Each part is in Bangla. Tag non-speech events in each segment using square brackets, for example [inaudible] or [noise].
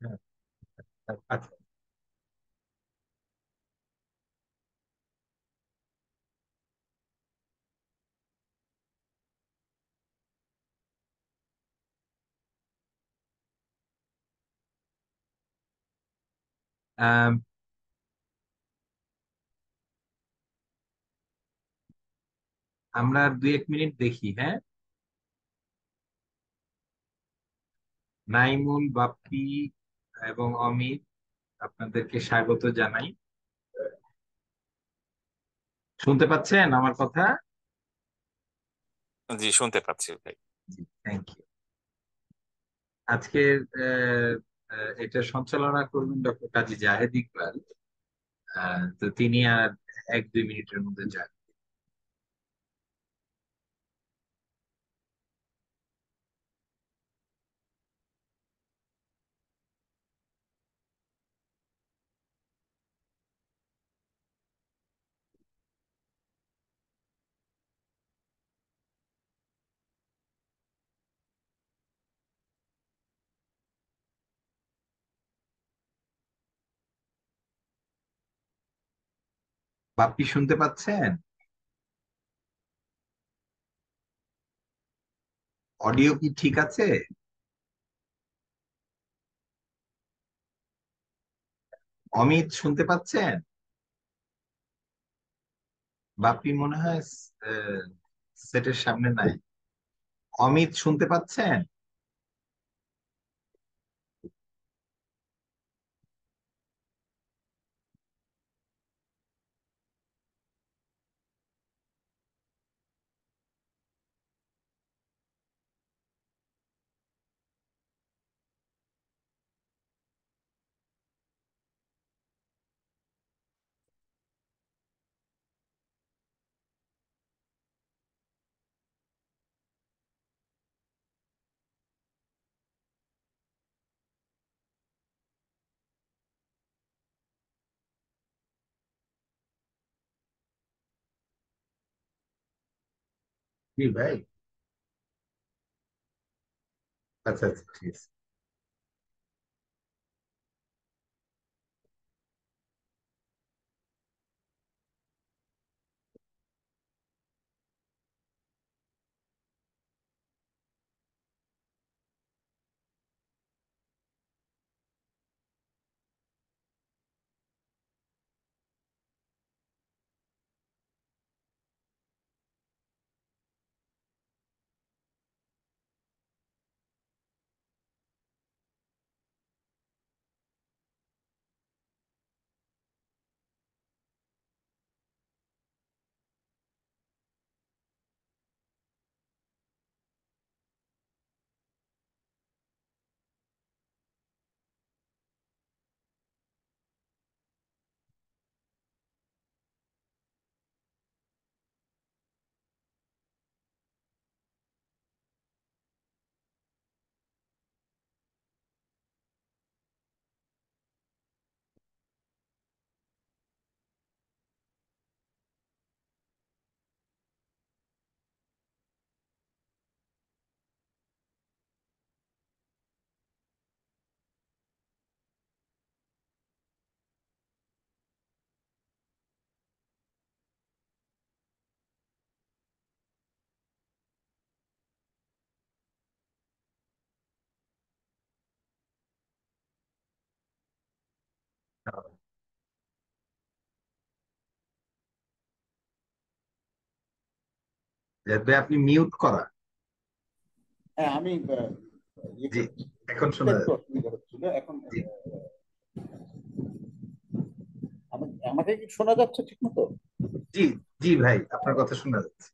হ্যাঁ, আচ্ছা আম, আমরা দুই এক মিনিট দেখি হ্যাঁ? নাইমুল বাপ্পি এবং অমিত আপনাদেরকে স্বাগত জানাই। শুনতে পাচ্ছেন আমার কথা? জি শুনতে পাচ্ছি ভাই। থ্যাংক ইউ আজকের এটা সঞ্চালনা করবেন ডক্টর কাজী জাহেদ ইকবাল। তো তিনি আর এক দুই মিনিটের মধ্যে যান। বাপ্পি শুনতে পাচ্ছেন? অডিও কি ঠিক আছে? অমিত শুনতে পাচ্ছেন? বাপ্পি মনে হয় সেটের সামনে নাই। অমিত শুনতে পাচ্ছেন? জি ভাই আচ্ছা আচ্ছা ঠিক ভাই আপনি মিউট করা। হ্যাঁ আমি ইয়ে এখন শোনা হচ্ছিল এখন আমাকে কি শোনা যাচ্ছে ঠিক মতো জি জি ভাই আপনার কথা শোনা যাচ্ছে।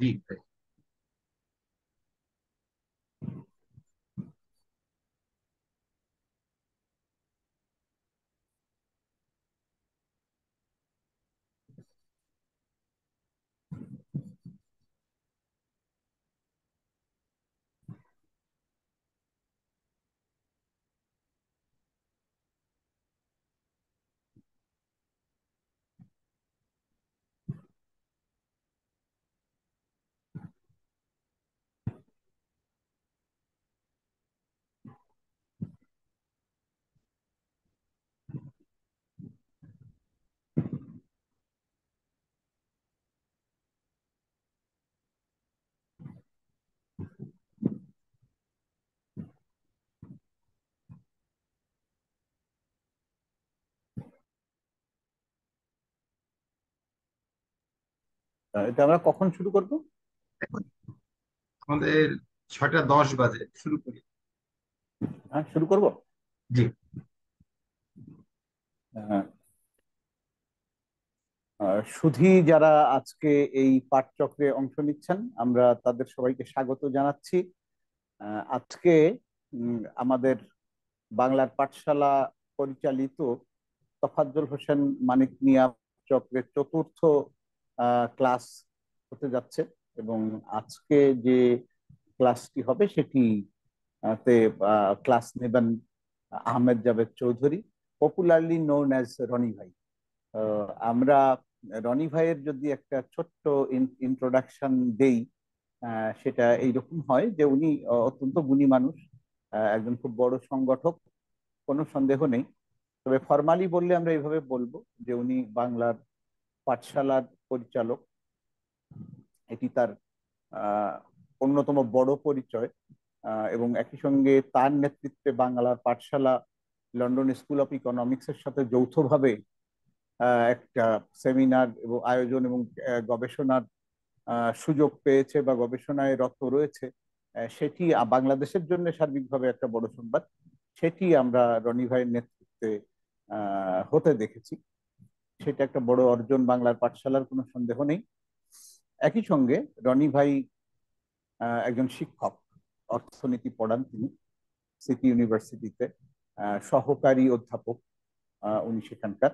জি এটা আমরা কখন শুরু করব? আমাদের ছয়টা দশ বাজে শুরু করি। হ্যাঁ শুরু করব? জি। সুধী যারা আজকে এই পাঠচক্রে অংশ নিচ্ছেন আমরা তাদের সবাইকে স্বাগত জানাচ্ছি। আজকে আমাদের বাংলার পাঠশালা পরিচালিত তফাজ্জল হোসেন মানিক মিয়া চক্রের চতুর্থ ক্লাস হতে যাচ্ছে এবং আজকে যে ক্লাসটি হবে সেটি তে ক্লাস নেবেন Ahmed Javed Chowdhury popularly known as Rony ভাই। আমরা রনি ভাইয়ের যদি একটা ছোট্ট ইন্ট্রোডাকশন দেই সেটা এইরকম হয় যে উনি অত্যন্ত গুণী মানুষ একজন খুব বড় সংগঠক, কোনো সন্দেহ নেই। তবে ফর্মালি বললে আমরা এইভাবে বলব যে উনি বাংলার পাঠশালার পরিচালক। এটি তার অন্যতম বড় পরিচয় এবং একই সঙ্গে তার নেতৃত্বে বাংলার পাঠশালা, লন্ডন স্কুল অফ ইকোনমিক্স এর সাথে যৌথভাবে একটা সেমিনার এবং আয়োজন এবং গবেষণার সুযোগ পেয়েছে বা গবেষণায় রত রয়েছে। সেটি বাংলাদেশের জন্য সার্বিকভাবে একটা বড় সংবাদ। সেটি আমরা রনি ভাইয়ের নেতৃত্বে হতে দেখেছি। সেটা একটা বড় অর্জন বাংলার পাঠশালার কোনো সন্দেহ নেই। একই সঙ্গে রনি ভাই একজন শিক্ষক, অর্থনীতি পড়ান তিনি সিটি ইউনিভার্সিটিতে সহকারী অধ্যাপক উনি সেখানকার।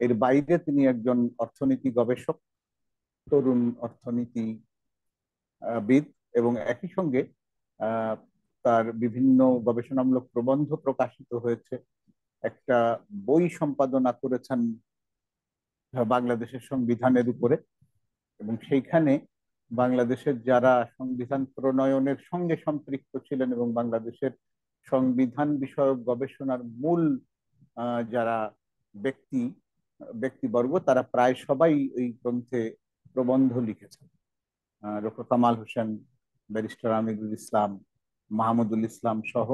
এর বাইরে তিনি একজন অর্থনীতি গবেষক, তরুণ অর্থনীতি বিদ এবং একই সঙ্গে তার বিভিন্ন গবেষণামূলক প্রবন্ধ প্রকাশিত হয়েছে। একটা বই সম্পাদনা করেছেন বাংলাদেশের সংবিধানের উপরে এবং সেইখানে বাংলাদেশের যারা সংবিধান প্রণয়নের সঙ্গে সম্পৃক্ত ছিলেন এবং বাংলাদেশের সংবিধান বিষয়ক গবেষণার মূল যারা ব্যক্তি, ব্যক্তিবর্গ, তারা প্রায় সবাই এই গ্রন্থে প্রবন্ধ লিখেছেন। ডক্টর কামাল হোসেন, ব্যারিস্টার আমিরুল ইসলাম, মাহমুদুল ইসলাম সহ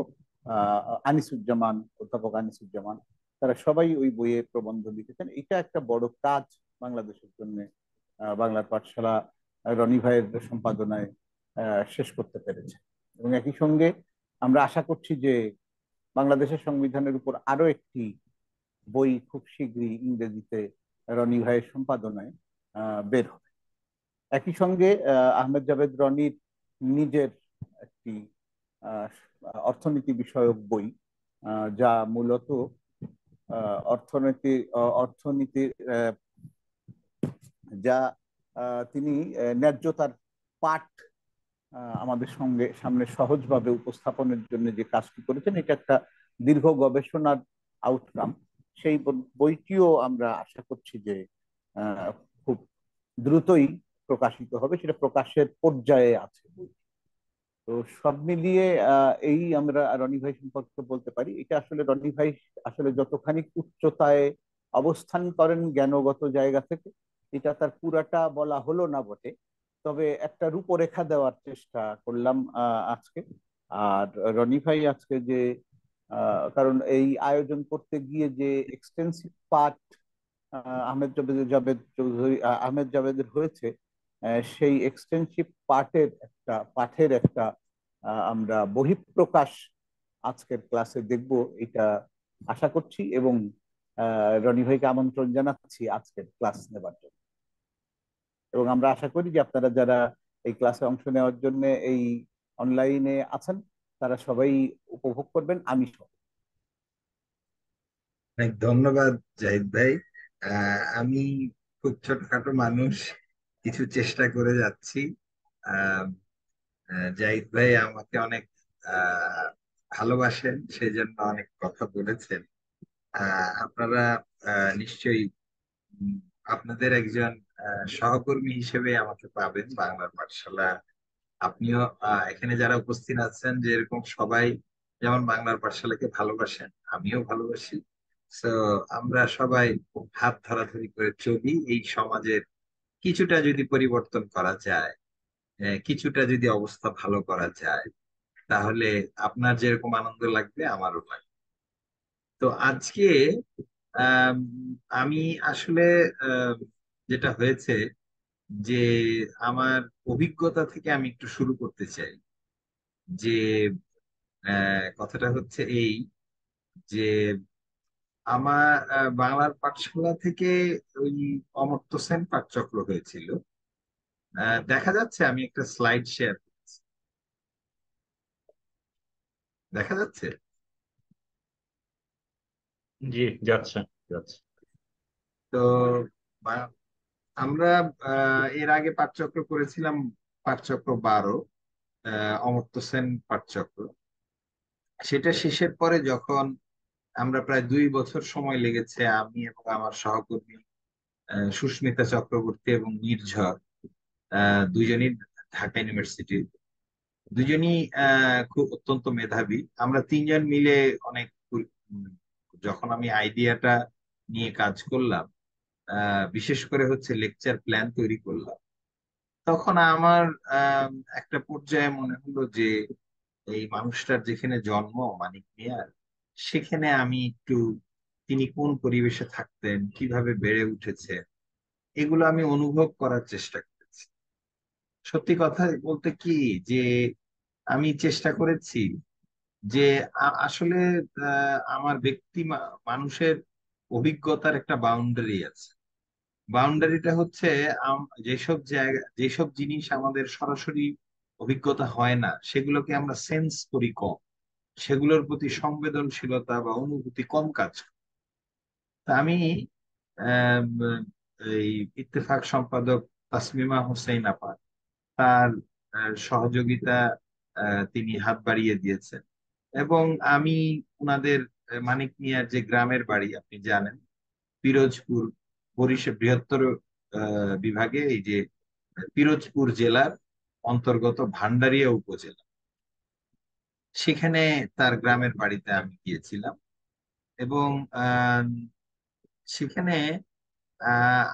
আনিসুজ্জামান, অধ্যাপক আনিসুজ্জামান তারা সবাই ওই বইয়ে প্রবন্ধ লিখেছেন। এটা একটা বড় কাজ বাংলাদেশের জন্য বাংলার পাঠশালা রনি ভাইয়ের সম্পাদনায় শেষ করতে পেরেছে। এবং একই সঙ্গে আমরা আশা করছি যে বাংলাদেশের সংবিধানের উপর আরও একটি বই খুব শীঘ্রই ইংরেজিতে রনি ভাইয়ের সম্পাদনায় বের হবে। একই সঙ্গে আহমেদ জাভেদ রনির নিজের একটি অর্থনীতি বিষয়ক বই যা মূলত অর্থনীতি অর্থনীতির যা তিনি ন্যায্যতার পাঠ আমাদের সঙ্গে, সামনে সহজভাবে উপস্থাপনের জন্য যে কাজটি করেছেন, এটা একটা দীর্ঘ গবেষণার আউটকাম সেই বইটিও আমরা আশা করছি যে খুব দ্রুতই প্রকাশিত হবে, সেটা প্রকাশের পর্যায়ে আছে বইটি। তো সব মিলিয়ে এই আমরা রনি ভাই সম্পর্কে বলতে পারি, এটা আসলে রনি ভাই আসলে যতখানি উচ্চতায় অবস্থান করেন জ্ঞানগত জায়গা থেকে, এটা তার পুরাটা বলা হলো না বটে। তবে একটা রূপরেখা দেওয়ার চেষ্টা করলাম আজকে। আর রনি ভাই আজকে যে কারণ এই আয়োজন করতে গিয়ে যে এক্সটেন্সিভ পার্ট আহমেদ জাভেদ জাবেদ চৌধুরী আহমেদ জাভেদের হয়েছে সেই এক্সটেন্সিভ পার্টের একটা, পাঠের একটা আমরা বহিঃপ্রকাশ আজকের ক্লাসে দেখব, এটা আশা করছি এবং রনি ভাইকে আমন্ত্রণ জানাচ্ছি আজকের ক্লাস নেবার জন্য। এবং আমরা আশা করি যে আপনারা যারা এই ক্লাসে অংশ নেওয়ার জন্য এই অনলাইনে আছেন, তারা সবাই উপভোগ করবেন, আমি সহ অনেক ধন্যবাদ, জাহিদ ভাই। আমি খুব ছোটখাটো মানুষ। কিছু চেষ্টা করে যাচ্ছি। জাহিদ ভাই আমাকে অনেক ভালোবাসেন সেই জন্য অনেক কথা বলেছেন। আপনারা নিশ্চয়ই আপনাদের একজন সহকর্মী হিসেবে আমাকে পাবেন বাংলার পাঠশালা। আপনিও এখানে যারা উপস্থিত আছেন যে এরকম সবাই যেমন বাংলার পাঠশালাকে ভালোবাসেন, আমিও ভালোবাসি। তো আমরা সবাই হাত ধরাধরি করে চলি এই সমাজের কিছুটা যদি পরিবর্তন করা যায় কিছুটা যদি অবস্থা ভালো করা যায় তাহলে আপনার যেরকম আনন্দ লাগবে আমারও লাগবে। তো আজকে আম, আসলে যেটা হয়েছে যে আমার অভিজ্ঞতা থেকে আমি একটু শুরু করতে চাই। যে কথাটা হচ্ছে এই যে আমার বাংলার পাঠশালা থেকে ওই অমর্ত্য সেন পাঠচক্র হয়েছিল। দেখা যাচ্ছে আমি একটা স্লাইড শেয়ার করছি। দেখা যাচ্ছে? জি যাচ্ছে যাচ্ছে। তো আমরা আহ, এর আগে পাঠচক্র করেছিলাম পাঠচক্র বারো আহ, অমর্ত্য সেন পাঠচক্র। সেটা শেষের পরে যখন আমরা প্রায় দুই বছর সময় লেগেছে আমি এবং আমার সহকর্মী সুস্মিতা চক্রবর্তী এবং নির্ঝর আহ, দুইজনই ঢাকা ইউনিভার্সিটি দুজনই খুব অত্যন্ত মেধাবী। আমরা তিনজন মিলে অনেক যখন আমি আইডিয়াটা নিয়ে কাজ করলাম বিশেষ করে হচ্ছে লেকচার প্ল্যান তৈরি করলাম তখন আমার একটা পর্যায়ে মনে হলো যে এই মানুষটার যেখানে জন্ম মানিক মিয়ার সেখানে আমি একটু তিনি কোন পরিবেশে থাকতেন, কীভাবে বেড়ে উঠেছে, এগুলো আমি অনুভব করার চেষ্টা করেছি। সত্যি কথা বলতে কি যে, আমি চেষ্টা করেছি যে আসলে আমার ব্যক্তি মানুষের অভিজ্ঞতার একটা বাউন্ডারি আছে। বাউন্ডারিটা হচ্ছে যেসব জায়গা, যেসব জিনিস আমাদের সরাসরি অভিজ্ঞতা হয় না, সেগুলোকে আমরা সেন্স করি কম। সেগুলোর প্রতি সংবেদনশীলতা বা অনুভূতি কম কাজ তা আমি এই ইত্তেফাক সম্পাদক তাসমিমা হোসেন আপা তার সহযোগিতা তিনি হাত বাড়িয়ে দিয়েছেন। এবং আমি ওনাদের আহ, মানিক মিয়ার যে গ্রামের বাড়ি আপনি জানেন পিরোজপুর বরিশাল বৃহত্তর বিভাগে এই যে পিরোজপুর জেলার অন্তর্গত ভান্ডারিয়া উপজেলা। সেখানে তার গ্রামের বাড়িতে আমি গিয়েছিলাম এবং সেখানে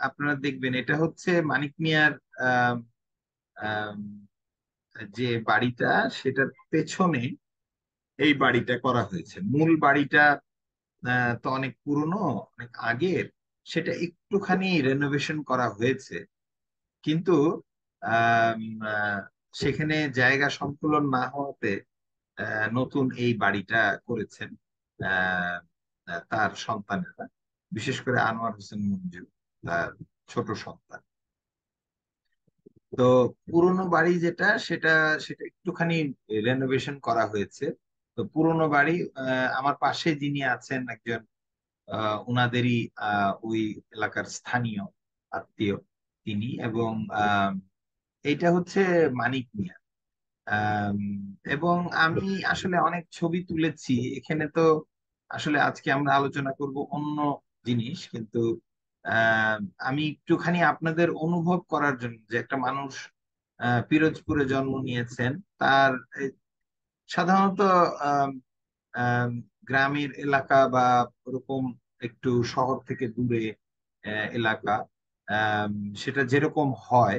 আপনারা দেখবেন এটা হচ্ছে মানিক মিয়ার যে বাড়িটা সেটার পেছনে এই বাড়িটা করা হয়েছে। মূল বাড়িটা তো অনেক পুরনো, অনেক আগের, সেটা একটুখানি রেনোভেশন করা হয়েছে। কিন্তু সেখানে জায়গা সংকুলন না হওয়াতে নতুন এই বাড়িটা করেছেন তার সন্তানেরা, বিশেষ করে আনোয়ার হোসেন মঞ্জু তার ছোট সন্তান। তো পুরনো বাড়ি যেটা, সেটা সেটা একটুখানি রেনোভেশন করা হয়েছে। তো পুরনো বাড়ি আমার পাশে যিনি আছেন একজন উনাদেরই ওই এলাকার স্থানীয় আত্মীয় তিনি এবং এইটা হচ্ছে মানিক মিয়া। এবং আমি আসলে অনেক ছবি তুলেছি। এখানে তো আসলে আজকে আমরা আলোচনা করব অন্য জিনিস, কিন্তু, আমি একটুখানি আপনাদের অনুভব করার জন্য যে একটা মানুষ পিরোজপুরে জন্ম নিয়েছেন, তার সাধারণত গ্রামের এলাকা বা ওরকম একটু শহর থেকে দূরে এলাকা সেটা যেরকম হয়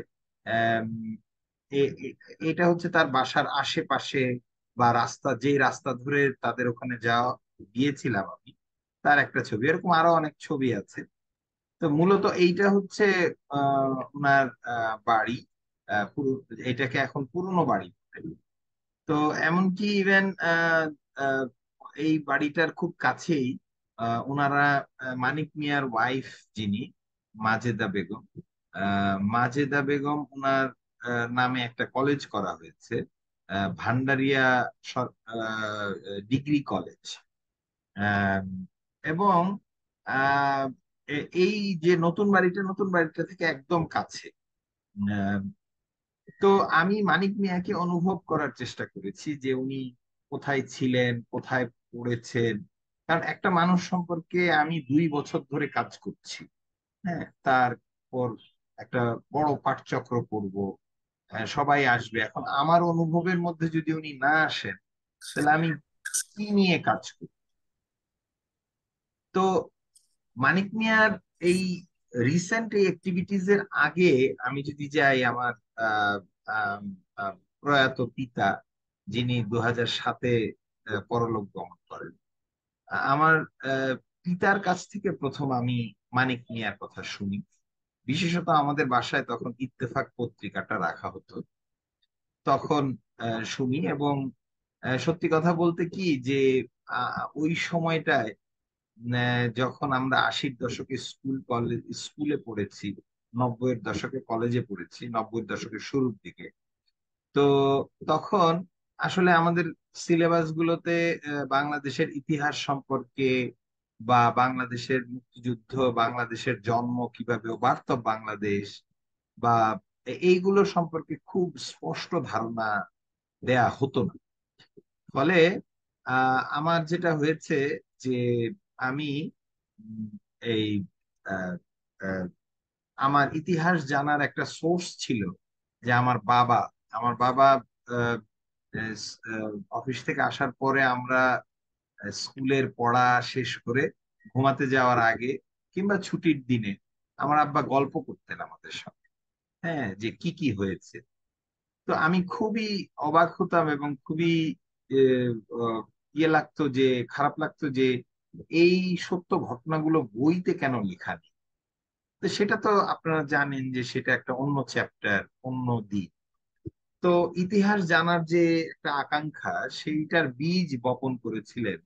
এটা হচ্ছে তার বাসার আশেপাশে বা রাস্তা, যেই রাস্তা ধরে তাদের ওখানে যাওয়া, গিয়েছিলাম আমি, তার একটা ছবি। এরকম আরও অনেক ছবি আছে। তো মূলত এইটা হচ্ছে ওনার বাড়ি এটাকে এখন পুরনো বাড়ি তো এমনকি ইভেন এই বাড়িটার খুব কাছেই ওনারা মানিক মিয়ার ওয়াইফ যিনি, মাজেদা বেগম মাজেদা বেগম ওনার নামে একটা কলেজ করা হয়েছে ভান্ডারিয়া ডিগ্রি কলেজ এবং এই যে নতুন বাড়িটা নতুন বাড়িটা থেকে একদম কাছে। তো আমি মানিক মিয়াকে অনুভব করার চেষ্টা করেছি যে উনি কোথায় ছিলেন, কোথায় পড়েছেন। কারণ একটা মানুষ সম্পর্কে আমি দুই বছর ধরে কাজ করছি। হ্যাঁ তারপর একটা বড় পাঠচক্র করব সবাই আসবে। এখন আমার অনুভবের মধ্যে যদি উনি না আসেন, তাহলে আমি কি নিয়ে কাজ করব? তো মানিক মিয়ার এই রিসেন্ট এই অ্যাক্টিভিটিজ এর আগে আমি যদি যাই আমার প্রয়াত পিতা, যিনি দু হাজার সাতে পরলোক গমন করেন আমার পিতার কাছ থেকে প্রথম আমি মানিক মিয়ার কথা শুনি। বিশেষত আমাদের বাসায় তখন ইত্তেফাক পত্রিকাটা রাখা হতো। তখন শুনি এবং সত্যি কথা বলতে কি যে ওই সময়টায় যখন আমরা আশির দশকে স্কুল কলেজ, স্কুলে পড়েছি, নব্বইয়ের দশকে কলেজে পড়েছি, নব্বইয়ের দশকের শুরুর দিকে, তো তখন আসলে আমাদের সিলেবাস গুলোতে বাংলাদেশের ইতিহাস সম্পর্কে বা বাংলাদেশের মুক্তিযুদ্ধ, বাংলাদেশের জন্ম কীভাবে বাস্তব বাংলাদেশ বা এইগুলো সম্পর্কে খুব স্পষ্ট ধারণা দেয়া হতো না। ফলে আমার যেটা হয়েছে যে আমি এই আমার ইতিহাস জানার একটা সোর্স ছিল যে আমার বাবা আমার বাবা অফিস থেকে আসার পরে আমরা স্কুলের পড়া শেষ করে ঘুমাতে যাওয়ার আগে কিংবা ছুটির দিনে আমার আব্বা গল্প করতেন আমাদের সাথে হ্যাঁ যে কি কি হয়েছে। তো আমি খুবই অবাক হতাম এবং খুবই ইয়ে লাগতো যে, খারাপ লাগতো যে, এই সত্য ঘটনাগুলো বইতে কেন লেখা নেই? তো সেটা তো আপনারা জানেন যে, সেটা একটা অন্য চ্যাপ্টার অন্য দিক। তো ইতিহাস জানার যে একটা আকাঙ্ক্ষা, সেইটার বীজ বপন করেছিলেন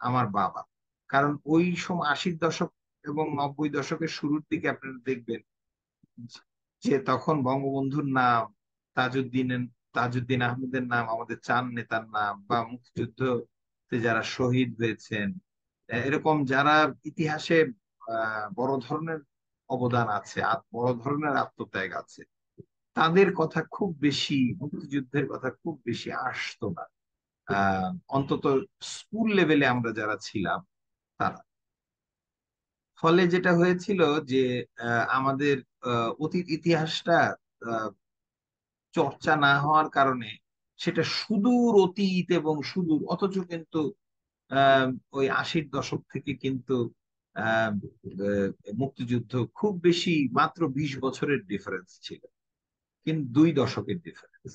আমার বাবা। কারণ ওই সময় আশির দশক এবং নব্বই দশকের শুরুর দিকে আপনারা দেখবেন যে তখন বঙ্গবন্ধুর নাম, তাজউদ্দিনের, তাজউদ্দিন আহমেদের নাম, আমাদের চান নেতার নাম বা মুক্তিযুদ্ধতে যারা শহীদ হয়েছেন এরকম যারা ইতিহাসে বড় ধরনের অবদান আছে বড় ধরনের আত্মত্যাগ আছে, তাদের কথা খুব বেশি, মুক্তিযুদ্ধের কথা খুব বেশি আসতো না। অন্তত স্কুল লেভেলে আমরা যারা ছিলাম, তারা। ফলে যেটা হয়েছিল যে আমাদের অতীত ইতিহাসটা চর্চা না হওয়ার কারণে সেটা সুদূর অতীত এবং সুদূর, অথচ কিন্তু ওই আশির দশক থেকে কিন্তু মুক্তিযুদ্ধ খুব বেশি, মাত্র বিশ বছরের ডিফারেন্স ছিল। কিন্তু দুই দশকের ডিফারেন্স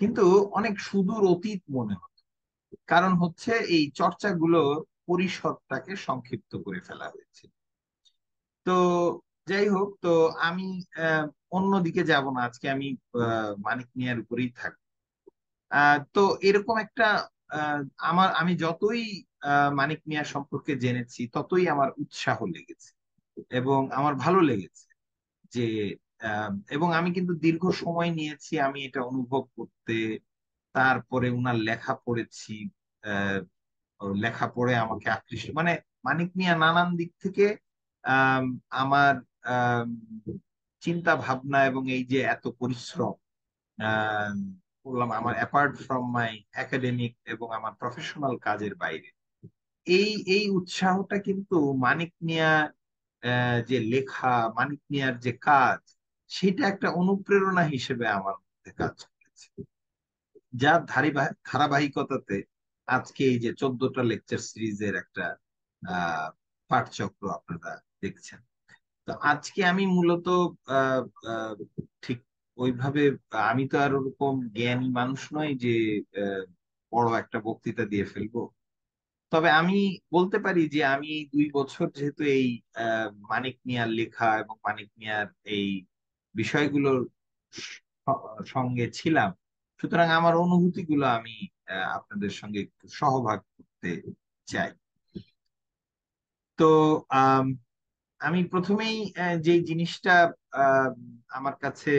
কিন্তু অনেক সুদূর অতীত মনে হতো কারণ হচ্ছে এই চর্চাগুলোর পরিসরটাকে সংক্ষিপ্ত করে ফেলা হয়েছে। তো যাই হোক, তো আমি অন্যদিকে যাব না, আজকে আমি মানিক মিয়ার উপরেই থাকব। তো এরকম একটা আমার, আমি যতই মানিক মিয়া সম্পর্কে জেনেছি, ততই আমার উৎসাহ লেগেছে এবং আমার ভালো লেগেছে যে এবং আমি কিন্তু দীর্ঘ সময় নিয়েছি আমি এটা অনুভব করতে তারপরে উনার লেখা পড়েছি লেখা পড়ে আমাকে আকৃষ্ট মানে মানিক মিয়া নানান দিক থেকে আমার আম, চিন্তা ভাবনা এবং এই যে এত পরিশ্রম করলাম আমার অ্যাপার্ট ফ্রম মাই একাডেমিক এবং আমার প্রফেশনাল কাজের বাইরে। এই এই উৎসাহটা কিন্তু মানিক মিয়া যে লেখা মানিক মিয়ার যে কাজ সেটা একটা অনুপ্রেরণা হিসেবে আমার মধ্যে কাজ করেছে। যার ধারাবাহিক ধারাবাহিকতাতে আজকে এই যে চোদ্দটা লেকচার সিরিজের একটা পাঠচক্র আপনারা দেখছেন। তো আজকে আমি মূলত ঠিক ওইভাবে, আমি তো আর ওরকম জ্ঞানী মানুষ নই যে বড় একটা বক্তৃতা দিয়ে ফেলব। তবে আমি বলতে পারি যে, আমি দুই বছর যেহেতু এই মানিক মিয়ার লেখা এবং মানিক মিয়ার এই বিষয়গুলোর সঙ্গে ছিলাম সুতরাং আমার অনুভূতিগুলো আমি আপনাদের সঙ্গে একটু সহভাগ করতে চাই। তো আম, প্রথমেই যে জিনিসটা আমার কাছে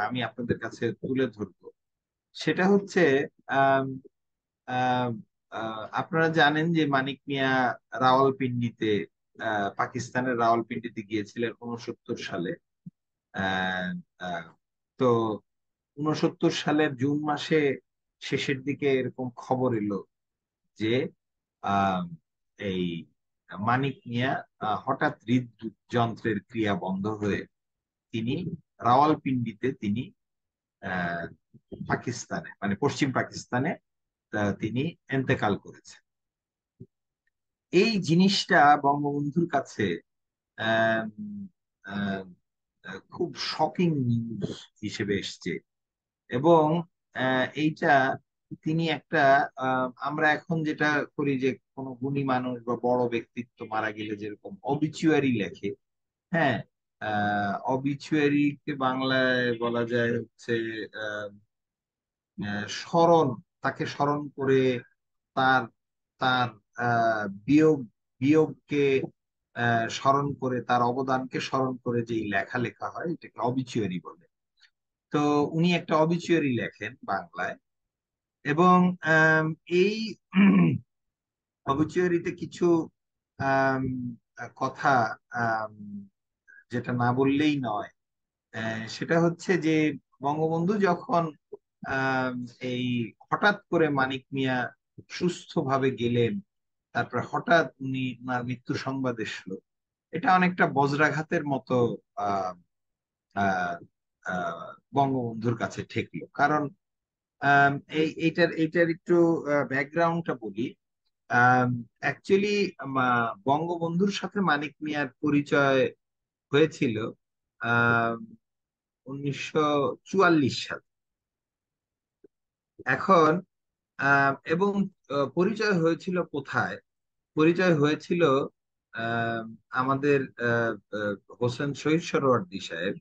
আমি আপনাদের কাছে তুলে ধরবো সেটা হচ্ছে আপনারা জানেন যে মানিক মিয়া রাওয়ালপিন্ডিতে পাকিস্তানের রাওয়ালপিন্ডিতে গিয়েছিলেন উনসত্তর সালে তো উনসত্তর সালের জুন মাসে শেষের দিকে এরকম খবর এলো যে এই মানিক মিয়া হঠাৎ হৃদযন্ত্রের ক্রিয়া বন্ধ হয়ে তিনি রাওয়ালপিন্ডিতে তিনি পাকিস্তানে মানে পশ্চিম পাকিস্তানে তিনি এন্তেকাল করেছেন। এই জিনিসটা বঙ্গবন্ধুর কাছে খুব শকিং নিউজ হিসেবে এসছে। এবং এইটা তিনি একটা আমরা এখন যেটা করি যে কোনো গুণী মানুষ বা বড় ব্যক্তিত্ব মারা গেলে যেরকম অবিচুয়ারি লেখে হ্যাঁ? অবিচুয়ারি কে বাংলায় বলা যায় হচ্ছে স্মরণ, তাকে স্মরণ করে তার তার বিয়োগ, বিয়োগকে স্মরণ করে, তার অবদানকে স্মরণ করে যে লেখা লেখা হয়, এটাকে অবিচুয়ারি বলে। তো উনি একটা অবিচুয়ারি লেখেন বাংলায়। এবং এই অবিচুয়ারিতে কিছু কথা যেটা না বললেই নয় সেটা হচ্ছে যে বঙ্গবন্ধু যখন এই হঠাৎ করে মানিক মিয়া সুস্থভাবে গেলেন, তারপর হঠাৎ উনি ওনার মৃত্যু সংবাদ এসলো, এটা অনেকটা বজ্রাঘাতের মতো বঙ্গবন্ধুর কাছে ঠেকলো। কারণ এই, এইটার এইটার একটু ব্যাকগ্রাউন্ডটা বলি। অ্যাকচুয়ালি বঙ্গবন্ধুর সাথে মানিক মিয়ার পরিচয় হয়েছিল উনিশশো চুয়াল্লিশ সালে। এখন এবং পরিচয় হয়েছিল কোথায়? পরিচয় হয়েছিল আমাদের হোসেন শহীদ সরোয়ার্দী সাহেব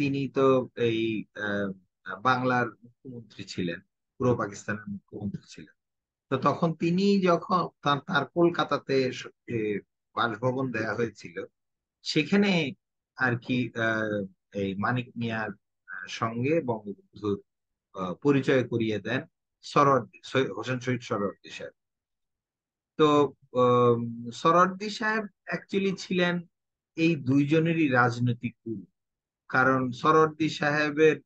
তিনি তো এই বাংলার মুখ্যমন্ত্রী ছিলেন, পূর্ব পাকিস্তানের মুখ্যমন্ত্রী ছিলেন। তো তখন তিনি যখন তার তার কলকাতাতে বাসভবন দেয়া হয়েছিল, সেখানে আর কি এই মানিক মিয়ার সঙ্গে বঙ্গবন্ধুর পরিচয় করিয়ে দেন সরওয়ার্দী সৈ- হোসেন শহীদ সরওয়ার্দী সাহেব। তো সরওয়ার্দী সাহেব অ্যাকচুয়ালি ছিলেন এই দুইজনেরই রাজনৈতিক গুরু। কারণ সরওয়ার্দী সাহেবের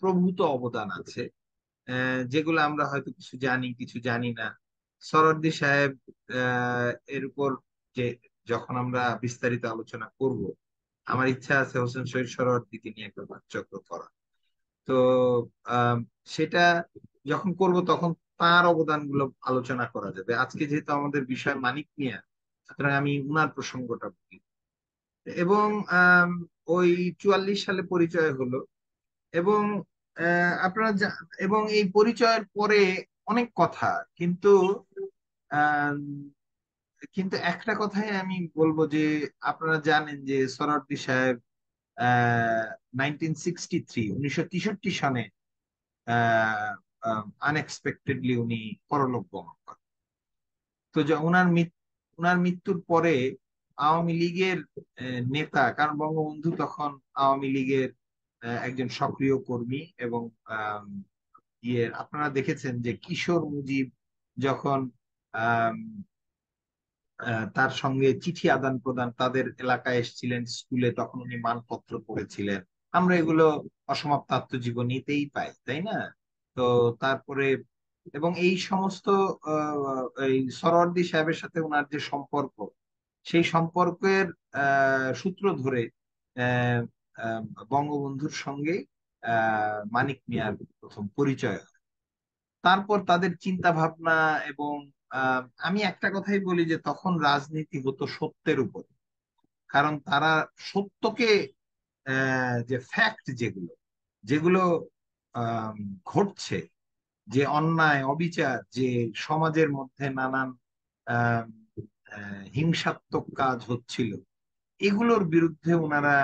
প্রভূত অবদান আছে। যেগুলো আমরা হয়তো কিছু জানি কিছু জানি না। সরওয়ার্দী সাহেব এর উপর যে যখন আমরা বিস্তারিত আলোচনা করব, আমার ইচ্ছা আছে হোসেন শহীদ সরওয়ার্দীকে নিয়ে একটা পাঠচক্র করা তো সেটা যখন করব তখন তার অবদানগুলো আলোচনা করা যাবে। আজকে যেহেতু আমাদের বিষয় মানিক মিয়া, সুতরাং আমি উনার প্রসঙ্গটা বলি। এবং ওই চুয়াল্লিশ সালে পরিচয় হলো। এবং আপনারা এবং এই পরিচয়ের পরে অনেক কথা, কিন্তু কিন্তু একটা কথাই আমি বলব যে, আপনারা জানেন যে সরার্দি সাহেব উনিশশো সনে আনএক্সপেক্টেডলি উনি পরলোক গমন করেন। তো মৃত্যু ওনার মৃত্যুর পরে আওয়ামী লীগের নেতা, কারণ বঙ্গবন্ধু তখন আওয়ামী লীগের একজন সক্রিয় কর্মী এবং ইয়ে আপনারা দেখেছেন যে কিশোর মুজিব যখন তার সঙ্গে চিঠি আদান প্রদান তাদের এলাকায় এসেছিলেন, স্কুলে তখন উনি মানপত্র পড়েছিলেন। আমরা এগুলো অসমাপ্ত আত্মজীবনীতেই পাই, তাই না? তো তারপরে, এবং এই সমস্ত সরওয়ার্দী সাহেবের সাথে ওনার যে সম্পর্ক সেই সম্পর্কের সূত্র ধরে বঙ্গবন্ধুর সঙ্গে মানিক মিয়ার প্রথম পরিচয়। তারপর তাদের চিন্তা ভাবনা এবং আমি একটা কথাই বলি যে তখন রাজনীতি হতো সত্যের উপর কারণ তারা সত্যকে যে ফ্যাক্ট যেগুলো যেগুলো ঘটছে, যে অন্যায়, অবিচার, যে সমাজের মধ্যে নানান হিংসাত্মক কাজ হচ্ছিল। এগুলোর বিরুদ্ধে ওনারা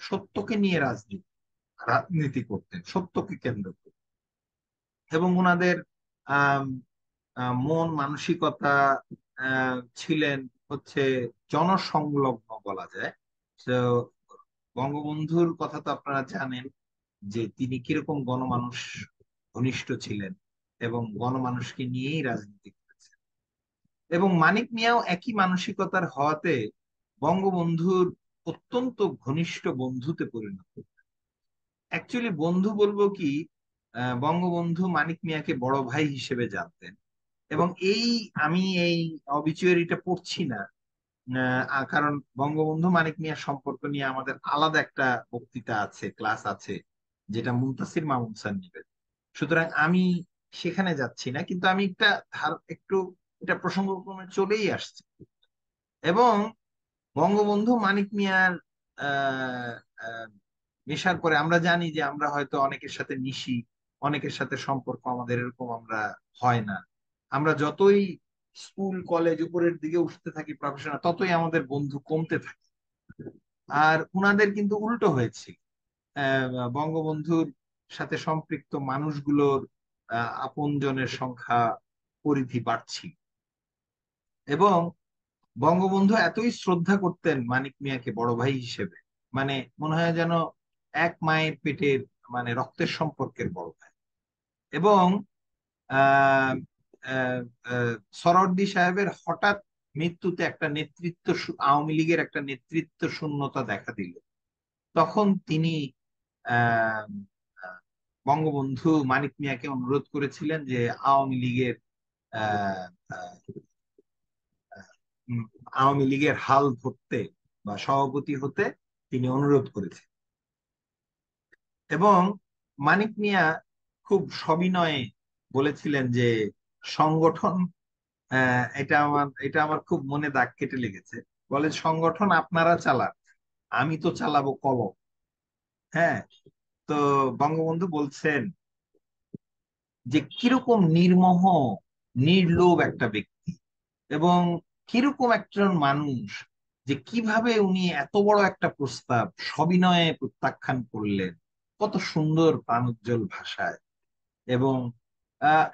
সত্যকে নিয়ে রাজনীতি রাজনীতি করতেন, সত্যকে কেন্দ্র করে। এবং ওনাদের মন মানসিকতা ছিলেন হচ্ছে জনসংলগ্ন বলা যায়। তো বঙ্গবন্ধুর কথা তো আপনারা জানেন যে তিনি কীরকম গণমানুষ ঘনিষ্ঠ ছিলেন এবং গণমানুষকে নিয়েই রাজনীতি এবং মানিক মিয়াও একই মানসিকতার হওয়াতে বঙ্গবন্ধুর অত্যন্ত ঘনিষ্ঠ বন্ধুতে পরিণত। অ্যাকচুয়ালি বন্ধু বলব কি বঙ্গবন্ধু মানিক মিয়াকে বড় ভাই হিসেবে জানতেন। এবং এই আমি এই অবিচুয়ারিটা পড়ছি না কারণ বঙ্গবন্ধু মানিক মিয়া সম্পর্ক নিয়ে আমাদের আলাদা একটা বক্তৃতা আছে, ক্লাস আছে, যেটা মুন্তাসির মামুন স্যার নেবেন। সুতরাং আমি সেখানে যাচ্ছি না, কিন্তু আমি একটা ধার, একটু এটা প্রসঙ্গক্রমে চলেই আসছে। এবং বঙ্গবন্ধু মানিক মিয়ার মেশার পরে আমরা জানি যে আমরা হয়তো অনেকের সাথে মিশি, অনেকের সাথে সম্পর্ক আমাদের এরকম আমরা হয় না। আমরা যতই স্কুল, কলেজ উপরের দিকে উঠতে থাকি প্রফেশনাল ততই আমাদের বন্ধু কমতে থাকে। আর উনাদের কিন্তু উল্টো হয়েছে। বঙ্গবন্ধুর সাথে সম্পৃক্ত মানুষগুলোর আপনজনের সংখ্যা পরিধি বাড়ছি। এবং বঙ্গবন্ধু এতই শ্রদ্ধা করতেন মানিক মিয়াকে বড় ভাই হিসেবে। মানে মনে হয় যেন এক মায়ের পেটের মানে রক্তের সম্পর্কের বড় ভাই। এবং সরদ্দি সাহেবের হঠাৎ মৃত্যুতে একটা নেতৃত্ব আওয়ামী লীগের একটা নেতৃত্ব শূন্যতা দেখা দিল। তখন তিনি বঙ্গবন্ধু মানিক মিয়াকে অনুরোধ করেছিলেন যে আওয়ামী লীগের আওয়ামী লীগের হাল ধরতে বা সভাপতি হতে তিনি অনুরোধ করেছেন। এবং মানিক মিয়া খুব সবিনয়ে বলেছিলেন যে, সংগঠন এটা আমার এটা আমার খুব মনে দাগ কেটে লেগেছে। বলে, সংগঠন আপনারা চালান, আমি তো চালাবো কলম। হ্যাঁ তো বঙ্গবন্ধু বলছেন যে, কীরকম নির্মহ, নির্লোভ একটা ব্যক্তি। এবং কীরকম একজন মানুষ যে কীভাবে উনি এত বড় একটা প্রস্তাব সবিনয়ে প্রত্যাখ্যান করলেন? কত সুন্দর প্রাণোজ্জ্বল ভাষায়। এবং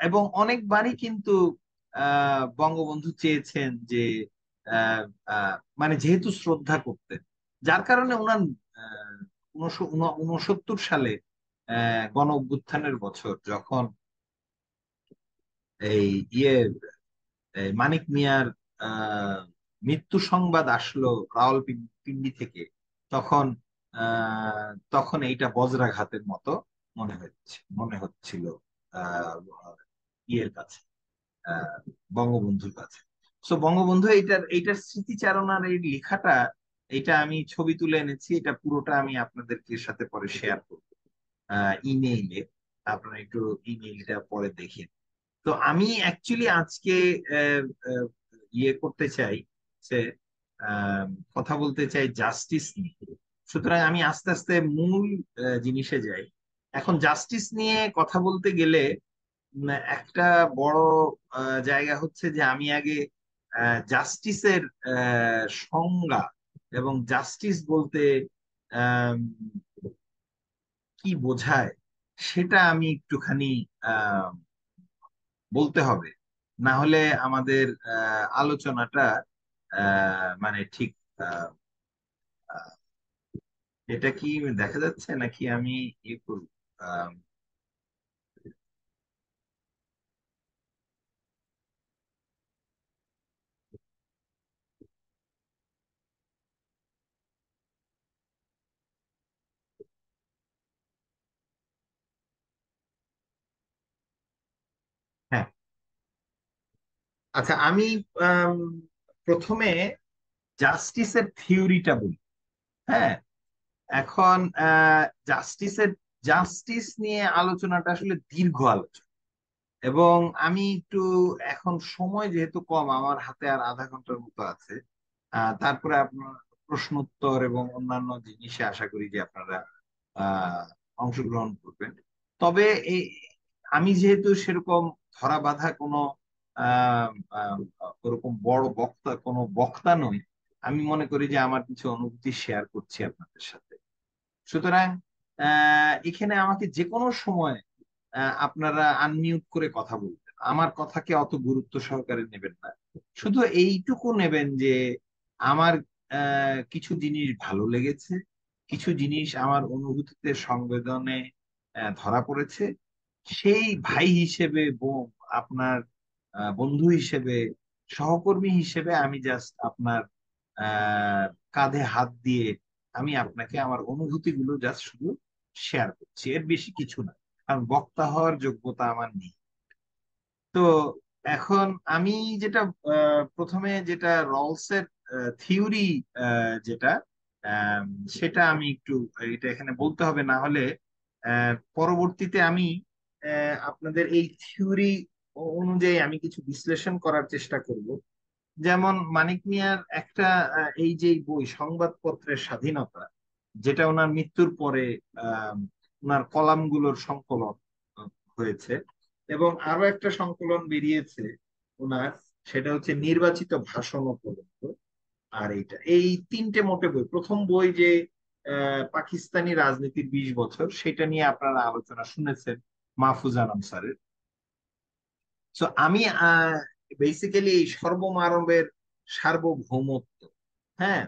এবং অনেকবারই কিন্তু বঙ্গবন্ধু চেয়েছেন যে মানে যেহেতু শ্রদ্ধা করতেন, যার কারণে ওনার উনসত্তর সালে গণ অভ্যুত্থানের বছর যখন এই ইয়ে মানিক মিয়ার মৃত্যু সংবাদ আসলো রাওয়াল পিন্ডি থেকে, তখন তখন এইটা বজ্রাঘাতের মতো মনে হচ্ছে, মনে হচ্ছিল ইয়ের কাছে বঙ্গবন্ধুর কাছে। তো বঙ্গবন্ধু এইটার এইটার স্মৃতিচারণার এই লেখাটা এটা আমি ছবি তুলে এনেছি, এটা পুরোটা আমি আপনাদেরকে সাথে পরে শেয়ার করব। ইমেইলে আপনারা একটু ইমেইলটা পরে দেখেন। তো আমি অ্যাকচুয়ালি আজকে ইয়ে করতে চাই যে কথা বলতে চাই জাস্টিস নিয়ে। সুতরাং আমি আস্তে আস্তে মূল জিনিসে যাই। এখন জাস্টিস নিয়ে কথা বলতে গেলে একটা বড় জায়গা হচ্ছে যে আমি আগে জাস্টিসের সংজ্ঞা এবং জাস্টিস বলতে কি বোঝায় সেটা আমি একটুখানি বলতে হবে। না হলে আমাদের আলোচনাটা মানে ঠিক এটা কি দেখা যাচ্ছে নাকি আমি ইয়ে করব হ্যাঁ আচ্ছা আমি প্রথমে জাস্টিসের থিওরিটা বলি। হ্যাঁ? এখন জাস্টিসের, জাস্টিস নিয়ে আলোচনাটা আসলে দীর্ঘ আলোচনা। এবং আমি একটু, এখন সময় যেহেতু কম, আমার হাতে আর আধা ঘণ্টার মতো আছে তারপরে আপনার প্রশ্ন উত্তর এবং অন্যান্য জিনিসে আশা করি যে আপনারা অংশগ্রহণ করবেন। তবে আমি যেহেতু সেরকম ধরা বাঁধা কোনো ওরকম বড় বক্তা, কোনো বক্তা নই। আমি মনে করি যে আমার কিছু অনুভূতি শেয়ার করছি আপনাদের সাথে। সুতরাং এখানে আমাকে যে কোনো সময় আপনারা আনমিউট করে কথা বলবেন। আমার কথাকে অত গুরুত্ব সহকারে নেবেন না। শুধু এইটুকু নেবেন যে, আমার কিছু জিনিস ভালো লেগেছে, কিছু জিনিস আমার অনুভূতিতে সংবেদনে ধরা পড়েছে। সেই ভাই হিসেবে বোন আপনার বন্ধু হিসেবে, সহকর্মী হিসেবে আমি জাস্ট আপনার কাঁধে হাত দিয়ে আমি আপনাকে আমার অনুভূতিগুলো জাস্ট শুধু শেয়ার করছি। এর বেশি কিছু না, কারণ বক্তা হওয়ার যোগ্যতা আমার নেই। তো এখন আমি যেটা প্রথমে যেটা রলসের থিওরি যেটা সেটা আমি একটু, এটা এখানে বলতে হবে না হলে পরবর্তীতে আমি আপনাদের এই থিওরি অনুযায়ী আমি কিছু বিশ্লেষণ করার চেষ্টা করব। যেমন মানিক মিয়ার একটা এই যে বই সংবাদপত্রের স্বাধীনতা, যেটা ওনার মৃত্যুর পরে ওনার কলামগুলোর সংকলন হয়েছে এবং আরও একটা সংকলন বেরিয়েছে ওনার, সেটা হচ্ছে নির্বাচিত ভাষণ পর্যন্ত আর এইটা, এই তিনটে মোটে বই, প্রথম বই যে পাকিস্তানি রাজনীতির বিশ বছর, সেটা নিয়ে আপনারা আলোচনা শুনেছেন মাহফুজ আনাম স্যারের। তো আমি বেসিক্যালি এই সর্বমানবের সার্বভৌমত্ব হ্যাঁ?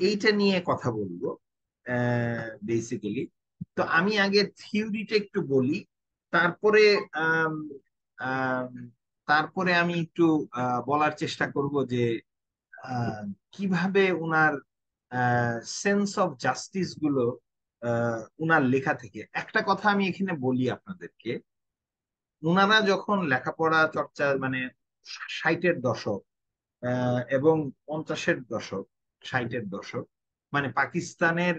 এইটা নিয়ে কথা বলব বেসিক্যালি তো আমি আগে থিওরিটা একটু বলি, তারপরে তারপরে আমি একটু বলার চেষ্টা করব যে কীভাবে উনার সেন্স অফ জাস্টিসগুলো উনার লেখা থেকে। একটা কথা আমি এখানে বলি আপনাদেরকে উনারা যখন লেখাপড়া চর্চা মানে ষাটের দশক এবং পঞ্চাশের দশক ষাটের দশক মানে পাকিস্তানের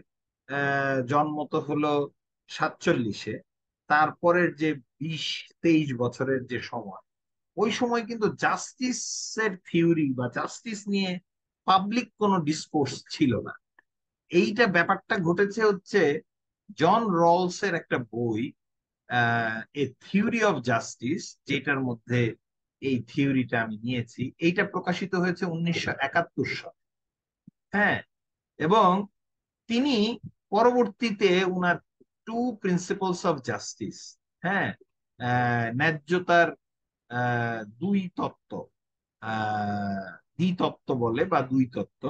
জন্ম তো হলো সাতচল্লিশে, তারপরের যে বিশ তেইশ বছরের যে সময়, ওই সময় কিন্তু জাস্টিসের থিওরি বা জাস্টিস নিয়ে পাবলিক কোনো ডিসকোর্স ছিল না। এইটা ব্যাপারটা ঘটেছে হচ্ছে জন রলস এর একটা বই এ থিওরি অফ জাস্টিস যেটার মধ্যে এই থিওরিটা আমি নিয়েছি, এইটা প্রকাশিত হয়েছে উনিশশো একাত্তর সালে। হ্যাঁ এবং তিনি পরবর্তীতে উনার টু প্রিন্সিপালস অফ জাস্টিস হ্যাঁ ন্যায্যতার দুই তত্ত্ব দ্বিতত্ত্ব বলে বা দুই তত্ত্ব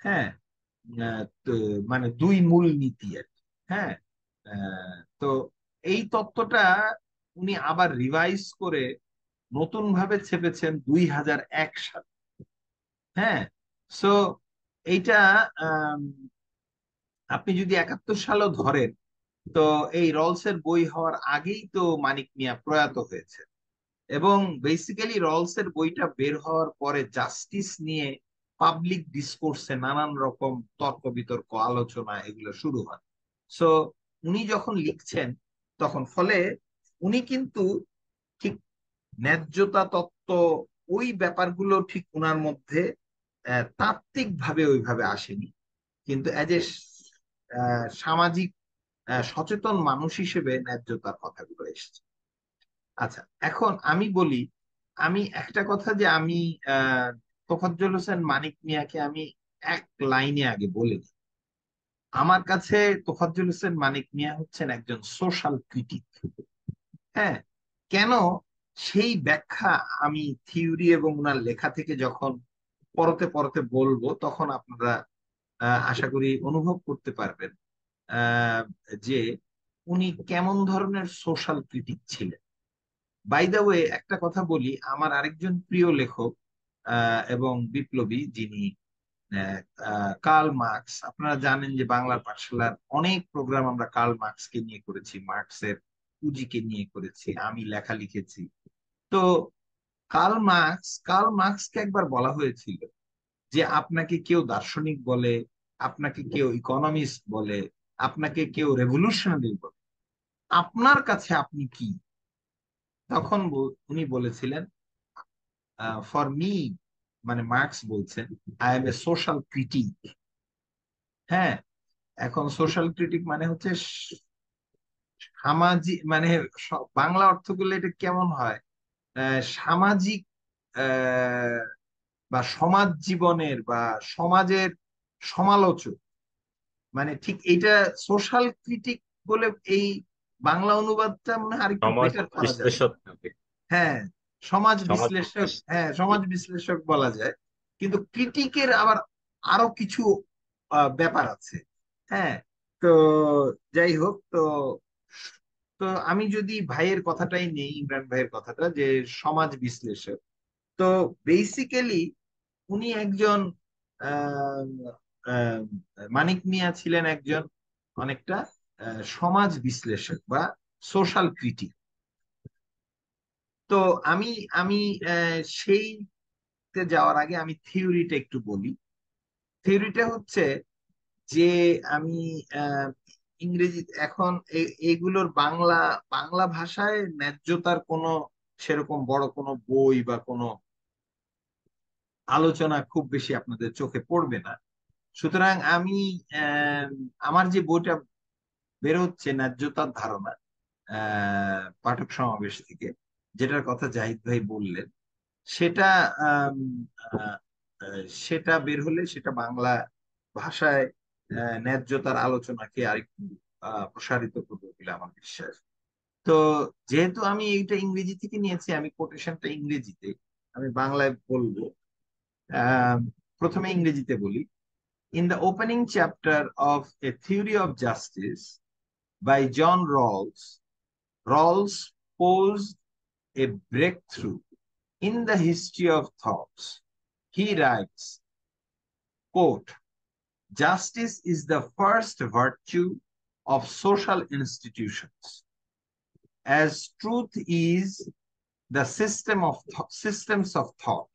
হ্যাঁ মানে দুই মূল নীতি আর হ্যাঁ তো এই তত্ত্বটা উনি আবার রিভাইজ করে নতুন ভাবে ছেপেছেন দুই হাজার এক সালে। হ্যাঁ? সো এইটা আপনি যদি একাত্তর সালও ধরেন, তো এই রলসের বই হওয়ার আগেই তো মানিক মিয়া প্রয়াত হয়েছে। এবং বেসিক্যালি রলসের বইটা বের হওয়ার পরে জাস্টিস নিয়ে পাবলিক ডিসকোর্সে নানান রকম তর্ক বিতর্ক আলোচনা এগুলো শুরু হয়। সো উনি যখন লিখছেন তখন ফলে উনি কিন্তু ঠিক ন্যায্যতা তত্ত্ব ওই ব্যাপারগুলো ঠিক উনার মধ্যে তাত্ত্বিক ভাবে ওইভাবে আসেনি। কিন্তু এজ এ সামাজিক সচেতন মানুষ হিসেবে ন্যায্যতার কথাগুলো এসেছে। আচ্ছা এখন আমি বলি, আমি একটা কথা যে আমি, আহ, তোফাজ্জল হোসেন মানিক মিয়াকে আমি এক লাইনে আগে বলিনি আমার কাছে তোফাজ্জল হোসেন মানিক মিয়া হচ্ছেন একজন সোশ্যাল ক্রিটিক হ্যাঁ কেন সেই ব্যাখ্যা আমি থিওরি এবং ওনার লেখা থেকে যখন পরতে পরতে বলব, তখন আপনারা আশা করি অনুভব করতে পারবেন যে উনি কেমন ধরনের সোশ্যাল ক্রিটিক ছিলেন। বাই দ্য ওয়ে একটা কথা বলি, আমার আরেকজন প্রিয় লেখক এবং বিপ্লবী যিনি কার্ল মার্কস আপনারা জানেন যে বাংলার পাঠশালার অনেক প্রোগ্রাম আমরা কার্ল মার্কসকে নিয়ে করেছি মার্কসের পুঁজিকে নিয়ে করেছি, আমি লেখা লিখেছি। তো কার্ল মার্কস কার্ল মার্কসকে একবার বলা হয়েছিল যে আপনাকে কেউ দার্শনিক বলে, আপনাকে কেউ ইকোনমিস্ট বলে, আপনাকে কেউ রেভলিউশনারি বলে, আপনার কাছে আপনি কি? তখন উনি বলেছিলেন ফর মি মানে মার্কস বলছেন I am a social critic হ্যাঁ এখন সোশ্যাল ক্রিটিক মানে হচ্ছে সামাজিক মানে বাংলা অর্থ করলে এটা কেমন হয়? সামাজিক বা সমাজ জীবনের বা সমাজের সমালোচক। মানে ঠিক এটা সোশ্যাল ক্রিটিক বলে এই বাংলা অনুবাদটা মনে হয় আরেকটু বেটার করা যায়। হ্যাঁ সমাজ বিশ্লেষক হ্যাঁ সমাজ বিশ্লেষক বলা যায়। কিন্তু ক্রিটিকের আবার আরও কিছু ব্যাপার আছে। হ্যাঁ তো যাই হোক তো তো আমি যদি ভাইয়ের কথাটাই নেই ইমরান ভাইয়ের কথাটা যে সমাজ বিশ্লেষক তো বেসিক্যালি উনি একজন আহ, আহ, মানিক মিয়া ছিলেন একজন অনেকটা আহ, সমাজ বিশ্লেষক বা সোশ্যাল ক্রিটিক তো আমি আমি সেইতে যাওয়ার আগে আমি থিওরিটা একটু বলি। থিওরিটা হচ্ছে যে আমি ইংরেজি, এখন এইগুলোর বাংলা বাংলা ভাষায় ন্যায্যতার কোনো সেরকম বড় কোনো বই বা কোনো আলোচনা খুব বেশি আপনাদের চোখে পড়বে না। সুতরাং আমি আমার যে বইটা বের হচ্ছে ন্যায্যতার ধারণা পাঠক সমাবেশ থেকে যেটার কথা জাহিদ ভাই বললেন, সেটা সেটা বের হলে সেটা বাংলা ভাষায় ন্যায্যতার আলোচনাকে আরেকটু প্রসারিত করবে বলে আমার বিশ্বাস। তো যেহেতু আমি এইটা ইংরেজি থেকে নিয়েছি, আমি কোটেশনটা ইংরেজিতে, আমি বাংলায় বলব। প্রথমে ইংরেজিতে বলি। In the opening chapter of a theory of justice by John Rawls Rawls pose A breakthrough in the history of thoughts. He writes, quote, Justice is the first virtue of social institutions, as truth is the system of th- systems of thought.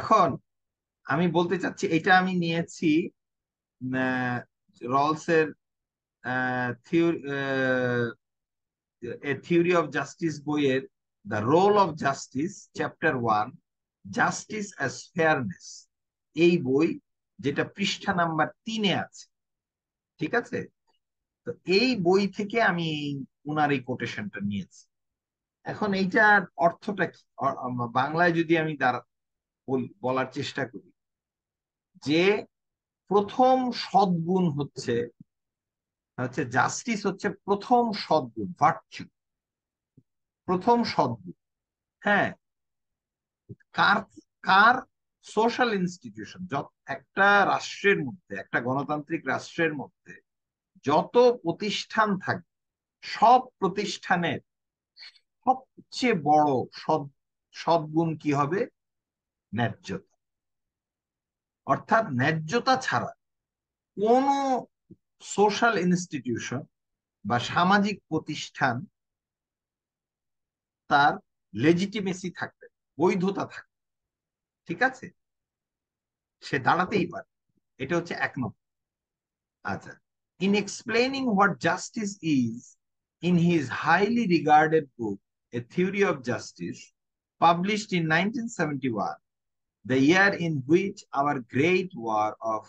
এখন আমি বলতে চাচ্ছি এটা আমি নিয়েছি রলসের থিওরি অফ জাস্টিস বইয়ের the role of justice chapter one justice as fairness এই বই যেটা পৃষ্ঠা নাম্বার তিনে আছে, ঠিক আছে? তো এই বই থেকে আমি উনার এই কোটেশনটা নিয়েছি। এখন এইটার অর্থটা কি? বাংলায় যদি আমি বলার চেষ্টা করি, যে প্রথম সদ্গুণ হচ্ছে হচ্ছে জাস্টিস হচ্ছে প্রথম সদ্গুণ ভার্চু প্রথম সদ্গুণ হ্যাঁ। কার কার সোশ্যাল ইনস্টিটিউশন যত, একটা রাষ্ট্রের মধ্যে, একটা গণতান্ত্রিক রাষ্ট্রের মধ্যে যত প্রতিষ্ঠান থাকে, সব প্রতিষ্ঠানের সবচেয়ে বড় সদ, সদ্গুণ কি হবে? ন্যায্যতা। অর্থাৎ ন্যায্যতা ছাড়া কোন সোশ্যাল ইনস্টিটিউশন বা সামাজিক প্রতিষ্ঠান, তার লেজিটিমেসি থাকবে, বৈধতা থাকবে। ঠিক আছে? সে দাঁড়াতেই পারে। এটা হচ্ছে এক নম্বর। আচ্ছা in explaining what justice is in his highly regarded book a theory of justice published in 1971 the year in which our great war of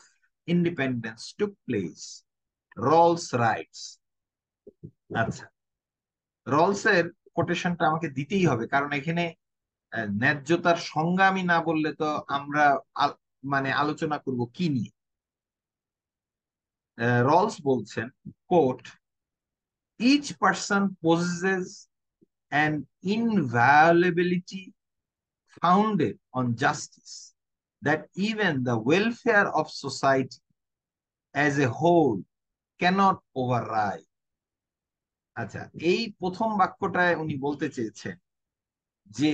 independence took place Rawls writes আচ্ছা রলসের কোটেশনটা আমাকে দিতেই হবে, কারণ এখানে ন্যায্যতার সংজ্ঞা না বললে তো আমরা মানে আলোচনা করব কি নিয়ে? রলস বলছেন quote each person possesses an inviolability founded on justice that even the welfare of society as a whole cannot override. আচ্ছা এই প্রথম বাক্যটায় উনি বলতে চেয়েছেন যে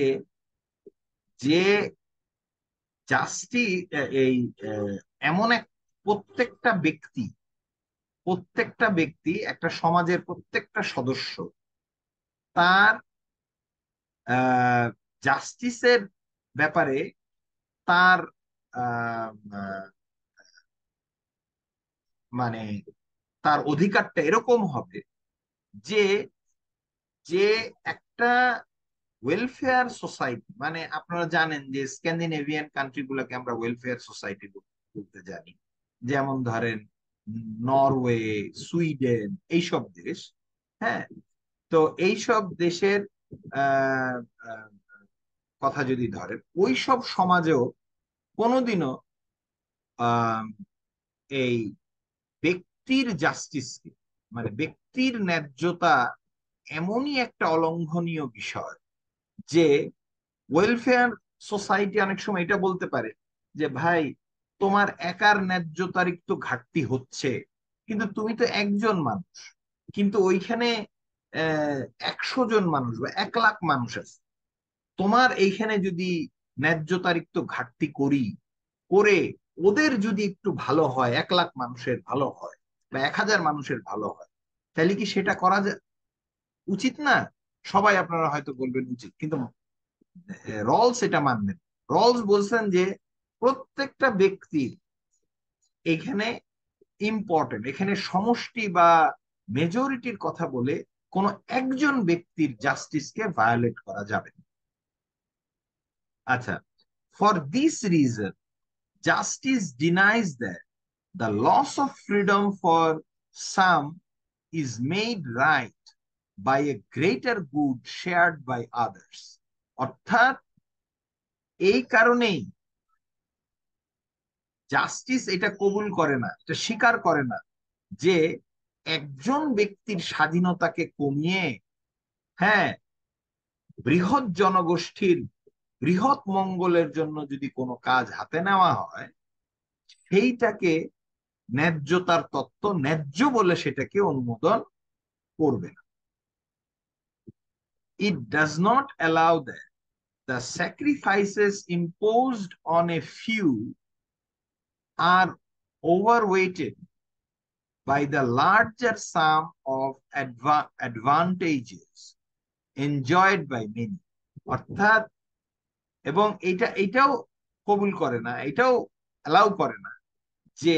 যে জাস্টি এই এমন এক প্রত্যেকটা ব্যক্তি প্রত্যেকটা ব্যক্তি, একটা সমাজের প্রত্যেকটা সদস্য তার জাস্টিসের ব্যাপারে তার মানে তার অধিকারটা এরকম হবে যে যে একটা ওয়েলফেয়ার সোসাইটি মানে আপনারা জানেন যে স্ক্যান্ডিনেভিয়ান কান্ট্রি গুলোকে আমরা ওয়েলফেয়ার সোসাইটি বলতে জানি। যেমন ধরেন নরওয়ে সুইডেন এইসব দেশ হ্যাঁ? তো এইসব দেশের কথা যদি ধরেন ওই সব সমাজেও কোনোদিনও এই ব্যক্তির জাস্টিসকে মানে ব্যক্তির ন্যায্যতা এমনই একটা অলঙ্ঘনীয় বিষয় যে ওয়েলফেয়ার সোসাইটি অনেক সময় এটা বলতে পারে যে, ভাই, তোমার একার ন্যায্যতার একটু ঘাটতি হচ্ছে, কিন্তু তুমি তো একজন মানুষ, কিন্তু ওইখানে একশো জন মানুষ বা এক লাখ মানুষ আছে। তোমার এইখানে যদি ন্যায্যতারিক্ত ঘাটতি করি, করে ওদের যদি একটু ভালো হয়, এক লাখ মানুষের ভালো হয় বা এক হাজার মানুষের ভালো হয়। তাহলে কি সেটা করা উচিত না? সবাই আপনারা হয়তো বলবেন উচিত, কিন্তু রলস এটা মানবেন। রলস বলছেন যে প্রত্যেকটা ব্যক্তির এখানে ইম্পর্টেন্ট এখানে সমষ্টি বা মেজরিটির কথা বলে কোন একজন ব্যক্তির জাস্টিসকে ভায়োলেট করা যাবে আচ্ছা for this reason justice denies that the loss of freedom for some is made right by a greater good shared by others অর্থাৎ এই কারণেই জাস্টিস এটা কবুল করে না, এটা স্বীকার করে না যে একজন ব্যক্তির স্বাধীনতাকে কমিয়ে হ্যাঁ বৃহৎ জনগোষ্ঠীর, বৃহৎ মঙ্গলের জন্য যদি কোনো কাজ হাতে নেওয়া হয়, সেইটাকে ন্যায্যতার তত্ত্ব ন্যায্য বলে সেটাকে অনুমোদন করবে না। It does not allow that the sacrifices imposed on a few are overweighted by the larger sum of adva, advantages enjoyed by many অর্থাৎ, এবং এটা, এটাও কবুল করে না, এটাও অ্যালাউ করে না যে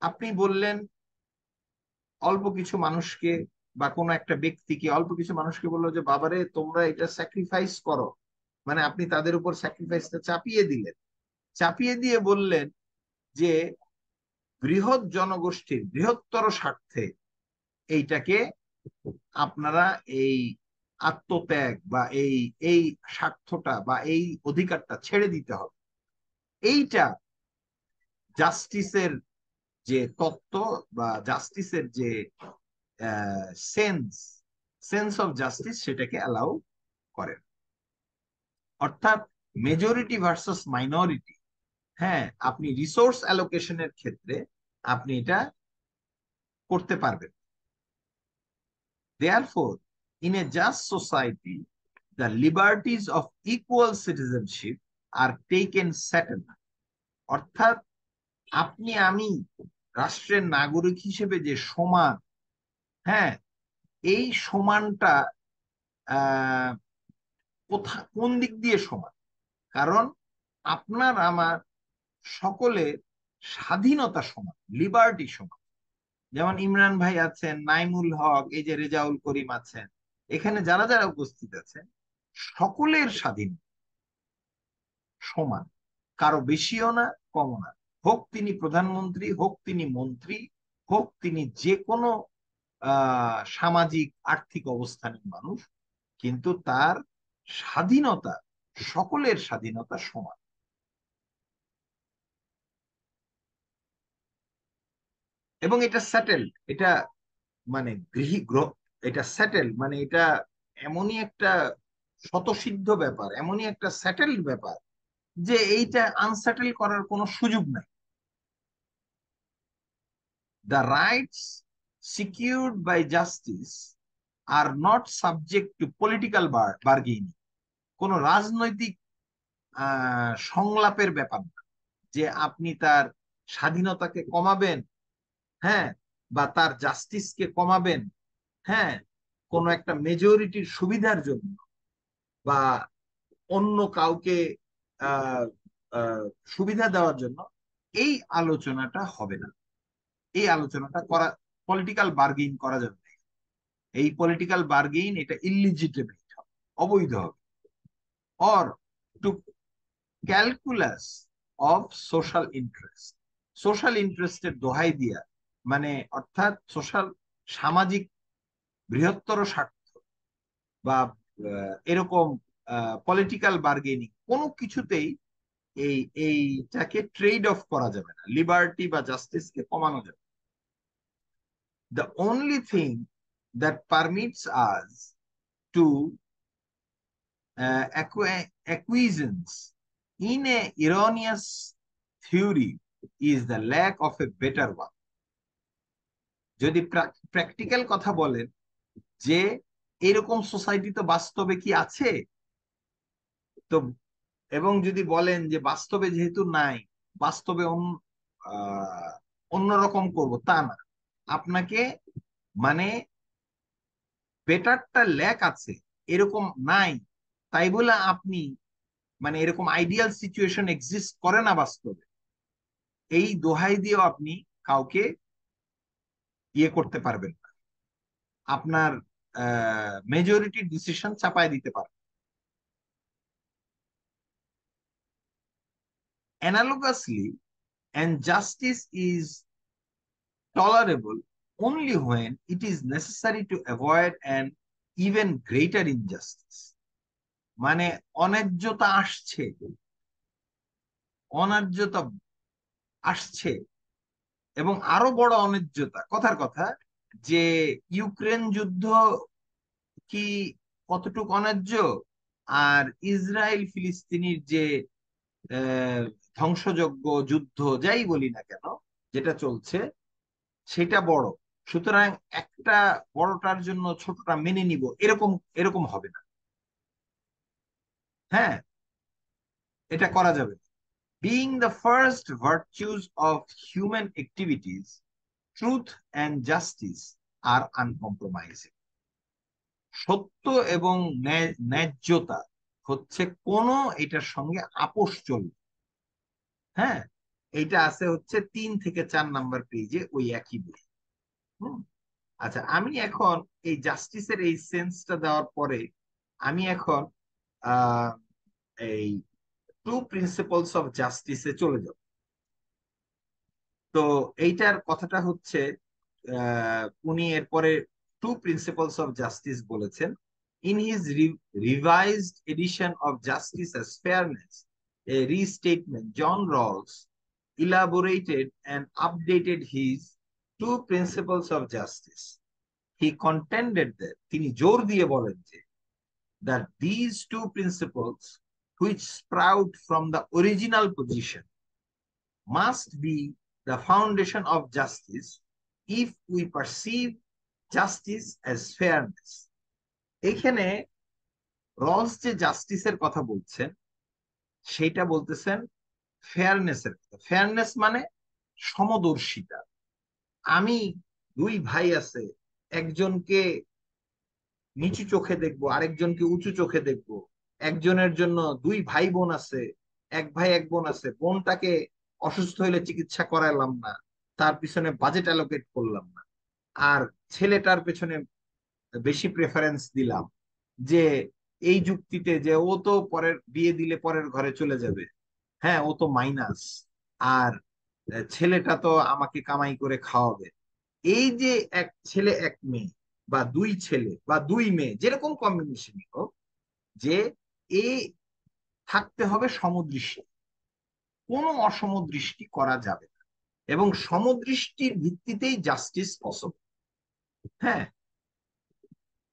আপনি বললেন অল্প কিছু মানুষকে বা কোনো একটা ব্যক্তিকে, অল্প কিছু মানুষকে বলল যে, বাবারে, তোমরা এটা স্যাক্রিফাইস করো। মানে আপনি তাদের উপর স্যাক্রিফাইসটা চাপিয়ে দিলেন। চাপিয়ে দিয়ে বললেন যে, বৃহৎ জনগোষ্ঠীর, বৃহত্তর স্বার্থে এইটাকে আপনারা এই আত্মত্যাগ বা এই এই স্বার্থটা বা এই অধিকারটা ছেড়ে দিতে হবে। এইটা জাস্টিসের যে তত্ত্ব বা জাস্টিসের যে সেন্স সেন্স অফ জাস্টিস সেটাকে অ্যালাউ করেন অর্থাৎ মেজরিটি ভার্সাস মাইনরিটি হ্যাঁ আপনি রিসোর্স অ্যালোকেশনের ক্ষেত্রে আপনি এটা করতে পারবেন। Therefore, in a just society, the liberties of equal citizenship are taken settled অর্থাৎ, আপনি, আমি রাষ্ট্রের নাগরিক হিসেবে যে সমান হ্যাঁ এই সমানটা কোথা, কোন দিক দিয়ে সমান? কারণ আপনার, আমার সকলের স্বাধীনতা সমান, লিবার্টি সমান। যেমন ইমরান ভাই আছেন, নাইমুল হক, এই যে রেজাউল করিম আছেন, এখানে যারা যারা উপস্থিত আছেন, সকলের স্বাধীন সমান। কারও বেশিও না, কমও না। হোক তিনি প্রধানমন্ত্রী, হোক তিনি মন্ত্রী, হোক তিনি যে কোনো সামাজিক, আর্থিক অবস্থানের মানুষ, কিন্তু তার স্বাধীনতা, সকলের স্বাধীনতা সমান। এবং এটা সেটেল এটা মানে গৃহী এটা স্যাটেল মানে এটা এমনই একটা শতসিদ্ধ ব্যাপার, এমনই একটা সেটেলড ব্যাপার যে এইটা আনসেটেল করার কোনো সুযোগ নাই। The rights secured by justice are not subject to political bargaining কোন রাজনৈতিক সংলাপের ব্যাপার না। যে আপনি তার স্বাধীনতাকে কমাবেন হ্যাঁ বা তার জাস্টিসকে কমাবেন হ্যাঁ কোন একটা মেজরিটির সুবিধার জন্য বা অন্য কাউকে সুবিধা দেওয়ার জন্য, এই আলোচনাটা হবে না। এই আলোচনাটা করা পলিটিক্যাল বার্গেইন করা যাবে না। এই পলিটিক্যাল বার্গেইন এটা ইলিজিটিমেট অবৈধ হবে। Or to calculus of social interest social ইন্টারেস্টের দোহাই দিয়া মানে অর্থাৎ সোশ্যাল সামাজিক বৃহত্তর স্বার্থ বা এরকম পলিটিক্যাল বার্গেনিং কোনো কিছুতেই এই, এইটাকে ট্রেড অফ করা যাবে না। লিবার্টি বা জাস্টিসকে কমানো যাবে the only thing that permits us to uh, acquiescence in a erroneous theory is the lack of a better one যদি প্র্যাকটিক্যাল কথা বলেন যে এরকম সোসাইটি তো বাস্তবে কি আছে তো এবং যদি বলেন যে বাস্তবে যেহেতু নাই বাস্তবে অন্যরকম করব তা না আপনাকে মানে বেটারটা ল্যাক আছে এরকম নাই। তাই বলে আপনি মানে এরকম আইডিয়াল সিচুয়েশন এক্সিস্ট করে না বাস্তবে। এই দোহাই দিয়েও আপনি কাউকে ইয়ে করতে পারবেন না। আপনার মেজরিটি ডিসিশন চাপায় দিতে পারবেন Analogously, and justice is tolerable only when it is necessary to avoid an even greater injustice. মানে অন্যায্যতা আসছে অন্যায্যতা আসছে এবং আরও বড় অন্যায্যতা কথার কথা যে ইউক্রেন যুদ্ধ কি কতটুকু অন্যায্য আর ইসরায়েল ফিলিস্তিনির যে ধ্বংসযজ্ঞ, যুদ্ধ, যাই বলি না কেন, যেটা চলছে সেটা বড়। সুতরাং একটা বড়টার জন্য ছোটটা মেনে নিব, এরকম এরকম হবে না। হ্যাঁ? এটা করা যাবে being the first virtues of human activities truth and justice are uncompromising সত্য এবং ন্যায্যতা হচ্ছে কোন এটার সঙ্গে আপোষ চলবে হ্যাঁ? এইটা আছে হচ্ছে তিন থেকে চার নাম্বার পেজে ওই একই বই। হম? আচ্ছা আমি এখন এই জাস্টিসের এই সেন্সটা দেওয়ার পরে আমি এখন এই টু প্রিন্সিপালস অফ জাস্টিসে চলে যাব। তো এইটার কথাটা হচ্ছে উনি এরপরে টু প্রিন্সিপালস অফ জাস্টিস বলেছেন। In his revised edition of justice as fairness a restatement John Rawls elaborated and updated his two principles of justice. He contended that তিনি জোর দিয়ে বলেন that these two principles which sprout from the original position must be the foundation of justice if we perceive justice as fairness. এখানে রলস যে জাস্টিসের কথা বলছেন সেটা বলতেছেন ফেয়ারনেসের ফেয়ারনেস মানে সমদর্শিতা। আমি দুই ভাই আছে, একজনকে নিচু চোখে দেখব, আরেকজনকে উঁচু চোখে দেখব। একজনের জন্য দুই ভাই বোন আছে, এক ভাই এক বোন আছে। বোনটাকে অসুস্থ হইলে চিকিৎসা করাইলাম না, তার পিছনে বাজেট অ্যালোকেট করলাম না। আর ছেলেটার পেছনে বেশি প্রেফারেন্স দিলাম যে এই যুক্তিতে যে ও তো পরের বিয়ে দিলে পরের ঘরে চলে যাবে। হ্যাঁ ও তো মাইনাস আর ছেলেটা তো আমাকে কামাই করে খাওয়াবে। এই যে এক ছেলে, এক মেয়ে বা দুই ছেলে বা দুই মেয়ে, যেরকম কম্বিনেশনই হোক, যে এ থাকতে হবে সমদৃষ্টি। কোনো অসমদৃষ্টি করা যাবে না। এবং সমদৃষ্টির ভিত্তিতেই জাস্টিস পসিবল হ্যাঁ?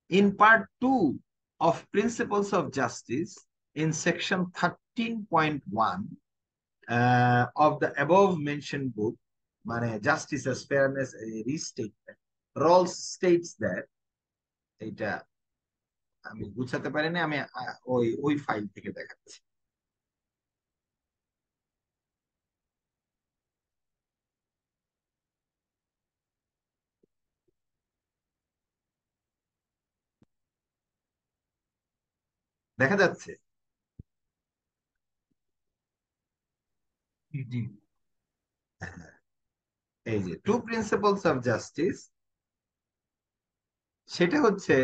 In part two of principles of justice in section 13.1 uh, of the above mentioned book, মানে Justice as Fairness a Restatement, Rawls states that এটা আমি গুছাতে পারিনি আমি ওই ওই ফাইল থেকে দেখাচ্ছি দেখা যাচ্ছে [laughs] এই যে টু প্রিন্সিপালস অফ জাস্টিস সেটা হচ্ছে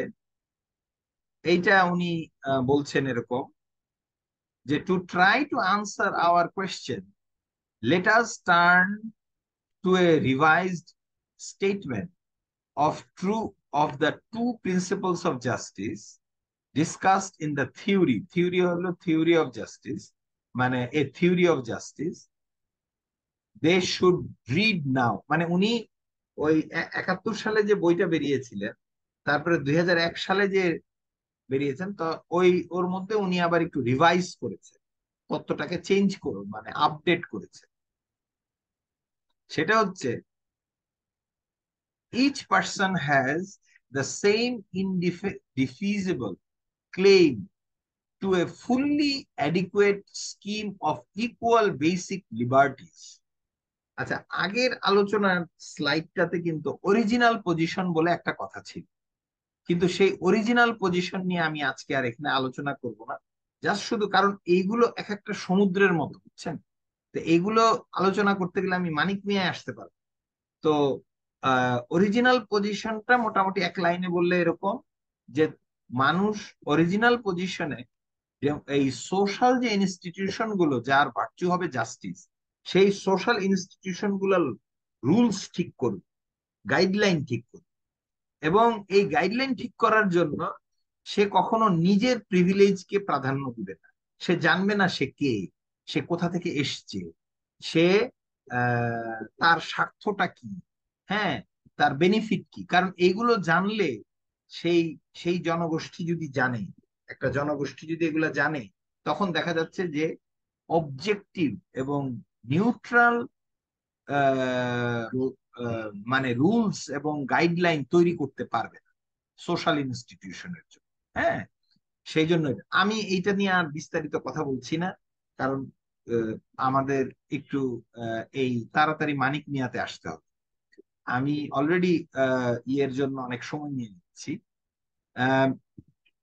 এইটা উনি বলছেন এরকম যে to try to answer our question let us turn to a revised statement of true of the two principles of justice discussed in the theory theory হলো থিওরি অফ জাস্টিস মানে a theory of justice they should read now মানে উনি ওই একাত্তর সালে যে বইটা বেরিয়েছিলেন, তারপরে দুই হাজার এক সালে যে বেরিয়েছেন, তো ওই, ওর মধ্যে উনি আবার একটু রিভাইজ করেছে। তত্ত্বটাকে চেঞ্জ করুন মানে আপডেট করেছে। সেটা হচ্ছে each person has the same indefeasible claim to a fully adequate scheme of equal basic liberties. আচ্ছা আগের আলোচনার স্লাইডটাতে কিন্তু অরিজিনাল পজিশন বলে একটা কথা ছিল। কিন্তু সেই অরিজিনাল পজিশন নিয়ে আমি আজকে আর এখানে আলোচনা করব না। জাস্ট শুধু কারণ এইগুলো এক একটা সমুদ্রের মতো, বুঝছেন? তো এইগুলো আলোচনা করতে গেলে আমি মানিক নিয়ে আসতে পারব। তো অরিজিনাল পজিশনটা মোটামুটি এক লাইনে বললে এরকম যে মানুষ অরিজিনাল পজিশনে এই সোশ্যাল যে ইনস্টিটিউশনগুলো, যার ভার্চু হবে জাস্টিস সেই সোশ্যাল ইনস্টিটিউশনগুলোর রুলস ঠিক করুন গাইডলাইন ঠিক করুন। এবং এই গাইডলাইন ঠিক করার জন্য সে কখনো নিজের প্রিভিলেজকে প্রাধান্য দিবে না। সে জানবে না সে কে, সে কোথা থেকে এসছে, সে তার স্বার্থটা কি হ্যাঁ তার বেনিফিট কি। কারণ এইগুলো জানলে সেই সেই জনগোষ্ঠী যদি জানে, একটা জনগোষ্ঠী যদি এগুলো জানে, তখন দেখা যাচ্ছে যে অবজেক্টিভ এবং নিউট্রাল মানে রুলস এবং গাইডলাইন তৈরি করতে পারবে না সোশ্যাল ইনস্টিটিউশনের জন্য। হ্যাঁ? সেই জন্য আমি এইটা নিয়ে আর বিস্তারিত কথা বলছি না কারণ আমাদের একটু এই তাড়াতাড়ি মানিক নিয়াতে আসতে হবে। আমি অলরেডি ইয়ের জন্য অনেক সময় নিয়ে নিচ্ছি।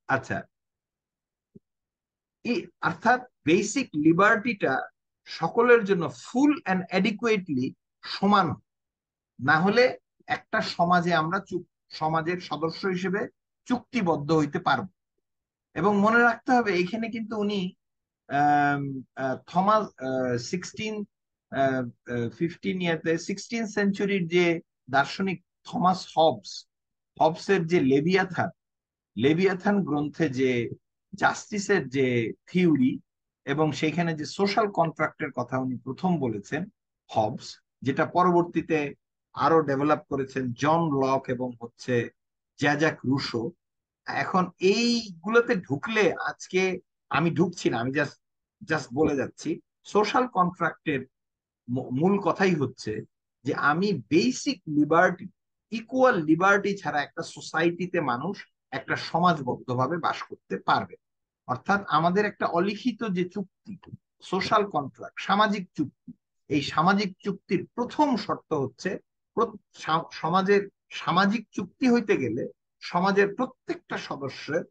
আচ্ছা। অর্থাৎ বেসিক লিবার্টিটা সকলের জন্য ফুল অ্যান্ড অ্যাডিকুয়েটলি সমান না হলে একটা সমাজে আমরা সমাজের সদস্য হিসেবে চুক্তিবদ্ধ হইতে পারব। এবং মনে রাখতে হবে, এখানে কিন্তু উনি থমাস সিক্সটিন ফিফটিন ইয়াতে সিক্সটিন সেঞ্চুরির যে দার্শনিক থমাস হবস, হবসের যে লেবিয়াথান লেবিয়াথান গ্রন্থে যে জাস্টিসের যে থিওরি এবং সেখানে যে সোশ্যাল কন্ট্রাক্টের কথা উনি প্রথম বলেছেন হবস যেটা পরবর্তীতে আরও ডেভেলপ করেছেন জন লক এবং হচ্ছে জ্যাজাক রুশো এখন এইগুলোতে ঢুকলে আজকে আমি ঢুকছি না, আমি জাস্ট জাস্ট বলে যাচ্ছি। সোশ্যাল কন্ট্রাক্টের মূল কথাই হচ্ছে যে আমি বেসিক লিবার্টি ইকুয়াল লিবার্টি ছাড়া একটা সোসাইটিতে মানুষ একটা সমাজবদ্ধভাবে বাস করতে পারবে অর্থাৎ আমাদের একটা অলিখিত যে চুক্তি সোশ্যাল কন্ট্রাক্ট সামাজিক চুক্তি, এই সামাজিক চুক্তির প্রথম শর্ত হচ্ছে সমাজের সামাজিক চুক্তি হইতে গেলে সমাজের প্রত্যেকটা সদস্যের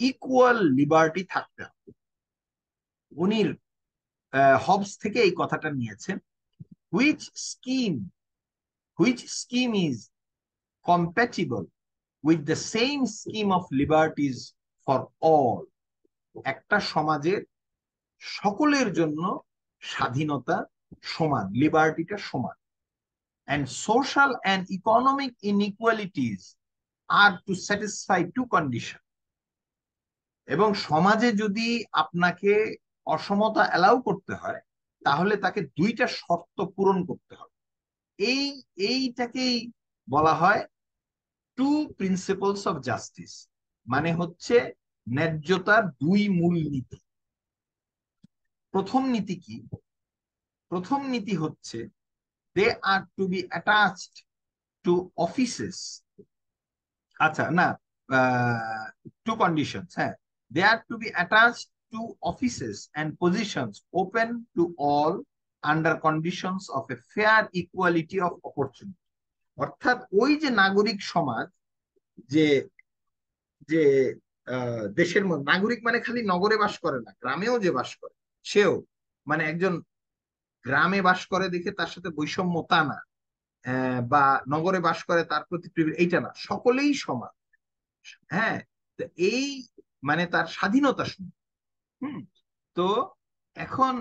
ইকুয়াল লিবার্টি থাকতে হবে। উনি হবস থেকে এই কথাটা নিয়েছেন which scheme which scheme is compatible with the same scheme of liberties for all একটা সমাজের সকলের জন্য স্বাধীনতা সমান লিবার্টিটা সমান। And social and economic inequalities are to satisfy two condition এবং সমাজে যদি আপনাকে অসমতা অ্যালাউ করতে হয়, তাহলে তাকে দুইটা শর্ত পূরণ করতে হবে। এই, এইটাকেই বলা হয় টু প্রিন্সিপলস অফ জাস্টিস মানে হচ্ছে ন্যায্যতার দুই মূল নীতি। প্রথম নীতি কি? প্রথম নীতি হচ্ছে they are to be attached to offices আচ্ছা না টু কন্ডিশনস হ্যাঁ। They are to be attached to offices and positions open to all under conditions of a fair equality of opportunity অর্থাৎ ওই যে নাগরিক সমাজ, যে যে দেশের মধ্যে। নাগরিক মানে খালি নগরে বাস করে না, গ্রামেও যে বাস করে, সেও। মানে একজন গ্রামে বাস করে দেখে তার সাথে বৈষম্য তা না। বা নগরে বাস করে তার প্রতি এইটা না, সকলেই সমান। হ্যাঁ এই মানে তার স্বাধীনতা শুনে তো এখন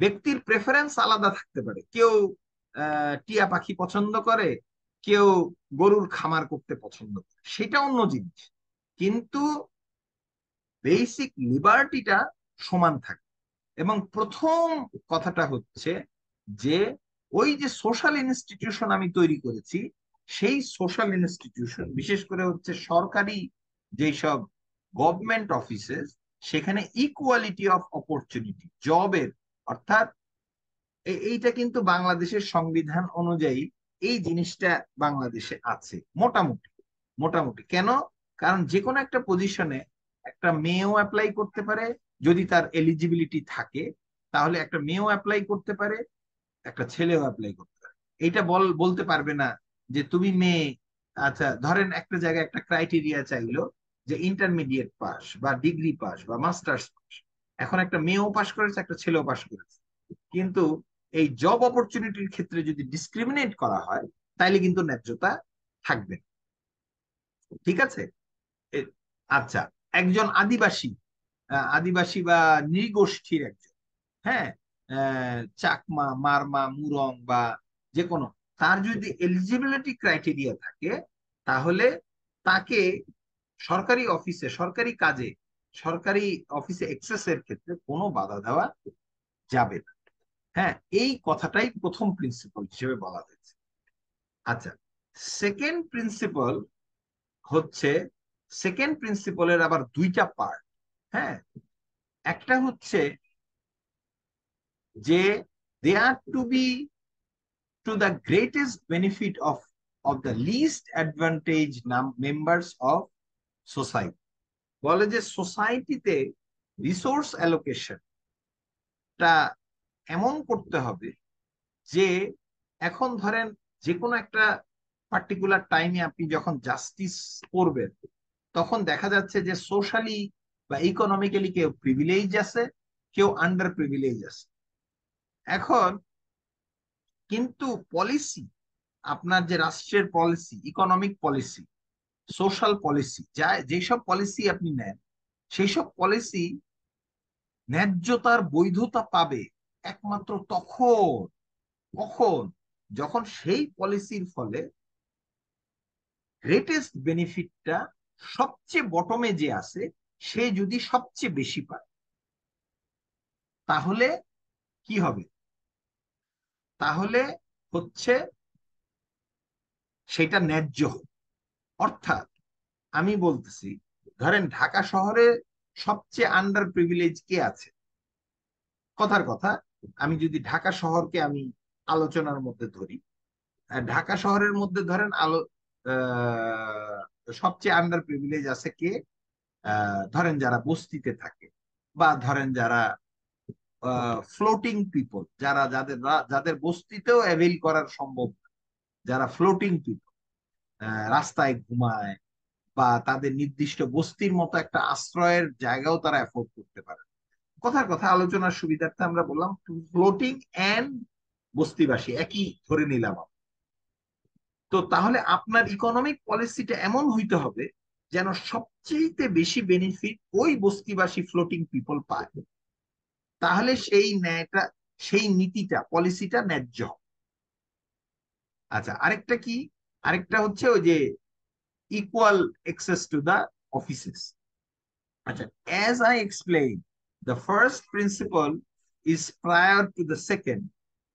ব্যক্তির প্রেফারেন্স আলাদা থাকতে পারে। কেউ টিয়া পাখি পছন্দ করে কেউ গরুর খামার করতে পছন্দ করে, সেটা অন্য জিনিস। কিন্তু বেসিক লিবার্টিটা সমান থাকে। এবং প্রথম কথাটা হচ্ছে যে, ওই যে সোশ্যাল ইনস্টিটিউশন আমি তৈরি করেছি, সেই সোশ্যাল ইনস্টিটিউশন বিশেষ করে হচ্ছে সরকারি যেসব গভর্নমেন্ট অফিসেস সেখানে ইকুয়ালিটি অফ অপরচুনিটি জবের অর্থাৎ এইটা কিন্তু বাংলাদেশের সংবিধান অনুযায়ী এই জিনিসটা বাংলাদেশে আছে, মোটামুটি মোটামুটি। কেন? কারণ যে কোনো একটা পজিশনে একটা মেয়েও অ্যাপ্লাই করতে পারে, যদি তার এলিজিবিলিটি থাকে, তাহলে একটা মেয়েও অ্যাপ্লাই করতে পারে, একটা ছেলেও অ্যাপ্লাই করতে পারে। এইটা বল, বলতে পারবে না যে তুমি মেয়ে আচ্ছা ধরেন একটা জায়গায় একটা ক্রাইটেরিয়া চাইলো যে ইন্টারমিডিয়েট পাস বা ডিগ্রি পাস বা মাস্টার্স পাস এখন একটা মেয়েও পাস করেছে, একটা ছেলেও পাস করেছে। কিন্তু এই জব অপরচুনিটির ক্ষেত্রে যদি ডিসক্রিমিনেট করা হয়, তাইলে কিন্তু ন্যায্যতা থাকবে। ঠিক আছে? আচ্ছা একজন আদিবাসী আদিবাসী বা নৃগোষ্ঠীর একজন হ্যাঁ? চাকমা, মারমা, মুরং বা যে কোনো তার যদি এলিজিবিলিটি ক্রাইটেরিয়া থাকে, তাহলে তাকে সরকারি অফিসে সরকারি কাজে, সরকারি অফিসে এক্সেসের ক্ষেত্রে কোনো বাধা দেওয়া যাবে না। হ্যাঁ এই কথাটাই প্রথম প্রিন্সিপাল হিসেবে বলা হয়েছে। আচ্ছা সেকেন্ড প্রিন্সিপাল হচ্ছে সেকেন্ড প্রিন্সিপালের আবার দুইটা পার্ট হ্যাঁ? একটা হচ্ছে যে they are to be to the greatest benefit of of the least advantage members of society বলে যে সোসাইটিতে রিসোর্স অ্যালোকেশনটা এমন করতে হবে যে এখন ধরেন যে কোনো একটা পার্টিকুলার টাইমে আপনি যখন জাস্টিস করবেন, তখন দেখা যাচ্ছে যে সোশ্যালি বা ইকোনমিক্যালি কেউ প্রিভিলেজ আছে, কেউ আন্ডার প্রিভিলেজ আছে। এখন কিন্তু পলিসি আপনার যে রাষ্ট্রের policy economic policy social policy যা, যেসব পলিসি আপনি নেন সেই সব পলিসি ন্যায্যতার বৈধতা পাবে একমাত্র তখন কখন যখন সেই পলিসির ফলে গ্রেটেস্ট বেনিফিটটা সবচেয়ে বটমে যে আছে, সে যদি সবচেয়ে বেশি পায়, তাহলে কি হবে? তাহলে হচ্ছে সেটা ন্যায্য অর্থাৎ আমি বলতেছি, ধরেন ঢাকা শহরে সবচেয়ে আন্ডার প্রিভিলেজ কে আছে? কথার কথা আমি যদি ঢাকা শহরকে আমি আলোচনার মধ্যে ধরি ঢাকা শহরের মধ্যে ধরেন আলো সবচেয়ে আন্ডার প্রিভিলেজ আছে কে? ধরেন যারা বস্তিতে থাকে বা ধরেন যারা ফ্লোটিং পিপল যারা যাদের যাদের বস্তিতেও অ্যাভেল করার সম্ভব যারা ফ্লোটিং পিপল রাস্তায় ঘুমায় বা তাদের নির্দিষ্ট বস্তির মতো একটা আশ্রয়ের জায়গাও তারা অ্যাফোর্ড করতে পারে কথার কথা, আলোচনার সুবিধার্থে আমরা বললাম ফ্লোটিং অ্যান্ড বস্তিবাসী, একই ধরে নিলাম তো তাহলে আপনার ইকোনমিক পলিসিটা এমন হইতে হবে যেন সবচেয়ে বেশি বেনিফিট ওই বস্তিবাসী ফ্লোটিং পিপল পায়। তাহলে সেই ন্যায়টা, সেই নীতিটা পলিসিটা ন্যায্য আচ্ছা আরেকটা কি? আরেকটা হচ্ছে ওই যে equal access to the offices আচ্ছা as I explain The first principle is prior to the second.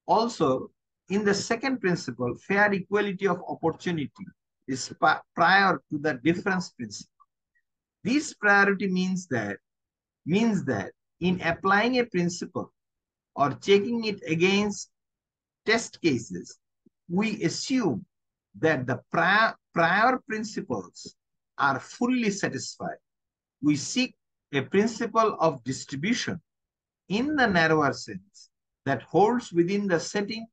Also, in the second principle, fair equality of opportunity is prior to the difference principle. This priority means that means that in applying a principle or checking it against test cases, we assume that the prior, prior principles are fully satisfied. We seek a principle of distribution in the narrower sense that holds within the setting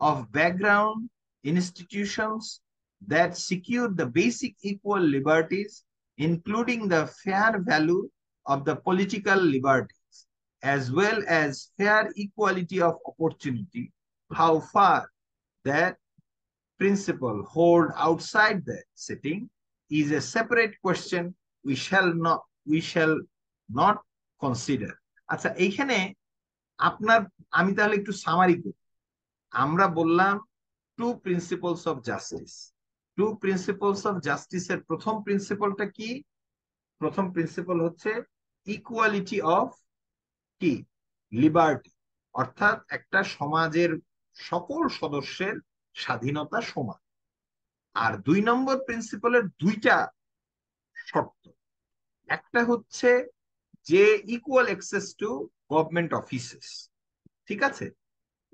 of background institutions that secure the basic equal liberties, including the fair value of the political liberties, as well as fair equality of opportunity, how far that principle hold outside that setting is a separate question we shall not we shall not consider. আচ্ছা এইখানে আপনার, আমি তাহলে একটু সামারি করি। আমরা বললাম two principles of justice two principles of জাস্টিসের প্রথম প্রিন্সিপলটা কি? প্রথম প্রিন্সিপল হচ্ছে ইকুয়ালিটি অফ কি? লিবার্টি অর্থাৎ একটা সমাজের সকল সদস্যের স্বাধীনতা সমান। আর দুই নম্বর প্রিন্সিপালের দুইটা শর্ত। একটা হচ্ছে যে equal access to government offices ঠিক আছে?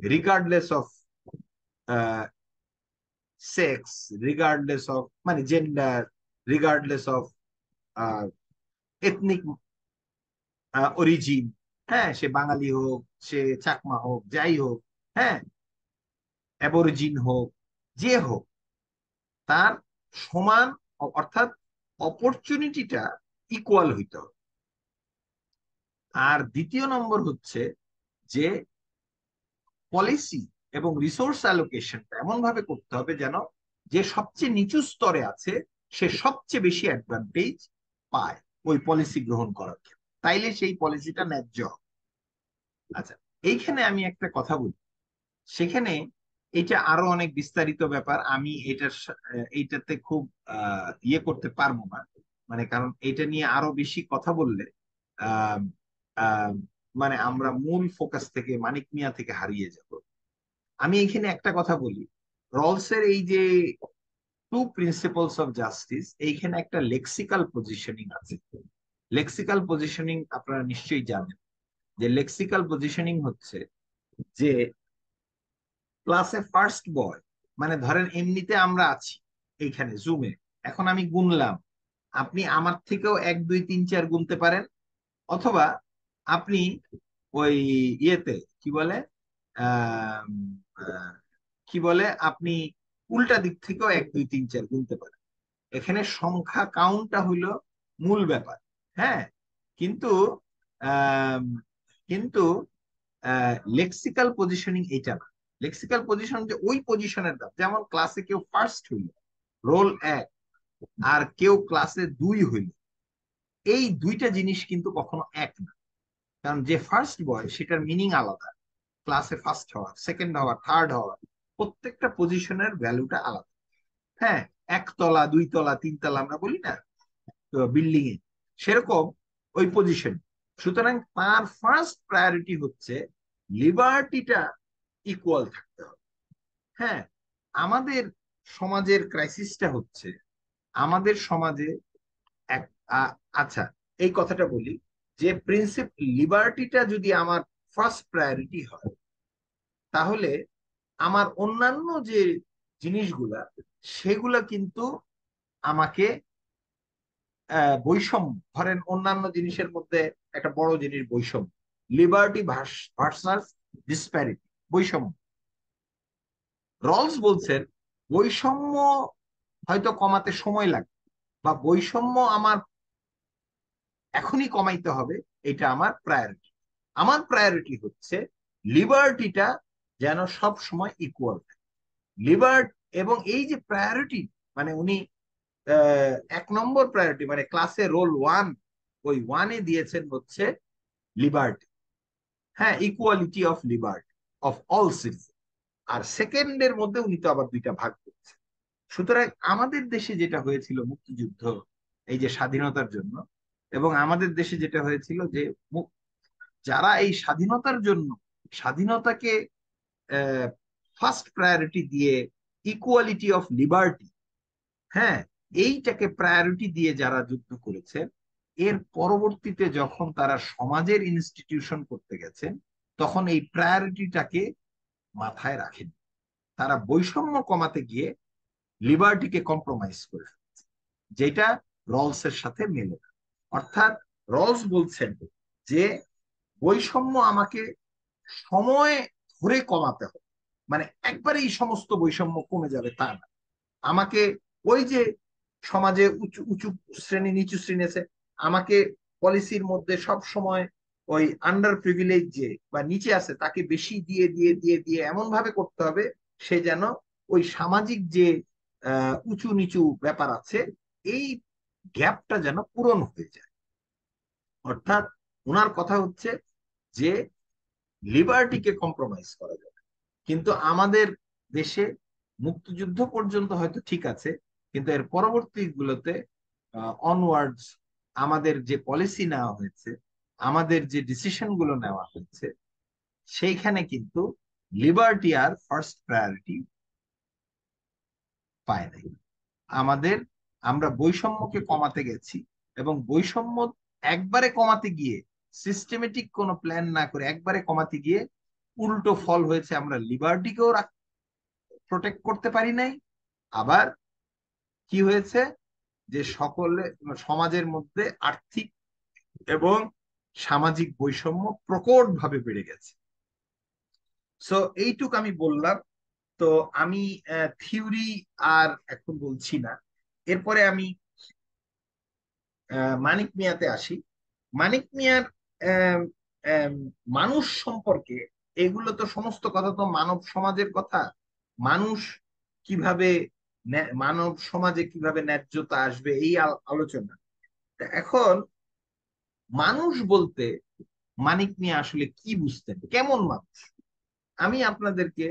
Regardless of sex regardless of মানে gender regardless of ethnic origin হ্যাঁ সে বাঙালি হোক, সে চাকমা হোক, যাই হোক হ্যাঁ অ্যাবরিজিন হোক, যে হোক, তার সমান অর্থাৎ অপরচুনিটিটা ইকুয়াল হইতে হবে। আর দ্বিতীয় নম্বর হচ্ছে যে পলিসি এবং রিসোর্স অ্যালোকেশনটা এমন ভাবে করতে হবে যেন যে সবচেয়ে নিচু স্তরে আছে, সে সবচেয়ে বেশি অ্যাডভান্টেজ পায় ওই পলিসি গ্রহণ করার ক্ষেত্রে তাইলে সেই পলিসিটা ন্যায্য হবে। আচ্ছা এইখানে আমি একটা কথা বলি। সেখানে এটা আরও অনেক বিস্তারিত ব্যাপার। আমি এটার এইটাতে খুব ইয়ে করতে পারব না। মানে কারণ এটা নিয়ে আরও বেশি কথা বললে মানে আমরা মূল ফোকাস থেকে, মানিক মিয়া থেকে হারিয়ে যাব। আমি এখানে একটা কথা বলি। রলসের এই যে টু প্রিন্সিপালস অফ জাস্টিস এইখানে একটা লেক্সিক্যাল পজিশনিং আছে। লেক্সিক্যাল পজিশনিং আপনারা নিশ্চয়ই জানেন যে লেক্সিক্যাল পজিশনিং হচ্ছে যে ক্লাসে ফার্স্ট বয় মানে ধরেন এমনিতে আমরা আছি এইখানে জুমে এখন আমি গুনলাম। আপনি আমার থেকেও এক, দুই, তিন, চার গুনতে পারেন, অথবা আপনি ওই ইয়েতে, কি বলে কি বলে, আপনি উল্টা দিক থেকেও এক, দুই, তিন, চার গুনতে পারেন। এখানে সংখ্যা কাউন্টটা হইল মূল ব্যাপার হ্যাঁ? কিন্তু কিন্তু লেক্সিক্যাল পজিশনিং এইটা না। লেক্সিক্যাল পজিশন যে ওই পজিশনের দাম, যেমন ক্লাসে কেউ ফার্স্ট হইল রোল এক, আর কেউ ক্লাসে দুই হইল, এই দুইটা জিনিস কিন্তু কখনো এক না। কারণ যে ফার্স্ট বয় সেটার মিনিং আলাদা। ক্লাসে ফার্স্ট হওয়ার সেকেন্ড হওয়ার থার্ড হওয়ার, প্রত্যেকটা পজিশনের ভ্যালুটা আলাদা। হ্যাঁ একতলা তিন তলা আমরা বলি না বিল্ডিং এ সেরকম ওই পজিশন সুতরাং তার ফার্স্ট প্রায়োরিটি হচ্ছে লিবার্টিটা ইকুয়াল থাকতে হবে। হ্যাঁ আমাদের সমাজের ক্রাইসিসটা হচ্ছে, আমাদের সমাজে এক আচ্ছা এই কথাটা বলি। যে প্রিন্সিপ লিবার্টিটা যদি আমার ফার্স্ট প্রায়োরিটি হয়, তাহলে আমার অন্যান্য যে জিনিসগুলা, সেগুলা কিন্তু আমাকে বৈষম্য, ধরেন অন্যান্য জিনিসের মধ্যে একটা বড় জিনিস বৈষম্য লিবার্টি ভার্সাস ডিসপ্যারিটি বৈষম্য। রলস বলছেন, বৈষম্য হয়তো কমাতে সময় লাগবে, বা বৈষম্য আমার এখনই কমাইতে হবে, এটা আমার প্রায়োরিটি আমার প্রায়োরিটি হচ্ছে লিবার্টিটা যেন সব সময় ইকুয়াল থাকে। লিবার্ট এবং এই যে প্রায়োরিটি মানে উনি এক নম্বর প্রায়োরিটি মানে ক্লাসে রোল ওয়ান ওই ওয়ানে দিয়েছেন হচ্ছে লিবার্টি হ্যাঁ equality of liberty of all citizen আর সেকেন্ডের মধ্যে উনি তো আবার দুইটা ভাগ করছেন। সুতরাং আমাদের দেশে যেটা হয়েছিল মুক্তিযুদ্ধ, এই যে স্বাধীনতার জন্য এবং আমাদের দেশে যেটা হয়েছিল যে যারা এই স্বাধীনতার জন্য, স্বাধীনতাকে ফার্স্ট প্রায়োরিটি দিয়ে ইকুয়ালিটি অফ লিবার্টি হ্যাঁ এইটাকে প্রায়োরিটি দিয়ে যারা যুদ্ধ করেছেন এর পরবর্তীতে যখন তারা সমাজের ইনস্টিটিউশন করতে গেছেন তখন এই প্রায়োরিটিটাকে মাথায় রাখেন। তারা বৈষম্য কমাতে গিয়ে লিবার্টিকে কম্প্রোমাইজ করে ফেলছে, যেটা রলসের সাথে মেলে না। অর্থাৎ রলস বলছেন যে বৈষম্য আমাকে সময় ধরে কমাতে হবে। মানে একবারে এই সমস্ত বৈষম্য কমে যাবে তা না। আমাকে ওই যে সমাজে উঁচু উঁচু শ্রেণি, নিচু শ্রেণি আছে, আমাকে পলিসির মধ্যে সব সময় ওই আন্ডার প্রিভিলেজ যে বা নিচে আছে, তাকে বেশি দিয়ে দিয়ে দিয়ে দিয়ে এমন ভাবে করতে হবে, সে যেন ওই সামাজিক যে উঁচু, নিচু ব্যাপার আছে, এই গ্যাপটা যেন পূরণ হয়ে যায়। অর্থাৎ ওনার কথা হচ্ছে যে লিবার্টিকে কম্প্রোমাইজ করা যাবে। কিন্তু আমাদের দেশে মুক্তিযুদ্ধ পর্যন্ত হয়তো ঠিক আছে, কিন্তু এর পরবর্তী গুলোতে অনওয়ার্ডস আমাদের যে পলিসি নেওয়া হয়েছে, আমাদের যে ডিসিশনগুলো নেওয়া হয়েছে, সেইখানে কিন্তু লিবার্টি আর ফার্স্ট প্রায়োরিটি পায় নাই। আমাদের আমরা বৈষম্যকে কমাতে গেছি এবং বৈষম্য একবারে কমাতে গিয়ে সিস্টেমেটিক কোনো প্ল্যান না করে একবারে কমাতে গিয়ে উল্টো ফল হয়েছে আমরা লিবার্টিকেও প্রোটেক্ট করতে পারি নাই। আবার কি হয়েছে? যে সকলে, সমাজের মধ্যে আর্থিক এবং সামাজিক বৈষম্য প্রকট ভাবে বেড়ে গেছে। সো এইটুক আমি বললাম। তো আমি থিওরি আর এখন বলছি না। এরপরে আমি মানিক মিয়াতে আসি। মানিক মিয়ার মানুষ সম্পর্কে এগুলো তো সমস্ত কথা তো মানব সমাজের কথা। মানুষ কীভাবে মানব সমাজে কীভাবে ন্যায্যতা আসবে এই আলোচনা। এখন মানুষ বলতে মানিক মিয়া আসলে কি বুঝতেন? কেমন মানুষ? আমি আপনাদেরকে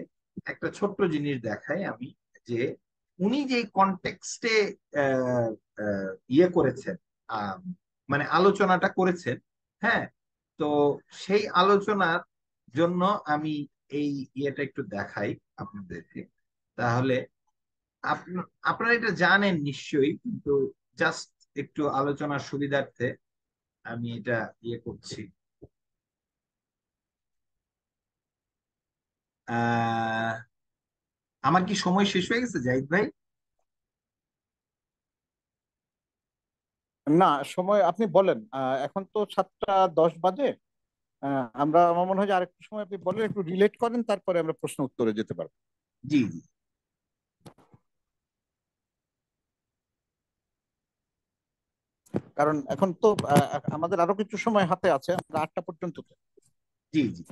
একটা ছোট্ট জিনিস দেখাই আমি, যে উনি যে কনটেক্সটে ইয়ে করেছেন মানে আলোচনাটা করেছেন হ্যাঁ? তো সেই আলোচনার জন্য আমি এই ইয়েটা একটু দেখাই আপনাদেরকে। তাহলে আপনারা এটা জানেন নিশ্চয়ই, কিন্তু জাস্ট একটু আলোচনার সুবিধার্থে আমি এটা ইয়ে করছি। আমার কি সময় শেষ হয়ে গেছে জাহিদ ভাই? না সময় আপনি বলেন। এখন তো সাতটা দশ বাজে। আমরা আমার মনে হয় আরেকটু সময় আপনি বলেন একটু রিলেট করেন তারপরে আমরা প্রশ্ন উত্তরে যেতে পারব। জি জি। কারণ এখন তো আমাদের আরও কিছু সময় হাতে আছে আমরা আটটা পর্যন্ত। জি জি।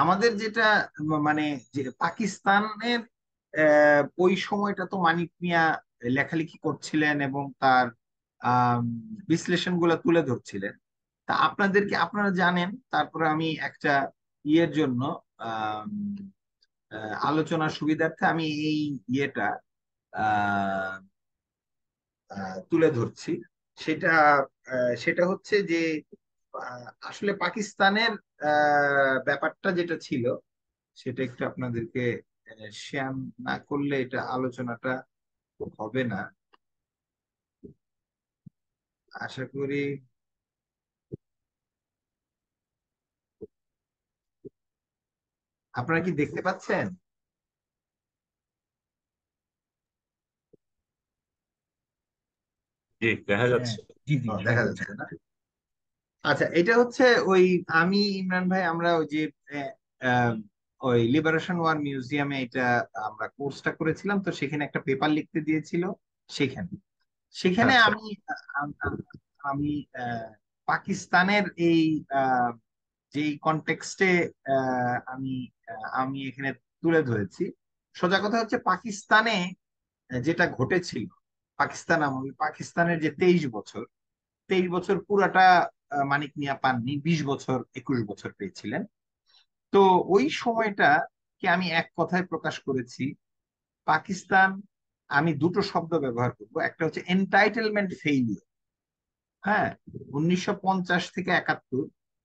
আমাদের যেটা মানে পাকিস্তানের ওই সময়টা তো মানিক মিয়া লেখালেখি করছিলেন এবং তার বিশ্লেষণগুলা তুলে ধরছিলেন। তা আপনাদেরকে, আপনারা জানেন, তারপরে আমি একটা ইয়ের জন্য আলোচনার সুবিধার্থে আমি এই ইয়েটা তুলে ধরছি। সেটা সেটা হচ্ছে যে আসলে পাকিস্তানের ব্যাপারটা যেটা ছিল সেটা একটু আপনাদেরকে শেয়ার না করলে এটা আলোচনাটা হবে না। আশা করি আপনারা কি দেখতে পাচ্ছেন? জি দেখা যাচ্ছে। দেখা যাচ্ছে। না? আচ্ছা এটা হচ্ছে ওই আমি ইমরান ভাই আমরা ওই যে ওই লিবারেশন ওয়ার মিউজিয়ামে এটা আমরা কোর্সটা করেছিলাম তো সেখানে একটা পেপার লিখতে দিয়েছিল সেখানে সেখানে আচ্ছা। আমি আমি পাকিস্তানের এই যেই কনটেক্সটে আমি আমি এখানে তুলে ধরেছি সোজা কথা হচ্ছে পাকিস্তানে যেটা ঘটেছিল পাকিস্তান আমল পাকিস্তানের যে তেইশ বছর তেইশ বছর পুরাটা মানিক মিয়া পাননি, বিশ বছর, একুশ বছর পেয়েছিলেন। তো ওই সময়টা কে আমি এক কথায় প্রকাশ করেছি, পাকিস্তান, আমি দুটো শব্দ ব্যবহার করব। একটা হচ্ছে এন্টাইটেলমেন্ট ফেইলিয়ার হ্যাঁ উনিশশো পঞ্চাশ থেকে একাত্তর।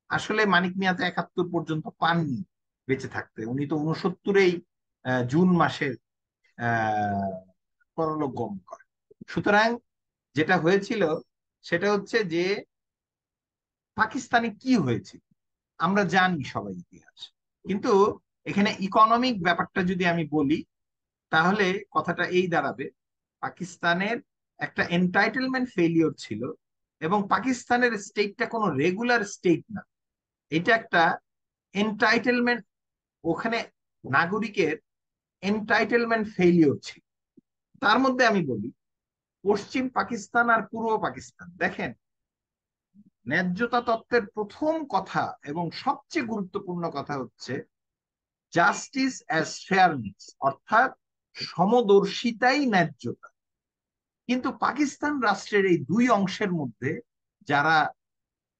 আসলে মানিক মিয়া তো একাত্তর পর্যন্ত পাননি বেঁচে থাকতে। উনি তো উনসত্তরেই জুন মাসের পরলোক গম করেন। সুতরাং যেটা হয়েছিল, সেটা হচ্ছে যে পাকিস্তানে কি হয়েছে? আমরা জানি সবাই ইতিহাস। কিন্তু এখানে ইকোনমিক ব্যাপারটা যদি আমি বলি, তাহলে কথাটা এই দাঁড়াবে। পাকিস্তানের একটা এন্টাইটেলমেন্ট ফেলিওর ছিল এবং পাকিস্তানের স্টেটটা কোনো রেগুলার স্টেট না। এটা একটা এন্টাইটেলমেন্ট ওখানে নাগরিকের এন্টাইটেলমেন্ট ফেলিওর ছিল। তার মধ্যে আমি বলি, পশ্চিম পাকিস্তান আর পূর্ব পাকিস্তান। দেখেন ন্যায্যতা তত্ত্বের প্রথম কথা এবং সবচেয়ে গুরুত্বপূর্ণ কথা হচ্ছে জাস্টিস অ্যাজ ফেয়ারনেস অর্থাৎ সমদর্শিতাই ন্যায্যতা। কিন্তু পাকিস্তান রাষ্ট্রের এই দুই অংশের মধ্যে যারা,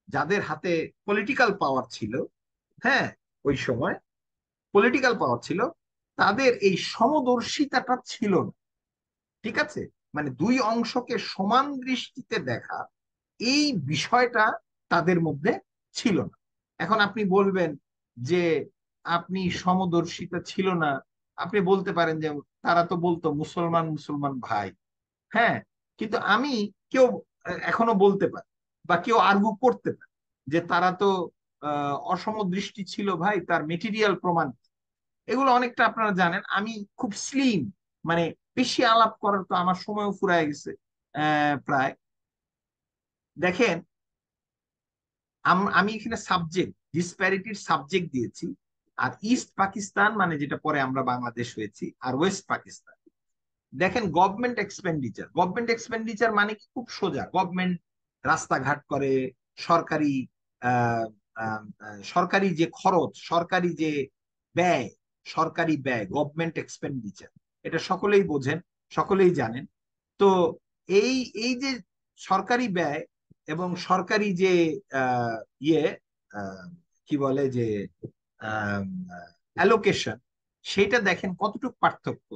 যাদের হাতে পলিটিক্যাল পাওয়ার ছিল হ্যাঁ ওই সময় পলিটিক্যাল পাওয়ার ছিল, তাদের এই সমদর্শিতাটা ছিল না। ঠিক আছে? মানে দুই অংশকে সমান দৃষ্টিতে দেখা এই বিষয়টা তাদের মধ্যে ছিল না। এখন আপনি বলবেন যে আপনি সমদর্শিতা ছিল না। আপনি বলতে পারেন যে তারা তো বলতো মুসলমান মুসলমান ভাই। হ্যাঁ কিন্তু আমি কেউ এখনও বলতে পারি বা কেউ আর্গু করতে পারে যে তারা তো অসম দৃষ্টি ছিল ভাই, তার মেটেরিয়াল প্রমাণ। এগুলো অনেকটা আপনারা জানেন। আমি খুব স্লিম মানে বেশি আলাপ করার তো আমার সময়ও ফুরায় গেছে প্রায়। দেখেন, আম- এখানে সাবজেক্ট ডিসপ্যারিটির সাবজেক্ট দিয়েছি। আর ইস্ট পাকিস্তান মানে যেটা পরে আমরা বাংলাদেশ হয়েছি, আর ওয়েস্ট পাকিস্তান দেখেন গভর্নমেন্ট এক্সপেন্ডিচার গভর্নমেন্ট এক্সপেন্ডিচার মানে কি? খুব সোজা। গভর্নমেন্ট রাস্তাঘাট করে, সরকারি সরকারি যে খরচ, সরকারি যে ব্যয়, সরকারি ব্যয় গভর্নমেন্ট এক্সপেন্ডিচার এটা সকলেই বোঝেন, সকলেই জানেন। তো এই এই যে সরকারি ব্যয় এবং সরকারি যে ইয়ে কি বলে যে অ্যালোকেশন সেটা দেখেন কতটুকু পার্থক্য?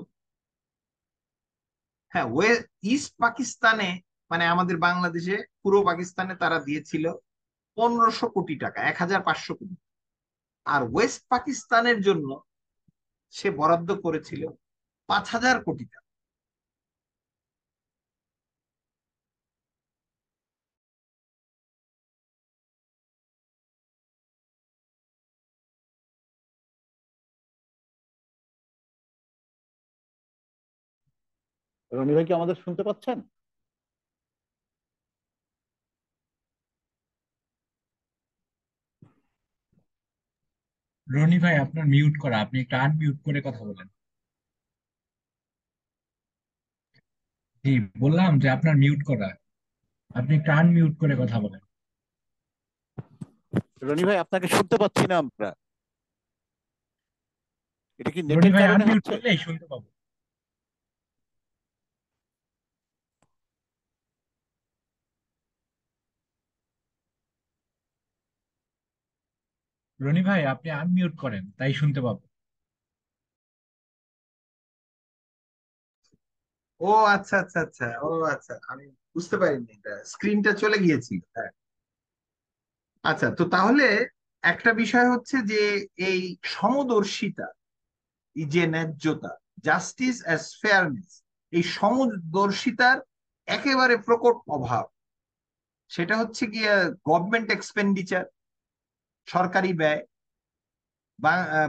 হ্যাঁ ওয়ে ইস্ট পাকিস্তানে মানে আমাদের বাংলাদেশে পুরো পাকিস্তানে তারা দিয়েছিল পনেরোশো কোটি টাকা, এক হাজার পাঁচশো কোটি আর ওয়েস্ট পাকিস্তানের জন্য সে বরাদ্দ করেছিল পাঁচ হাজার কোটি টাকা। রনি ভাই কি আমাদের শুনতে পাচ্ছেন? রনি ভাই আপনার মিউট করা আপনি একটু আনমিউট করে কথা বলেন। জি বললাম যে আপনার মিউট করা আপনি একটু আনমিউট করে কথা বলেন। রনি ভাই আপনাকে শুনতে পাচ্ছি না আমরা। এটা কি নেটের কারণে হচ্ছে? শুনতে পাবো। রনি ভাই, আপনি আনমিউট করেন, তাই শুনতে পাবো। ও আচ্ছা আচ্ছা আচ্ছা ও আচ্ছা আমি বুঝতে পারিনি স্ক্রিনটা চলে গিয়েছিল হ্যাঁ। আচ্ছা তো তাহলে একটা বিষয় হচ্ছে যে, এই সমদর্শিতা যে ন্যায্যতা জাস্টিস অ্যাজ ফেয়ারনেস এই সমদর্শিতার একেবারে প্রকট অভাব, সেটা হচ্ছে গিয়ে গভর্নমেন্ট এক্সপেন্ডিচার সরকারি ব্যয়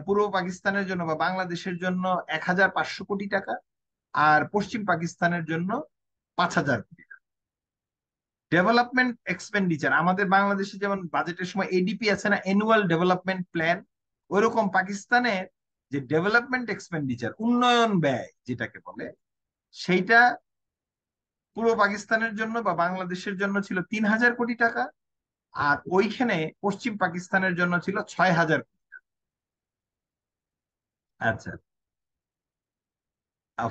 পূর্ব পাকিস্তানের জন্য বা বাংলাদেশের জন্য এক হাজার পাঁচশো কোটি টাকা আর পশ্চিম পাকিস্তানের জন্য পাঁচ হাজার কোটি টাকা। ডেভেলপমেন্ট এক্সপেন্ডিচার আমাদের বাংলাদেশে যেমন বাজেটের সময় এডিপি আছে না অ্যানুয়াল ডেভেলপমেন্ট প্ল্যান ওইরকম পাকিস্তানের যে ডেভেলপমেন্ট এক্সপেন্ডিচার উন্নয়ন ব্যয় যেটাকে বলে, সেইটা পূর্ব পাকিস্তানের জন্য বা বাংলাদেশের জন্য ছিল তিন হাজার কোটি টাকা আর ওইখানে পশ্চিম পাকিস্তানের জন্য ছিল ছয় হাজার আচ্ছা।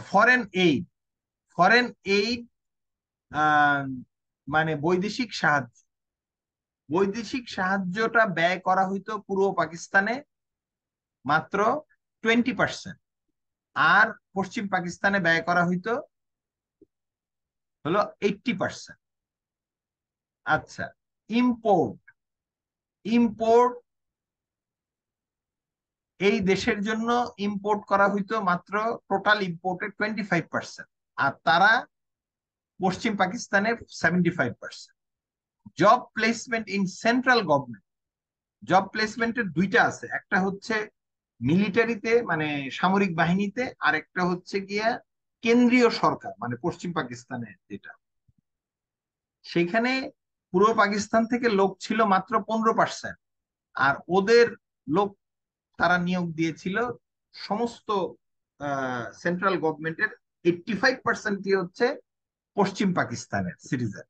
ফরেন এইড ফরেন এইড মানে বৈদেশিক সাহায্য। বৈদেশিক সাহায্যটা ব্যয় করা হইতো পূর্ব পাকিস্তানে মাত্র টোয়েন্টি পার্সেন্ট আর পশ্চিম পাকিস্তানে ব্যয় করা হইতো হলো এইটটি পার্সেন্ট আচ্ছা। ইম্পোর্ট ইম্পোর্ট এই দেশের জন্য ইম্পোর্ট করা হইতো মাত্র টোটাল ইম্পোর্টের টোয়েন্টি ফাইভ পার্সেন্ট আর তারা পশ্চিম পাকিস্তানের seventy five percent job placement in central government job প্লেসমেন্টের দুইটা আছে, একটা হচ্ছে মিলিটারিতে মানে সামরিক বাহিনীতে, আর একটা হচ্ছে গিয়া কেন্দ্রীয় সরকার মানে পশ্চিম পাকিস্তানে যেটা। সেখানে পূর্ব পাকিস্তান থেকে লোক ছিল মাত্র পনেরো পার্সেন্ট। আর ওদের লোক তারা নিয়োগ দিয়েছিল সমস্ত সেন্ট্রাল গভর্নমেন্টের এইটটি ফাইভ পার্সেন্টই হচ্ছে পশ্চিম পাকিস্তানের সিটিজেন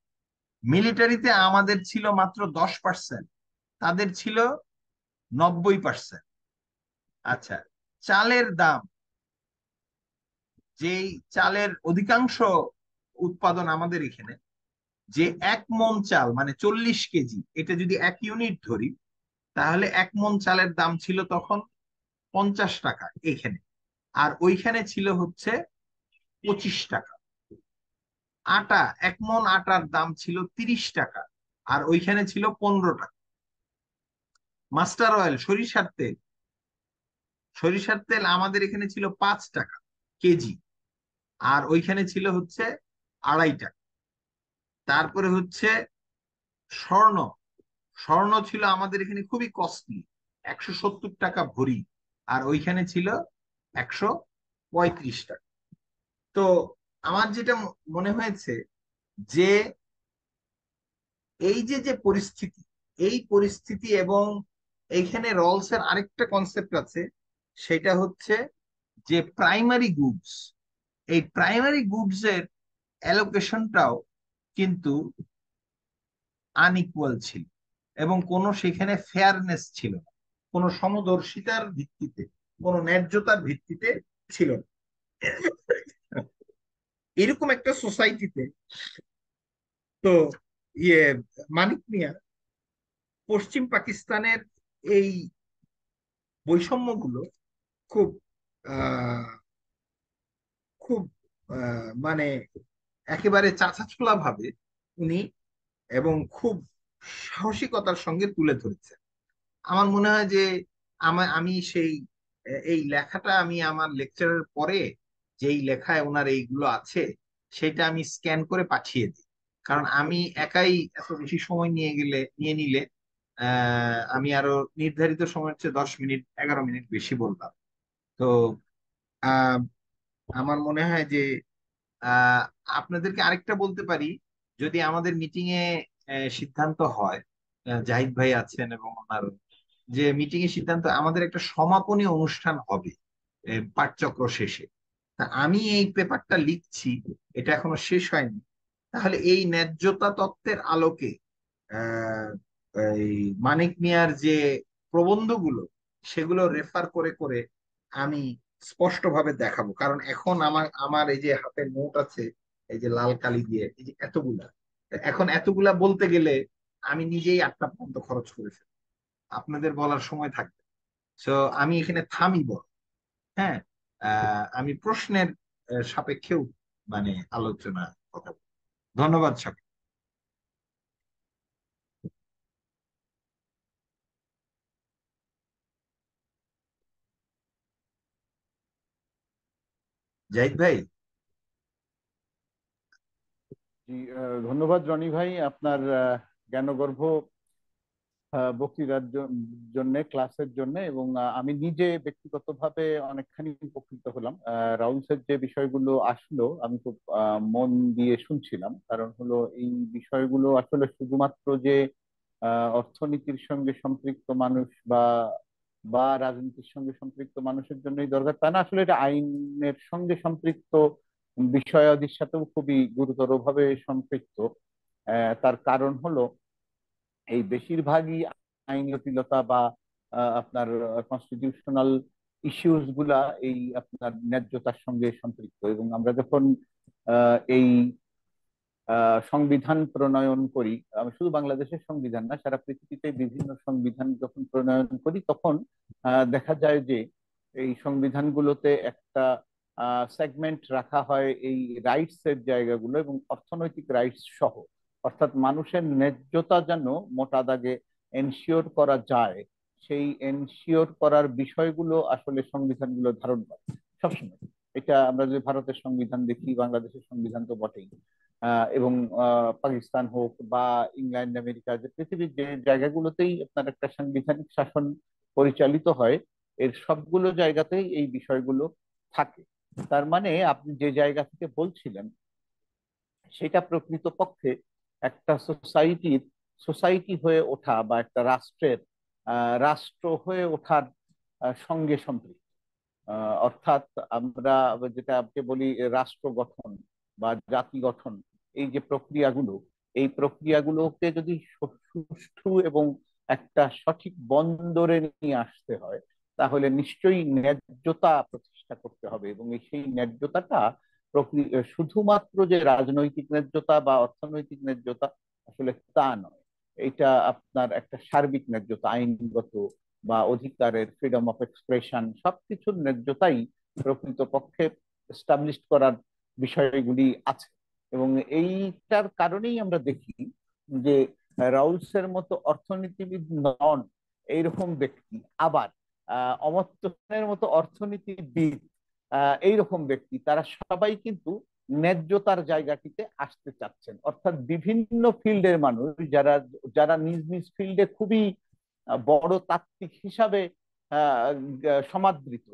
মিলিটারিতে আমাদের ছিল মাত্র দশ পার্সেন্ট, তাদের ছিল নব্বই পার্সেন্ট। আচ্ছা চালের দাম, যেই চালের অধিকাংশ উৎপাদন আমাদের এখানে যে এক মন চাল মানে চল্লিশ কেজি, এটা যদি এক ইউনিট ধরি, তাহলে এক মন চালের দাম ছিল তখন পঞ্চাশ টাকা এখানে আর ওইখানে ছিল হচ্ছে পঁচিশ টাকা। আটা, এক মন আটার দাম ছিল তিরিশ টাকা, আর ওইখানে ছিল পনেরো টাকা। মাস্টার অয়েল, সরিষার তেল। সরিষার তেল আমাদের এখানে ছিল পাঁচ টাকা কেজি, আর ওইখানে ছিল হচ্ছে আড়াই টাকা। তারপরে হচ্ছে স্বর্ণ। স্বর্ণ ছিল আমাদের এখানে খুবই কস্টলি। একশো সত্তর টাকা ভরি। আর ওইখানে ছিল একশো পঁয়ত্রিশ টাকা। তো আমার যেটা মনে হয়েছে যে এই যে যে পরিস্থিতি, এই পরিস্থিতি এবং এইখানে রলস এর আরেকটা কনসেপ্ট আছে, সেটা হচ্ছে যে প্রাইমারি গুডস এই প্রাইমারি গুডস এর অ্যালোকেশনটাও কিন্তু আনইকুয়াল ছিল এবং কোনো সেখানে ফেয়ারনেস ছিল না। কোনো সমদর্শিতার ভিত্তিতে, কোনো ন্যায্যতার ভিত্তিতে ছিল না। এরকম একটা সোসাইটিতে তো ইয়ে মানিক মিয়া পশ্চিম পাকিস্তানের এই বৈষম্যগুলো খুব খুব মানে একেবারে চাচাছোলা ভাবে উনি এবং খুব সাহসিকতার সঙ্গে তুলে ধরেছেন। আমার মনে হয় যে আমি সেই এই লেখাটা আমি আমার লেকচারের পরে যেই লেখায় ওনার এইগুলো আছে, সেটা আমি স্ক্যান করে পাঠিয়ে দিই। কারণ আমি একাই এত বেশি সময় নিয়ে গেলে, নিয়ে নিলে আমি আরও নির্ধারিত সময়ের চেয়ে দশ মিনিট, এগারো মিনিট বেশি বললাম তো আমার মনে হয় যে আপনাদেরকে আরেকটা বলতে পারি, যদি আমাদের মিটিং এ সিদ্ধান্ত হয় জাহিদ ভাই আছেন এবং ওনার যে মিটিং এ সিদ্ধান্ত, আমাদের একটা সমাপনী অনুষ্ঠান হবে পাঠচক্র শেষে। আমি এই পেপারটা লিখছি, এটা এখনও শেষ হয়নি। তাহলে এই ন্যায্যতা তত্ত্বের আলোকে মানিক মিয়ার যে প্রবন্ধগুলো, সেগুলো রেফার করে করে আমি স্পষ্টভাবে দেখাবো। কারণ এখন আমার আমার এই যে হাতে নোট আছে, এই যে লাল কালি দিয়ে, এই যে এতগুলা, এখন এতগুলা বলতে গেলে আমি নিজেই আটটা পর্যন্ত খরচ করে ফেলি। আপনাদের বলার সময় থাকবে। তো আমি এখানে থামি থামিব। হ্যাঁ আমি প্রশ্নের সাপেক্ষেও মানে আলোচনা কথা ধন্যবাদ সকল জাহিদ ভাই। জি ধন্যবাদ রনি ভাই আপনার জ্ঞানগর্ভ বক্তৃতার জন্য, ক্লাসের জন্য এবং আমি নিজে ব্যক্তিগতভাবে অনেকখানি উপকৃত হলাম। রাউন্ডসের যে বিষয়গুলো আসলো, আমি খুব মন দিয়ে শুনছিলাম। কারণ হলো এই বিষয়গুলো আসলে শুধুমাত্র যে অর্থনীতির সঙ্গে সম্পৃক্ত মানুষ বা বা রাজনীতির সঙ্গে সম্পৃক্ত মানুষের জন্যই দরকার। তা না, আসলে এটা আইনের সঙ্গে সম্পৃক্ত বিষয়াদির সাথেও খুবই গুরুতরভাবে সম্পৃক্ত। তার কারণ হলো এই বেশিরভাগই আইন জটিলতা বা আপনার কনস্টিটিউশনাল ইস্যুসগুলা এই আপনার ন্যায্যতার সঙ্গে সম্পৃক্ত। এবং আমরা যখন এই সংবিধান প্রণয়ন করি। আমি শুধু বাংলাদেশের সংবিধান না, সারা পৃথিবীতে বিভিন্ন সংবিধান যখন প্রণয়ন করি, তখন দেখা যায় যে এই সংবিধানগুলোতে একটা সেগমেন্ট রাখা হয় এই রাইটস এর জায়গাগুলো এবং অর্থনৈতিক রাইটস সহ। অর্থাৎ মানুষের ন্যায্যতা যেন মোটা দাগে এনশিওর করা যায়, সেই এনশিওর করার বিষয়গুলো আসলে সংবিধানগুলো ধারণ করে সবসময়। এটা আমরা যদি ভারতের সংবিধান দেখি, বাংলাদেশের সংবিধান তো বটেই। এবং পাকিস্তান হোক বা ইংল্যান্ড, আমেরিকা, যে পৃথিবীর যে জায়গাগুলোতেই আপনার একটা সাংবিধানিক শাসন পরিচালিত হয়, এর সবগুলো জায়গাতেই এই বিষয়গুলো থাকে। তার মানে আপনি যে জায়গা থেকে বলছিলেন, সেটা প্রকৃত পক্ষে একটা সোসাইটির, সোসাইটি হয়ে ওঠা বা একটা রাষ্ট্রের রাষ্ট্র হয়ে ওঠার সঙ্গে সম্পৃক্ত। অর্থাৎ আমরা যেটা আপনি বলি রাষ্ট্র গঠন বা জাতি গঠন এই যে প্রক্রিয়াগুলো, এই প্রক্রিয়াগুলোকে যদি সুষ্ঠু এবং একটা সঠিক বন্দরে নিয়ে আসতে হয়, তাহলে নিশ্চয়ই ন্যায্যতা প্রতিষ্ঠা করতে হবে এবং সেই ন্যায্যতাটা শুধুমাত্র যে রাজনৈতিক ন্যায্যতা বা অর্থনৈতিক ন্যায্যতা আসলে তা নয়। এটা আপনার একটা সার্বিক ন্যায্যতা, আইনগত বা অধিকারের ফ্রিডম অফ এক্সপ্রেশন সবকিছুর ন্যায্যতাই প্রকৃতপক্ষে এস্টাবলিশ করার বিষয়গুলি আছে। এবং এইটার কারণেই আমরা দেখি যে রাউলসের মতো অর্থনীতিবিদ নন এইরকম ব্যক্তি। আবার অমর্ত্য মতো অর্থনীতিবিদ এইরকম ব্যক্তি। তারা সবাই কিন্তু ন্যায্যতার জায়গাটিতে আসতে চাচ্ছেন। অর্থাৎ বিভিন্ন ফিল্ডের মানুষ যারা যারা নিজ নিজ ফিল্ডে খুবই বড় তাত্ত্বিক হিসাবে সমাদৃত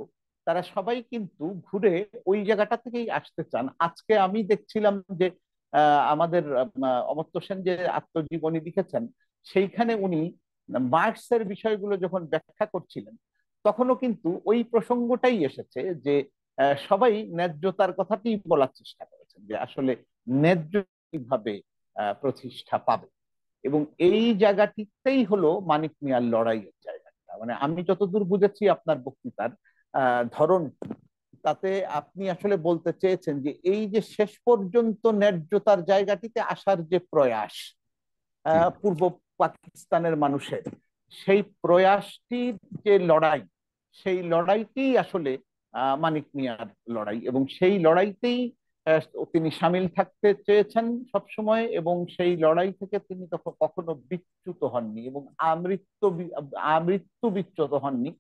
তারা সবাই কিন্তু ঘুরে ওই জায়গাটা থেকেই আসতে চান। আজকে আমি দেখছিলাম যে আমাদের অমর্ত্য সেন যে আত্মজীবনী লিখেছেন, সেইখানে উনি মার্কসের বিষয়গুলো যখন ব্যাখ্যা করছিলেন, তখনও কিন্তু ওই প্রসঙ্গটাই এসেছে যে সবাই ন্যায্যতার কথাটি বলার চেষ্টা করেছেন যে, আসলে ন্যায্য কীভাবে প্রতিষ্ঠা পাবে। এবং এই জায়গাটিতেই হলো মানিক মিয়ার লড়াইয়ের জায়গাটা। মানে আমি যতদূর বুঝেছি আপনার বক্তৃতার ধরন তাতে আপনি আসলে বলতে চেয়েছেন যে এই যে শেষ পর্যন্ত ন্যায্যতার জায়গাটিতে আসার যে প্রয়াস পূর্ব পাকিস্তানের মানুষের সেই প্রয়াসটির যে লড়াই সেই লড়াইটি আসলে মানিক মিয়ার লড়াই এবং সেই লড়াইতেই তিনি সামিল থাকতে চেয়েছেন সবসময় এবং সেই লড়াই থেকে তিনি তখন কখনো বিচ্যুত হননি এবং আমৃত্যু আমৃত্যু বিচ্যুত হননি।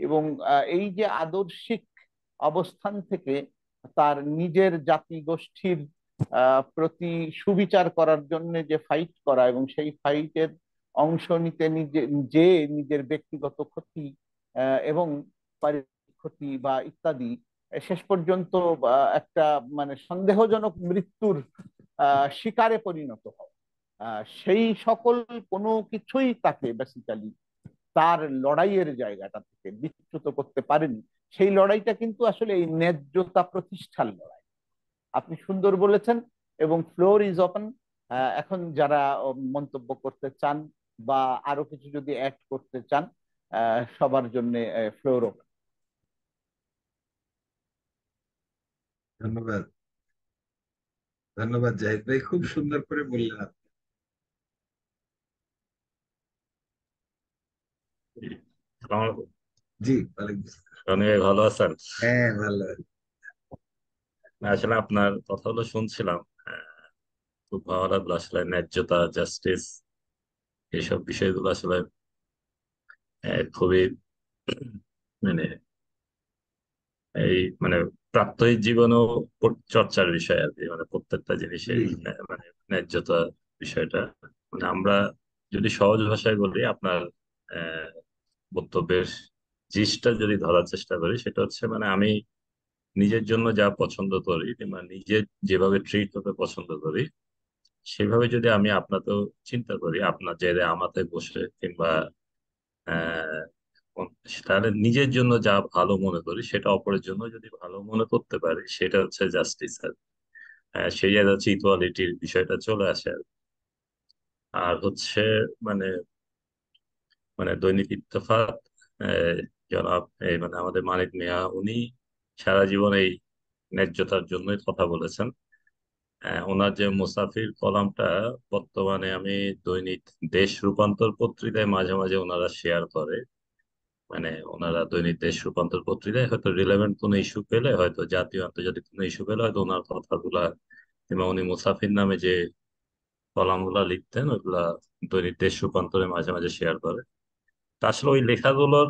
এবং এই যে আদর্শিক অবস্থান থেকে তার নিজের জাতি গোষ্ঠীর প্রতি সুবিচার করার জন্য যে ফাইট করা এবং সেই ফাইটের অংশ নিতে নিজে, যে নিজের ব্যক্তিগত ক্ষতি এবং ক্ষতি বা ইত্যাদি, শেষ পর্যন্ত একটা মানে সন্দেহজনক মৃত্যুর শিকারে পরিণত হয়। সেই সকল কোনো কিছুই তাকে বেসিক্যালি তার লড়াইয়ের জায়গাটা থেকে বিচ্যুত করতে পারেনি। সেই লড়াইটা কিন্তু আসলে এই ন্যায্যতা প্রতিষ্ঠার লড়াই। আপনি সুন্দর বলেছেন এবং ফ্লোর ইজ ওপেন। এখন যারা মন্তব্য করতে চান বা আরও কিছু যদি অ্যাড করতে চান সবার জন্য ফ্লোর ওপেন। ধন্যবাদ। ধন্যবাদ, জাহিদ ভাই। খুব সুন্দর করে বললেন জি ভালো আছেন? হ্যাঁ ভালো আসলে আপনার কথাগুলো শুনছিলাম। খুব ভালো লাগল আসলে ন্যায্যতা জাস্টিস এইসব বিষয়গুলো আসলে খুবই মানে এই মানে প্রাত্যহিক জীবনেও চর্চার বিষয় আর কি মানে প্রত্যেকটা জিনিসের মানে ন্যায্যতা বিষয়টা। মানে আমরা যদি সহজ ভাষায় বলি আপনার বক্তব্যের জিনিসটা যদি ধরার চেষ্টা করি, সেটা হচ্ছে মানে আমি নিজের জন্য যা পছন্দ করি কিংবা নিজে যেভাবে ট্রিট হতে পছন্দ করি, সেভাবে যদি আমি আপনাতেও চিন্তা করি, আপনার জায়গায় আমাতে বসে কিংবা তাহলে নিজের জন্য যা ভালো মনে করি, সেটা অপরের জন্য যদি ভালো মনে করতে পারি, সেটা হচ্ছে জাস্টিস আর সেই জায়গা হচ্ছে ইকুয়ালিটির বিষয়টা চলে আসে আর হচ্ছে মানে মানে দৈনিক ইত্তেফাক জনাব এই মানে আমাদের মানিক মিয়া, উনি সারা জীবন এই ন্যায্যতার জন্যই কথা বলেছেন। ওনার যে মুসাফির কলামটা বর্তমানে আমি দৈনিক দেশ রূপান্তর পত্রিকায় মাঝে মাঝে ওনারা শেয়ার করে। মানে ওনারা দৈনিক দেশ রূপান্তর পত্রিকায় হয়তো রিলেভেন্ট কোনো ইস্যু পেলে হয়তো জাতীয় আন্তর্জাতিক কোনো ইস্যু পেলে হয়তো ওনার কথাগুলা কিংবা উনি মুসাফির নামে যে কলামগুলা লিখতেন ওইগুলা দৈনিক দেশ রূপান্তরে মাঝে মাঝে শেয়ার করে। আসলে ওই লেখাগুলোর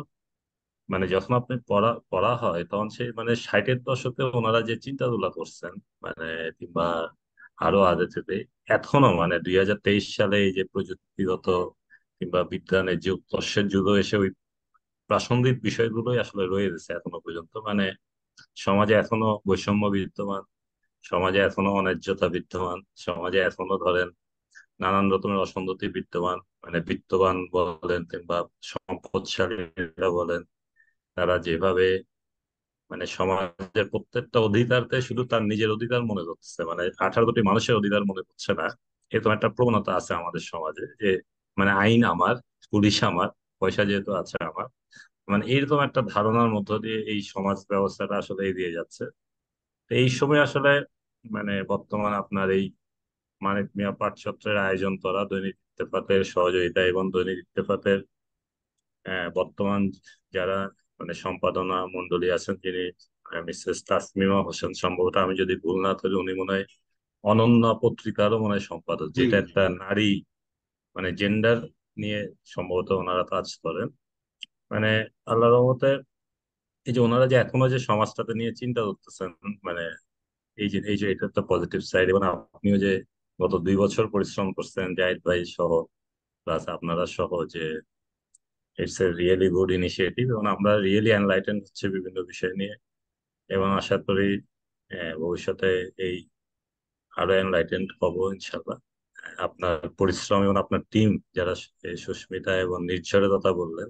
মানে যখন আপনি পড়া পড়া হয়, তখন সে মানে ষাটের দশকে ওনারা যে চিন্তাগুলা করছেন মানে কিংবা আরও আগে থেকে এখনও মানে দুই হাজার তেইশ সালে এই যে প্রযুক্তিগত কিংবা বিজ্ঞানের যুগ, তস্যের যুগে এসে ওই প্রাসঙ্গিক বিষয়গুলোই আসলে রয়ে গেছে এখনও পর্যন্ত। মানে সমাজে এখনও বৈষম্য বিদ্যমান সমাজে এখনও অন্যায্যতা বিদ্যমান, সমাজে এখনও ধরেন নানান রকমের অসঙ্গতি বিদ্যমান মানে বিত্তবান বলেন কিংবা সম্পদশালীরা বলেন, তারা যেভাবে মানে সমাজের প্রত্যেকটা অধিকারতে শুধু তার নিজের অধিকার মনে করছে মানে আঠারো কোটি মানুষের অধিকার মনে করছে না, এরকম একটা প্রবণতা আছে আমাদের সমাজে যে মানে আইন আমার, পুলিশ আমার, পয়সা যেহেতু আছে আমার মানে এইরকম একটা ধারণার মধ্য দিয়ে এই সমাজ ব্যবস্থাটা আসলে এগিয়ে যাচ্ছে। এই সময় আসলে মানে বর্তমান আপনার এই মানিক মিয়া পাঠচত্রের আয়োজন করা দৈনিক ইত্তেফাকের সহযোগিতা এবং দৈনিক ইত্তেফাকের বর্তমান যারা মানে সম্পাদনা মন্ডলী আছেন যিনি মিসেস তাসমিমা হোসেন সম্ভবত আমি যদি ভুল না করি উনি মনে হয় অনন্য পত্রিকারও মনে হয় সম্পাদক যেটা একটা নারী মানে জেন্ডার নিয়ে সম্ভবত ওনারা কাজ করেন। মানে আল্লাহ রহমতে এই যে ওনারা যে এখনও যে সমাজটাতে নিয়ে চিন্তা করতেছেন মানে এই যে এই যে এটা একটা পজিটিভ সাইড এবং আপনিও যে গত দুই বছর পরিশ্রম করছেন জাহিদ ভাই সহ প্লাস আপনারা সহ যে it's a really good initiative এবং আমরা রিয়েলি এনলাইটেন হচ্ছে বিভিন্ন বিষয় নিয়ে এবং আশা করি ভবিষ্যতে এই আরও এনলাইটেন্ড হব ইনশাল্লাহ আপনার পরিশ্রম এবং আপনার টিম যারা সুস্মিতা এবং নির্ঝরের কথা বললেন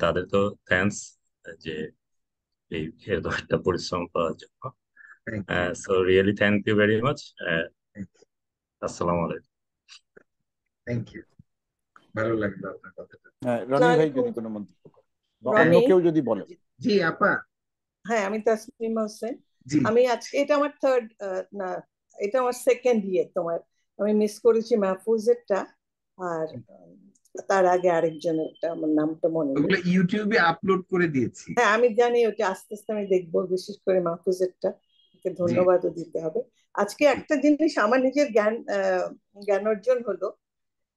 তাদের তো থ্যাঙ্কস যে এই এরকম একটা পরিশ্রম করার জন্য। So really thank you very much আসসালামু আলাইকুম। থ্যাংক ইউ ভালো লাগল আপনার কথাটা। হ্যাঁ, রনি ভাই যদি কোনো মন্তব্য করেন বা অন্য কেউ যদি বলে। জি আপা। হ্যাঁ আমি তাসলিমা হোসেন। আমি আজকে এটা আমার থার্ড না এটা আমার সেকেন্ড ইয়ে তোমার। আমি মিস করেছি মাহফুজেরটা আর তার আগে আরেকজনেরটা আমার নামটা মনে নেই। ওগুলো ইউটিউবে আপলোড করে দিয়েছি। হ্যাঁ আমি জানি ওটা আস্তে আস্তে আমি দেখব বিশেষ করে মাহফুজেরটা। ওকে ধন্যবাদও দিতে হবে। আজকে একটা জিনিস আমার নিজের জ্ঞান জ্ঞান অর্জন হলো।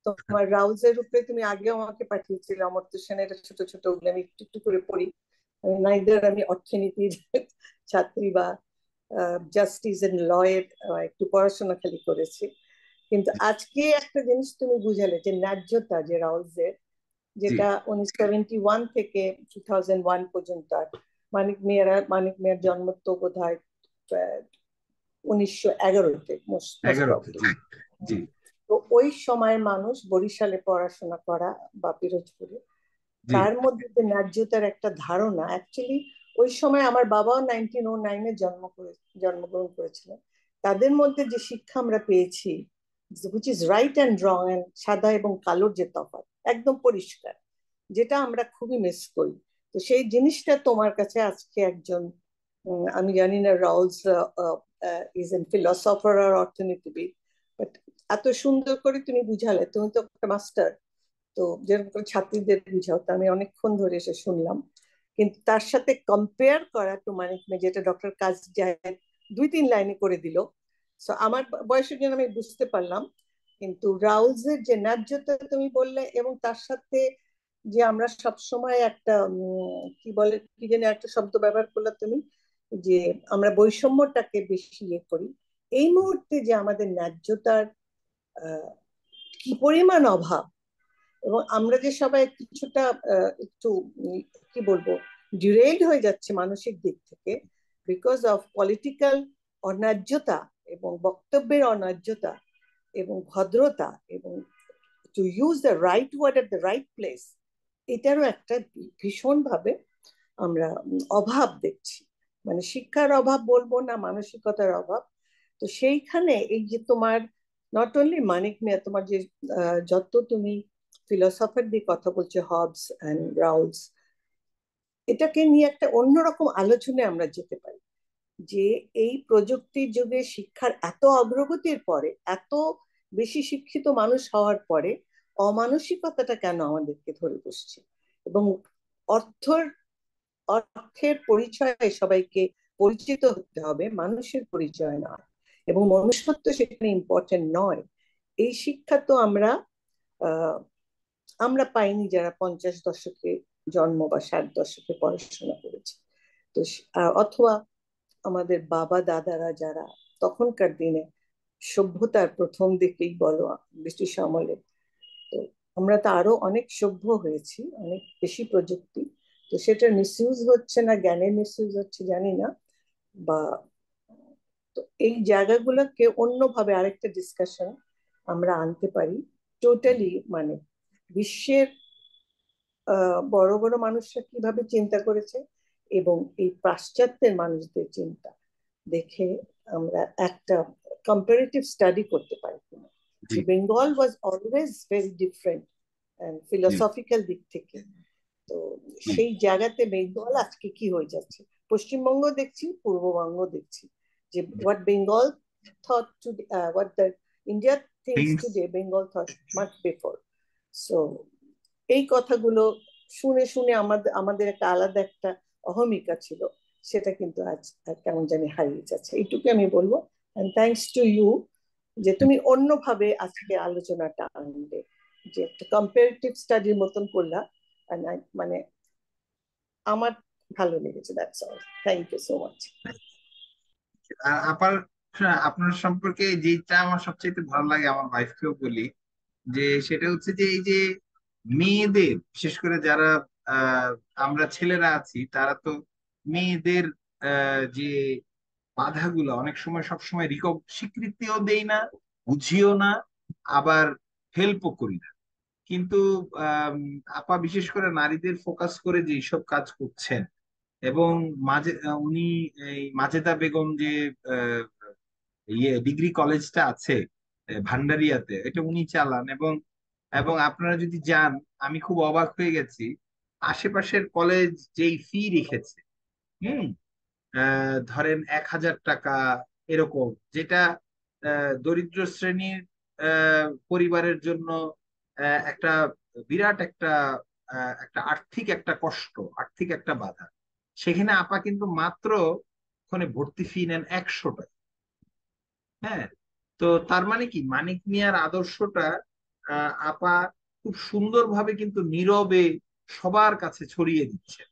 তোমার রাউজের উপরে তুমি আগেও আমাকে পাঠিয়েছিলে অমর্ত্য সেনের ছোট ছোট ওগুলো আমি একটু একটু করে পড়ি। নাইদার আমি অর্থনীতির [laughs] ছাত্রী বা জাস্টিস এন্ড লয়ের একটু পড়াশোনা খালি করেছি। কিন্তু আজকে একটা জিনিস তুমি বুঝালে যে ন্যায্যতা যে রাউজের যেটা উনিশ সেভেন্টি ওয়ান থেকে টু থাউজেন্ড ওয়ান পর্যন্ত আর মানিক মেয়েরা মানিক মেয়ের জন্ম তো বোধ হয় উনিশশো এগারোতে জি জি। তো ওই সময়ের মানুষ বরিশালে পড়াশোনা করা বা পিরোজপুরে তার মধ্যে যে ন্যায্যতার একটা ধারণা অ্যাকচুয়ালি ওই সময় আমার বাবাও নাইনটিন ও নাইনে জন্ম করে জন্মগ্রহণ করেছিলেন তাদের মধ্যে যে শিক্ষা আমরা পেয়েছি which is right and wrong and সাদা এবং কালোর যে তফাৎ একদম পরিষ্কার যেটা আমরা খুবই মিস করি। তো সেই জিনিসটা তোমার কাছে আজকে একজন আমি জানি না রাউলস ইজ এন ফিলসফার আর অর্থনীতিবিদ বাট এত সুন্দর করে তুমি বুঝালে, তুমি তো একটা মাস্টার তো যেরকম করে ছাত্রীদের বুঝাও, তা আমি অনেকক্ষণ ধরে এসে শুনলাম। কিন্তু তার সাথে কম্পেয়ার করা তো মানে যেটা ডক্টর কাজ দুই তিন লাইনে করে দিল। সো আমার বয়সের জন্য আমি বুঝতে পারলাম, কিন্তু রাউলসের যে ন্যায্যতা তুমি বললে এবং তার সাথে যে আমরা সব সময় একটা কি বলে, কি যেন একটা শব্দ ব্যবহার করলে তুমি যে আমরা বৈষম্যটাকে বেশি ইয়ে করি, এই মুহূর্তে যে আমাদের ন্যায্যতার কি পরিমাণ অভাব এবং আমরা যে সবাই কিছুটা একটু কি বলব, ডিরেইলড হয়ে যাচ্ছে মানসিক দিক থেকে বিকজ অফ পলিটিক্যাল অন্যায্যতা এবং বক্তব্যের অন্যায্যতা এবং ভদ্রতা এবং to use the right word at the right place এটারও একটা ভীষণভাবে আমরা অভাব দেখছি। মানে শিক্ষার অভাব বলব না, মানসিকতার অভাব। তো সেইখানে এই যে তোমার নট অনলি মানিক মিয়া, তোমার যে যত তুমি ফিলোসফার দিয়ে কথা বলছো হবস অ্যান্ড রাউলস এটাকে নিয়ে একটা অন্যরকম আলোচনায় আমরা যেতে পারি। যে এই প্রযুক্তির যুগে শিক্ষার এত অগ্রগতির পরে, এত বেশি শিক্ষিত মানুষ হওয়ার পরে অমানসিকতাটা কেন আমাদেরকে ধরে বসছে? এবং অর্থর অর্থের পরিচয়ে সবাইকে পরিচিত হতে হবে, মানুষের পরিচয় নয়। এবং মনুষ্যত্ব সেখানে ইম্পর্টেন্ট নয়। এই শিক্ষা তো আমরা আমরা পাইনি যারা পঞ্চাশ দশকে জন্ম বা ষাট দশকে পড়াশোনা করেছে। তো অথবা আমাদের বাবা দাদারা যারা তখনকার দিনে সভ্যতার প্রথম দিকেই বলো, ব্রিটিশ আমলে, তো আমরা তো আরও অনেক সভ্য হয়েছি, অনেক বেশি প্রযুক্তি। তো সেটা মিসইউজ হচ্ছে না জ্ঞানের মিসইউজ হচ্ছে জানি না। বা তো এই জায়গাগুলোকে অন্যভাবে আরেকটা ডিসকাশন আমরা আনতে পারি। টোটালি মানে বিশ্বের বড় বড় মানুষরা কীভাবে চিন্তা করেছে এবং এই পাশ্চাত্যের মানুষদের চিন্তা দেখে আমরা একটা কম্পারেটিভ স্টাডি করতে পারি Bengal was always very different philosophical দিক থেকে। তো সেই জায়গাতে বেঙ্গল আজকে কি হয়ে যাচ্ছে? পশ্চিমবঙ্গ দেখছি পূর্ববঙ্গ দেখছি। যে what Bengal thought to what the India thinks today Bengal thought much before so এই কথাগুলো শুনে শুনে আমাদের আমাদের একটা আলাদা একটা অহমিকা ছিল। সেটা কিন্তু আজ কেমন জানি হারিয়ে যাচ্ছে। এইটুকু আমি বলব। অ্যান্ড থ্যাংকস টু ইউ যে তুমি অন্যভাবে আজকে আলোচনাটা আনলে। যে একটা কম্পারেটিভ স্টাডির মতন করলা। মানে আমার ভালো লেগেছে that's all thank you so much আপার আপনার সম্পর্কে যেটা আমার সবচেয়ে ভালো লাগে, আমার ওয়াইফকেও বলি, যে সেটা হচ্ছে যে এই যে মেয়েদের, বিশেষ করে যারা আমরা ছেলেরা আছি, তারা তো মেয়েদের যে বাধাগুলো অনেক সময় সবসময় রিকগ স্বীকৃতিও দেই না, বুঝিও না, আবার হেল্পও করি না। কিন্তু আপা বিশেষ করে নারীদের ফোকাস করে যে সব কাজ করছেন এবং মাঝে, উনি এই মাজেদা বেগম যে ইয়ে ডিগ্রি কলেজটা আছে ভান্ডারিয়াতে, এটা উনি চালান এবং এবং আপনারা যদি যান, আমি খুব অবাক হয়ে গেছি, আশেপাশের কলেজ যেই ফি রেখেছে, হুম ধরেন এক হাজার টাকা এরকম, যেটা দরিদ্র শ্রেণির পরিবারের জন্য একটা বিরাট একটা একটা আর্থিক একটা কষ্ট, আর্থিক একটা বাধা। সেখানে আপা কিন্তু মাত্র ওখানে ভর্তি ফি নেন একশো টাকা। হ্যাঁ? তো তার মানে কি? মানিক মিয়ার আদর্শটা আপা খুব সুন্দরভাবে কিন্তু নীরবে সবার কাছে ছড়িয়ে দিচ্ছে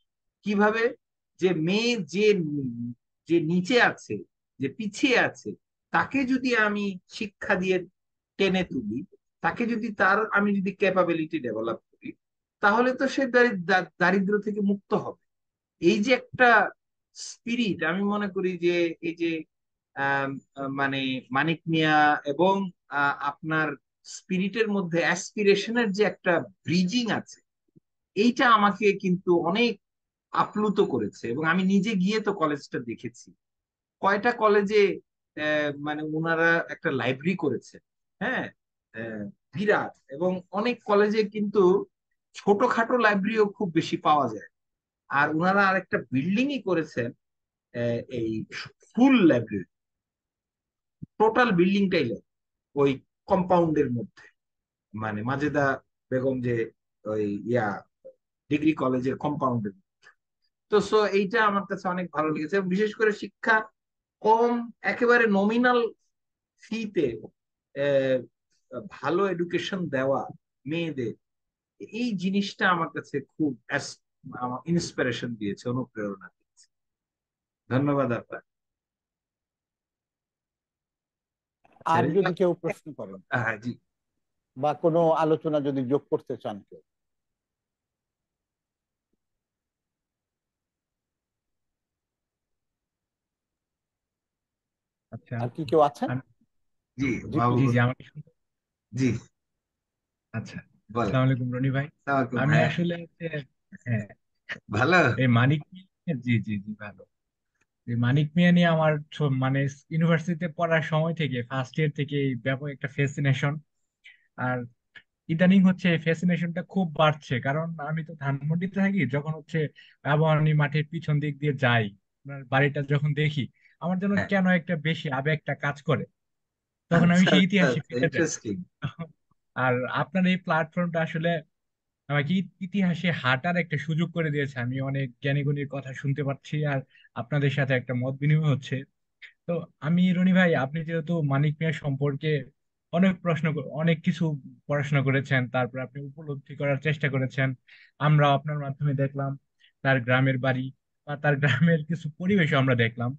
কীভাবে? যে মেয়ে যে যে নিচে আছে, যে পিছিয়ে আছে, তাকে যদি আমি শিক্ষা দিয়ে টেনে তুলি তাকে যদি তার আমি যদি ক্যাপাবিলিটি ডেভেলপ করি, তাহলে তো সে দারিদ্র থেকে মুক্ত হবে। এই যে একটা স্পিরিট আমি মনে করি যে এই যে মানে মানিক মিয়া এবং আপনার স্পিরিটের মধ্যে অ্যাসপিরেশনের যে একটা ব্রিজিং আছে, এইটা আমাকে কিন্তু অনেক আপ্লুত করেছে এবং আমি নিজে গিয়ে তো কলেজটা দেখেছি। কয়টা কলেজে মানে ওনারা একটা লাইব্রেরি করেছে হ্যাঁ? বিরাট এবং অনেক কলেজে কিন্তু ছোটখাটো লাইব্রেরিও খুব বেশি পাওয়া যায়। আর ওনারা আরেকটা বিল্ডিংই করেছেন এই ফুল লাইব্রেরি টোটাল বিল্ডিংটাই ওই কম্পাউন্ডের মধ্যে। মানে মাজেদা বেগম যে ওই ইয়া ডিগ্রি কলেজের কম্পাউন্ডের মধ্যে। তো সো এইটা আমার কাছে অনেক ভালো লেগেছে বিশেষ করে শিক্ষা কম, একেবারে নমিনাল ফিতে ভালো এডুকেশন দেওয়া মেয়েদের এই জিনিসটা আমার কাছে খুব ইন্সপিরেশন দিয়েছে অনুপ্রেরণা দিয়েছে। ধন্যবাদ আপনার আর যদি কেউ প্রশ্ন করেন হ্যাঁ জি। বা কোনো আলোচনা যদি যোগ করতে চান কেউ? আচ্ছা। আর কি কেউ আছেন? আমি- জি জি, আমাকে জি। আচ্ছা বলেন। আসসালামু আলাইকুম রনি ভাই। আমি হ্যাঁ, আসলে হ্যাঁ। ভালো? এই মানিক মিয়া জি জি জি ভালো। এই মানিক মিয়া নিয়ে আমার ছো- মানে ইউনিভার্সিটিতে পড়ার সময় থেকে ফার্স্ট ইয়ার থেকে এই ব্যাপক একটা ফ্যাসিনেশন আর ইদানিং হচ্ছে এই ফ্যাসিনেশনটা খুব বাড়ছে কারণ আমি তো ধানমন্ডিতে থাকি যখন হচ্ছে আবাহনী মাঠের পিছন দিক দিয়ে যাই আপনার বাড়িটা যখন দেখি আমার যেন হ্যাঁ। কেন একটা বেশি আবেগটা কাজ করে? তখন আমি সেই ইতিহাসে ফিরে যাই ইন্টারেস্টিং [laughs] আর আপনার এই প্ল্যাটফর্মটা আসলে আমাকে ইতিহাসে হাঁটার একটা সুযোগ করে দিয়েছে। আমি অনেক জ্ঞানীগুণীর কথা শুনতে পাচ্ছি আর আপনাদের সাথে একটা মত বিনিময় হচ্ছে। তো আমি রনি ভাই আপনি যেহেতু মানিক মিয়া সম্পর্কে অনেক প্রশ্ন অনেক কিছু পড়াশোনা করেছেন তারপর আপনি উপলব্ধি করার চেষ্টা করেছেন আমরা আপনার মাধ্যমে দেখলাম তার গ্রামের বাড়ি বা তার গ্রামের কিছু পরিবেশ আমরা দেখলাম।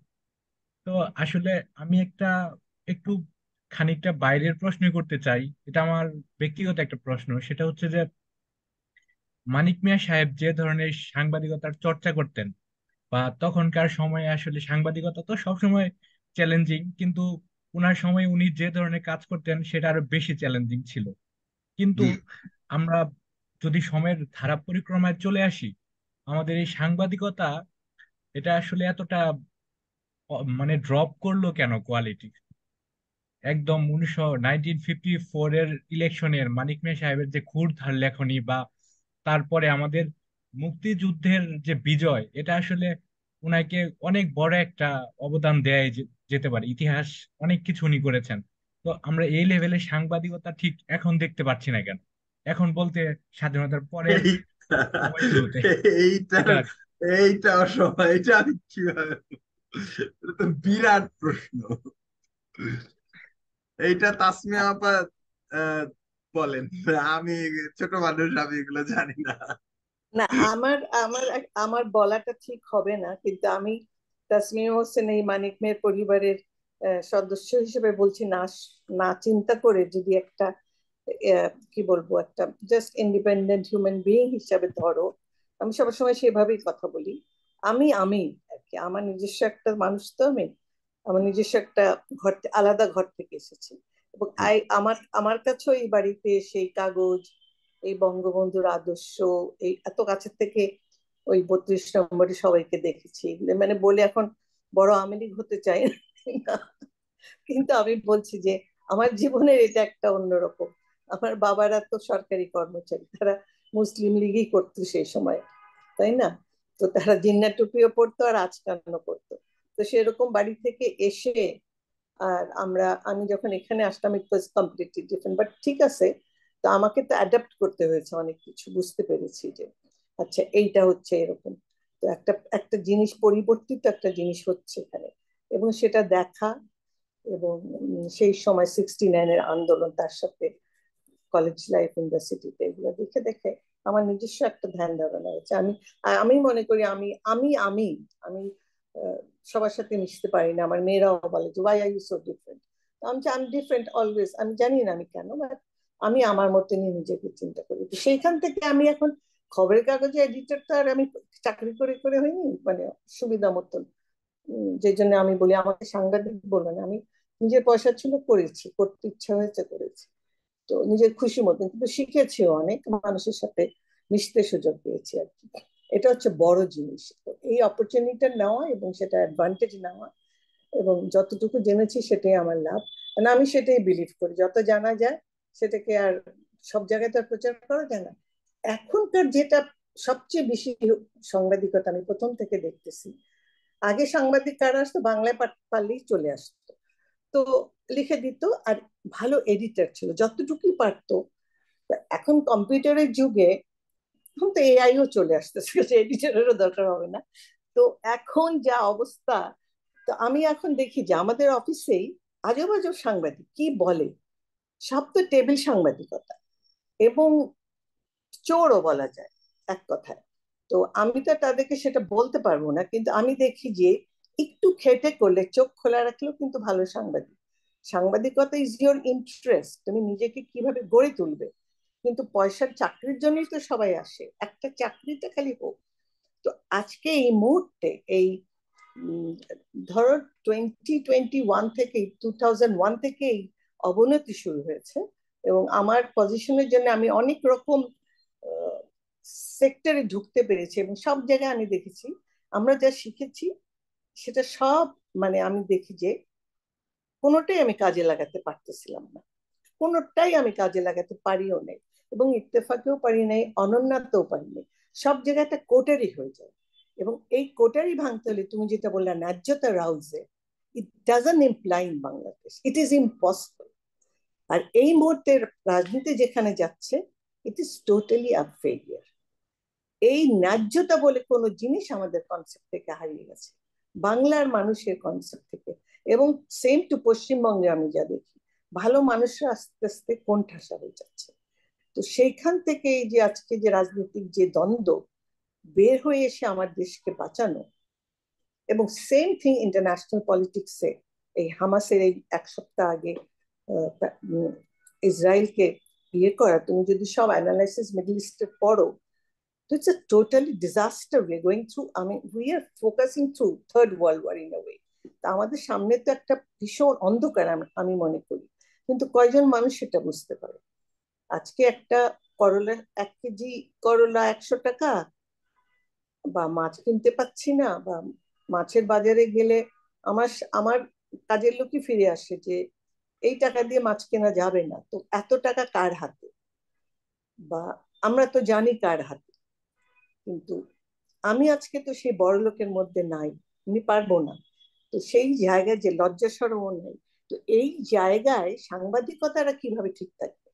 তো আসলে আমি একটা একটু খানিকটা বাইরের প্রশ্ন করতে চাই এটা আমার ব্যক্তিগত একটা প্রশ্ন সেটা হচ্ছে যে মানিক মিয়া সাহেব যে ধরনের সাংবাদিকতার চর্চা করতেন বা তখনকার সময়ে আসলে সাংবাদিকতা তো সবসময় চ্যালেঞ্জিং কিন্তু ওনার সময় উনি যে ধরনের কাজ করতেন সেটা আরও বেশি চ্যালেঞ্জিং ছিল। কিন্তু আমরা যদি সময়ের ধারা পরিক্রমায় চলে আসি আমাদের এই সাংবাদিকতা এটা আসলে এতটা মানে ড্রপ করল কেন কোয়ালিটি একদম উনিশশো নাইনটিন ফিফটি ফোর এর ইলেকশনের মানিক মিয়া সাহেবের যে ক্ষুরধার লেখনী বা তারপরে আমাদের মুক্তিযুদ্ধের যে বিজয় এটা আসলে উনাকে অনেক বড় একটা অবদান দেয় যেতে পারে। ইতিহাস অনেক কিছু উনি করেছেন। তো আমরা এই লেভেলে সাংবাদিকতা ঠিক এখন দেখতে পাচ্ছি না কেন? এখন বলতে স্বাধীনতার পরে এইটা এইটা অসময় এটা আমি কীভাবে বিরাট প্রশ্ন। এইটা তাসমিয়া আপা বলেন। আমি ছোট মানুষ, আমি এগুলো জানি না। না, আমার আমার আমার বলাটা ঠিক হবে না, কিন্তু আমি তাসমিম হোসেন এই মানিক মেয়ের পরিবারের সদস্য হিসেবে বলছি, না না চিন্তা করে যদি একটা কি বলব, একটা জাস্ট ইন্ডিপেন্ডেন্ট হিউম্যান বিইং হিসাবে ধরো, আমি সবসময় সেভাবেই কথা বলি। আমি আমি আর কি, আমার নিজস্ব একটা মানুষ তো আমি। আমার নিজস্ব একটা ঘর আলাদা ঘর থেকে এসেছি। এবং আমার আমার কাছেও এই বাড়িতে সেই কাগজ এই বঙ্গবন্ধুর আদর্শ এই এত কাছের থেকে ওই বত্রিশ নম্বরে সবাইকে দেখেছি। মানে বলে এখন বড় আমেরিক হতে চাই না। কিন্তু আমি বলছি যে আমার জীবনের এটা একটা অন্যরকম। আমার বাবারা তো সরকারি কর্মচারী তারা মুসলিম লীগই করতো সেই সময় তাই না? তো তারা জিন্না টুপিও পড়তো আর আজকানো পড়তো। তো সেরকম বাড়ি থেকে এসে, আর আমরা, আমি যখন এখানে আসলাম it was completely different but ঠিক আছে। তো আমাকে তো অ্যাডাপ্ট করতে হয়েছে অনেক কিছু, বুঝতে পেরেছি যে আচ্ছা এইটা হচ্ছে এরকম। তো একটা একটা জিনিস পরিবর্তিত একটা জিনিস হচ্ছে এখানে। এবং সেটা দেখা এবং সেই সময় সিক্সটি নাইনের আন্দোলন, তার সাথে কলেজ লাইফ ইউনিভার্সিটিতে এগুলো দেখে দেখে আমার নিজস্ব একটা ধ্যান ধারণা হয়েছে। আমি আমি মনে করি আমি আমি আমি আমি সবার সাথে মিশতে পারি না, আমার মেয়েরাও বলে যে why are you so different আমি আমি ডিফারেন্ট অলওয়েজ আমি জানি না আমি কেন বাট আমি আমার মতো নিয়ে নিজেকে চিন্তা করি। তো সেইখান থেকে আমি এখন খবরের কাগজে এডিটর তো আর আমি চাকরি করে করে হয়নি মানে সুবিধা মতন। যে জন্য আমি বলি, আমাকে সাংবাদিক বলবেন আমি নিজের পয়সা ছিল করেছি, করতে ইচ্ছা হয়েছে, করেছি। তো নিজের খুশি মতন, কিন্তু শিখেছিও অনেক মানুষের সাথে মিশতে সুযোগ পেয়েছি আর কি। এটা হচ্ছে বড় জিনিস। এই অপরচুনিটিটা নেওয়া এবং সেটা অ্যাডভান্টেজ নেওয়া এবং যতটুকু জেনেছি সেটাই আমার লাভ। মানে আমি সেটাই বিলিভ করি। যত জানা যায় সেটাকে আর সব জায়গায় তো প্রচার করা যায় না। এখনকার যেটা সবচেয়ে বেশি সাংবাদিকতা আমি প্রথম থেকে দেখতেছি। আগে সাংবাদিক কারা আসতো? বাংলায় পারলেই চলে আসতো। তো লিখে দিত আর ভালো এডিটার ছিল। যতটুকুই পারতো। এখন কম্পিউটারের যুগে এখন তো এআইও চলে আসতেছে এডিটারেরও দরকার হবে না। তো এখন যা অবস্থা, তো আমি এখন দেখি যে আমাদের অফিসেই আজব আজব সাংবাদিক, কি বলে? সব তো টেবিল সাংবাদিকতা এবং চোরও বলা যায় এক কথায়। তো আমি তো তাদেরকে সেটা বলতে পারব না, কিন্তু আমি দেখি যে একটু খেটে করলে চোখ খোলা রাখলেও কিন্তু ভালো সাংবাদিক। সাংবাদিকতা ইজ ইয়োর ইন্টারেস্ট তুমি নিজেকে কীভাবে গড়ে তুলবে? কিন্তু পয়সার চাকরির জন্যই তো সবাই আসে। একটা চাকরিটা খালি হোক। তো আজকে এই মুহূর্তে এই ধরো টোয়েন্টি টোয়েন্টি ওয়ান থেকে টু থাউজেন্ড ওয়ান থেকে এই অবনতি শুরু হয়েছে এবং আমার পজিশনের জন্য আমি অনেক রকম সেক্টরে ঢুকতে পেরেছি এবং সব জায়গায় আমি দেখেছি। আমরা যা শিখেছি, সেটা সব মানে আমি দেখি যে কোনোটাই আমি কাজে লাগাতে পারতেছিলাম না। কোনোটাই আমি কাজে লাগাতে পারিও নেই। এবং ইত্তেফাকেও পারি নাই, অনন্যাতেও পারি নাই। সব জায়গায় একটা কোটারি হয়ে যায়। এবং এই কোটারি ভাঙতে হলে তুমি যেটা বললে, ন্যায্যতা রাউজে it doesn't imply in Bangladesh it is impossible আর এই মুহূর্তে রাজনীতি যেখানে যাচ্ছে it is totally a failure এই ন্যায্যতা বলে কোনো জিনিস আমাদের কনসেপ্ট থেকে হারিয়ে গেছে। বাংলার মানুষের কনসেপ্ট থেকে। এবং সেম টু পশ্চিমবঙ্গে আমি যা দেখি, ভালো মানুষরা আস্তে আস্তে কোণঠাসা হয়ে যাচ্ছে। তো সেইখান থেকে এই যে আজকে যে রাজনৈতিক যে দ্বন্দ্ব বের হয়ে এসে আমার দেশকে বাঁচানো এবং সেম থিং ইন্টারন্যাশনাল পলিটিক্সে এই হামাসের এই এক সপ্তাহ আগে ইসরায়েলকে ইয়ে করা, তুমি যদি সব অ্যানালাইসিস মিডল ইস্টের পড়ো, তো it's a totally disaster we going through আমি we are focusing through third world war in way তা আমাদের সামনে তো একটা ভীষণ অন্ধকার আমি মনে করি। কিন্তু কয়জন মানুষ সেটা বুঝতে পারে? আজকে একটা করলা, এক কেজি করলা একশো টাকা? বা মাছ কিনতে পাচ্ছি না, বা মাছের বাজারে গেলে আমার আমার কাজের লোকই ফিরে আসে যে, এই টাকা দিয়ে মাছ কেনা যাবে না, তো এত টাকা কার হাতে? বা আমরা তো জানি কার হাতে, কিন্তু আমি আজকে তো সেই বড় লোকের মধ্যে নাই, আমি পারব না। তো সেই জায়গায় যে লজ্জা সরমও নেই, তো এই জায়গায় সাংবাদিকতারা কীভাবে ঠিক থাকবে?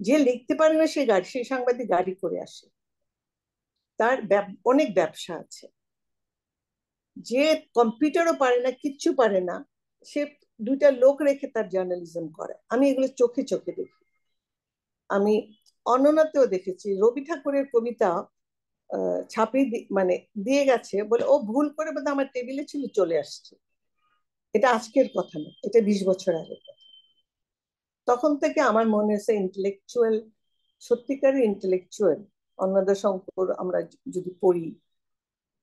যে লিখতে পারে না সে গাড়ি সেই সাংবাদিক গাড়ি করে আসে। তার অনেক ব্যবসা আছে। যে কম্পিউটারও পারে না, কিচ্ছু পারে না, সে দুইটা লোক রেখে তার জার্নালিজম করে। আমি এগুলো চোখে চোখে দেখি। আমি অননাতেও দেখেছি, রবি ঠাকুরের কবিতা দি- মানে দিয়ে গেছে বলে, ও ভুল করে বোধহয় আমার টেবিলে ছিল, চলে আসছে। এটা আজকের কথা না, এটা বিশ বছর আগের কথা। তখন থেকে আমার মনে হয়েছে ইন্টেলেকচুয়াল সত্যিকারের ইন্টেলেকচুয়াল অন্নদা শঙ্কর আমরা যদি পড়ি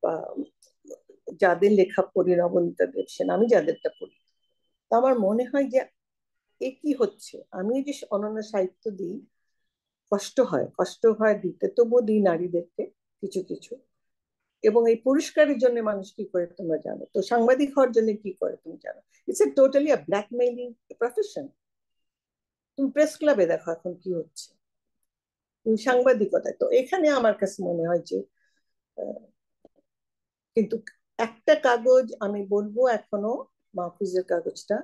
বা যাদের লেখা পড়ি নবনীতা দেব সেন আমি যাদেরটা পড়ি, তা আমার মনে হয় যে এ কি হচ্ছে? আমি যে অনন্য সাহিত্য দিই, কষ্ট হয় কষ্ট হয় দিতে, তবুও দিই নারীদেরকে কিছু কিছু। এবং এই পুরস্কারের জন্য মানুষ কি করে তোমরা জানো? তো সাংবাদিক হওয়ার জন্য কি করে তুমি জানো? It's a totally a blackmailing profession তুমি প্রেস ক্লাবে দেখো এখন কি হচ্ছে। তুমি সাংবাদিকতা তো এখানে আমার কাছে মনে হয় যে কিন্তু একটা কাগজ আমি বলব এখনও, মাহফুজের কাগজটা,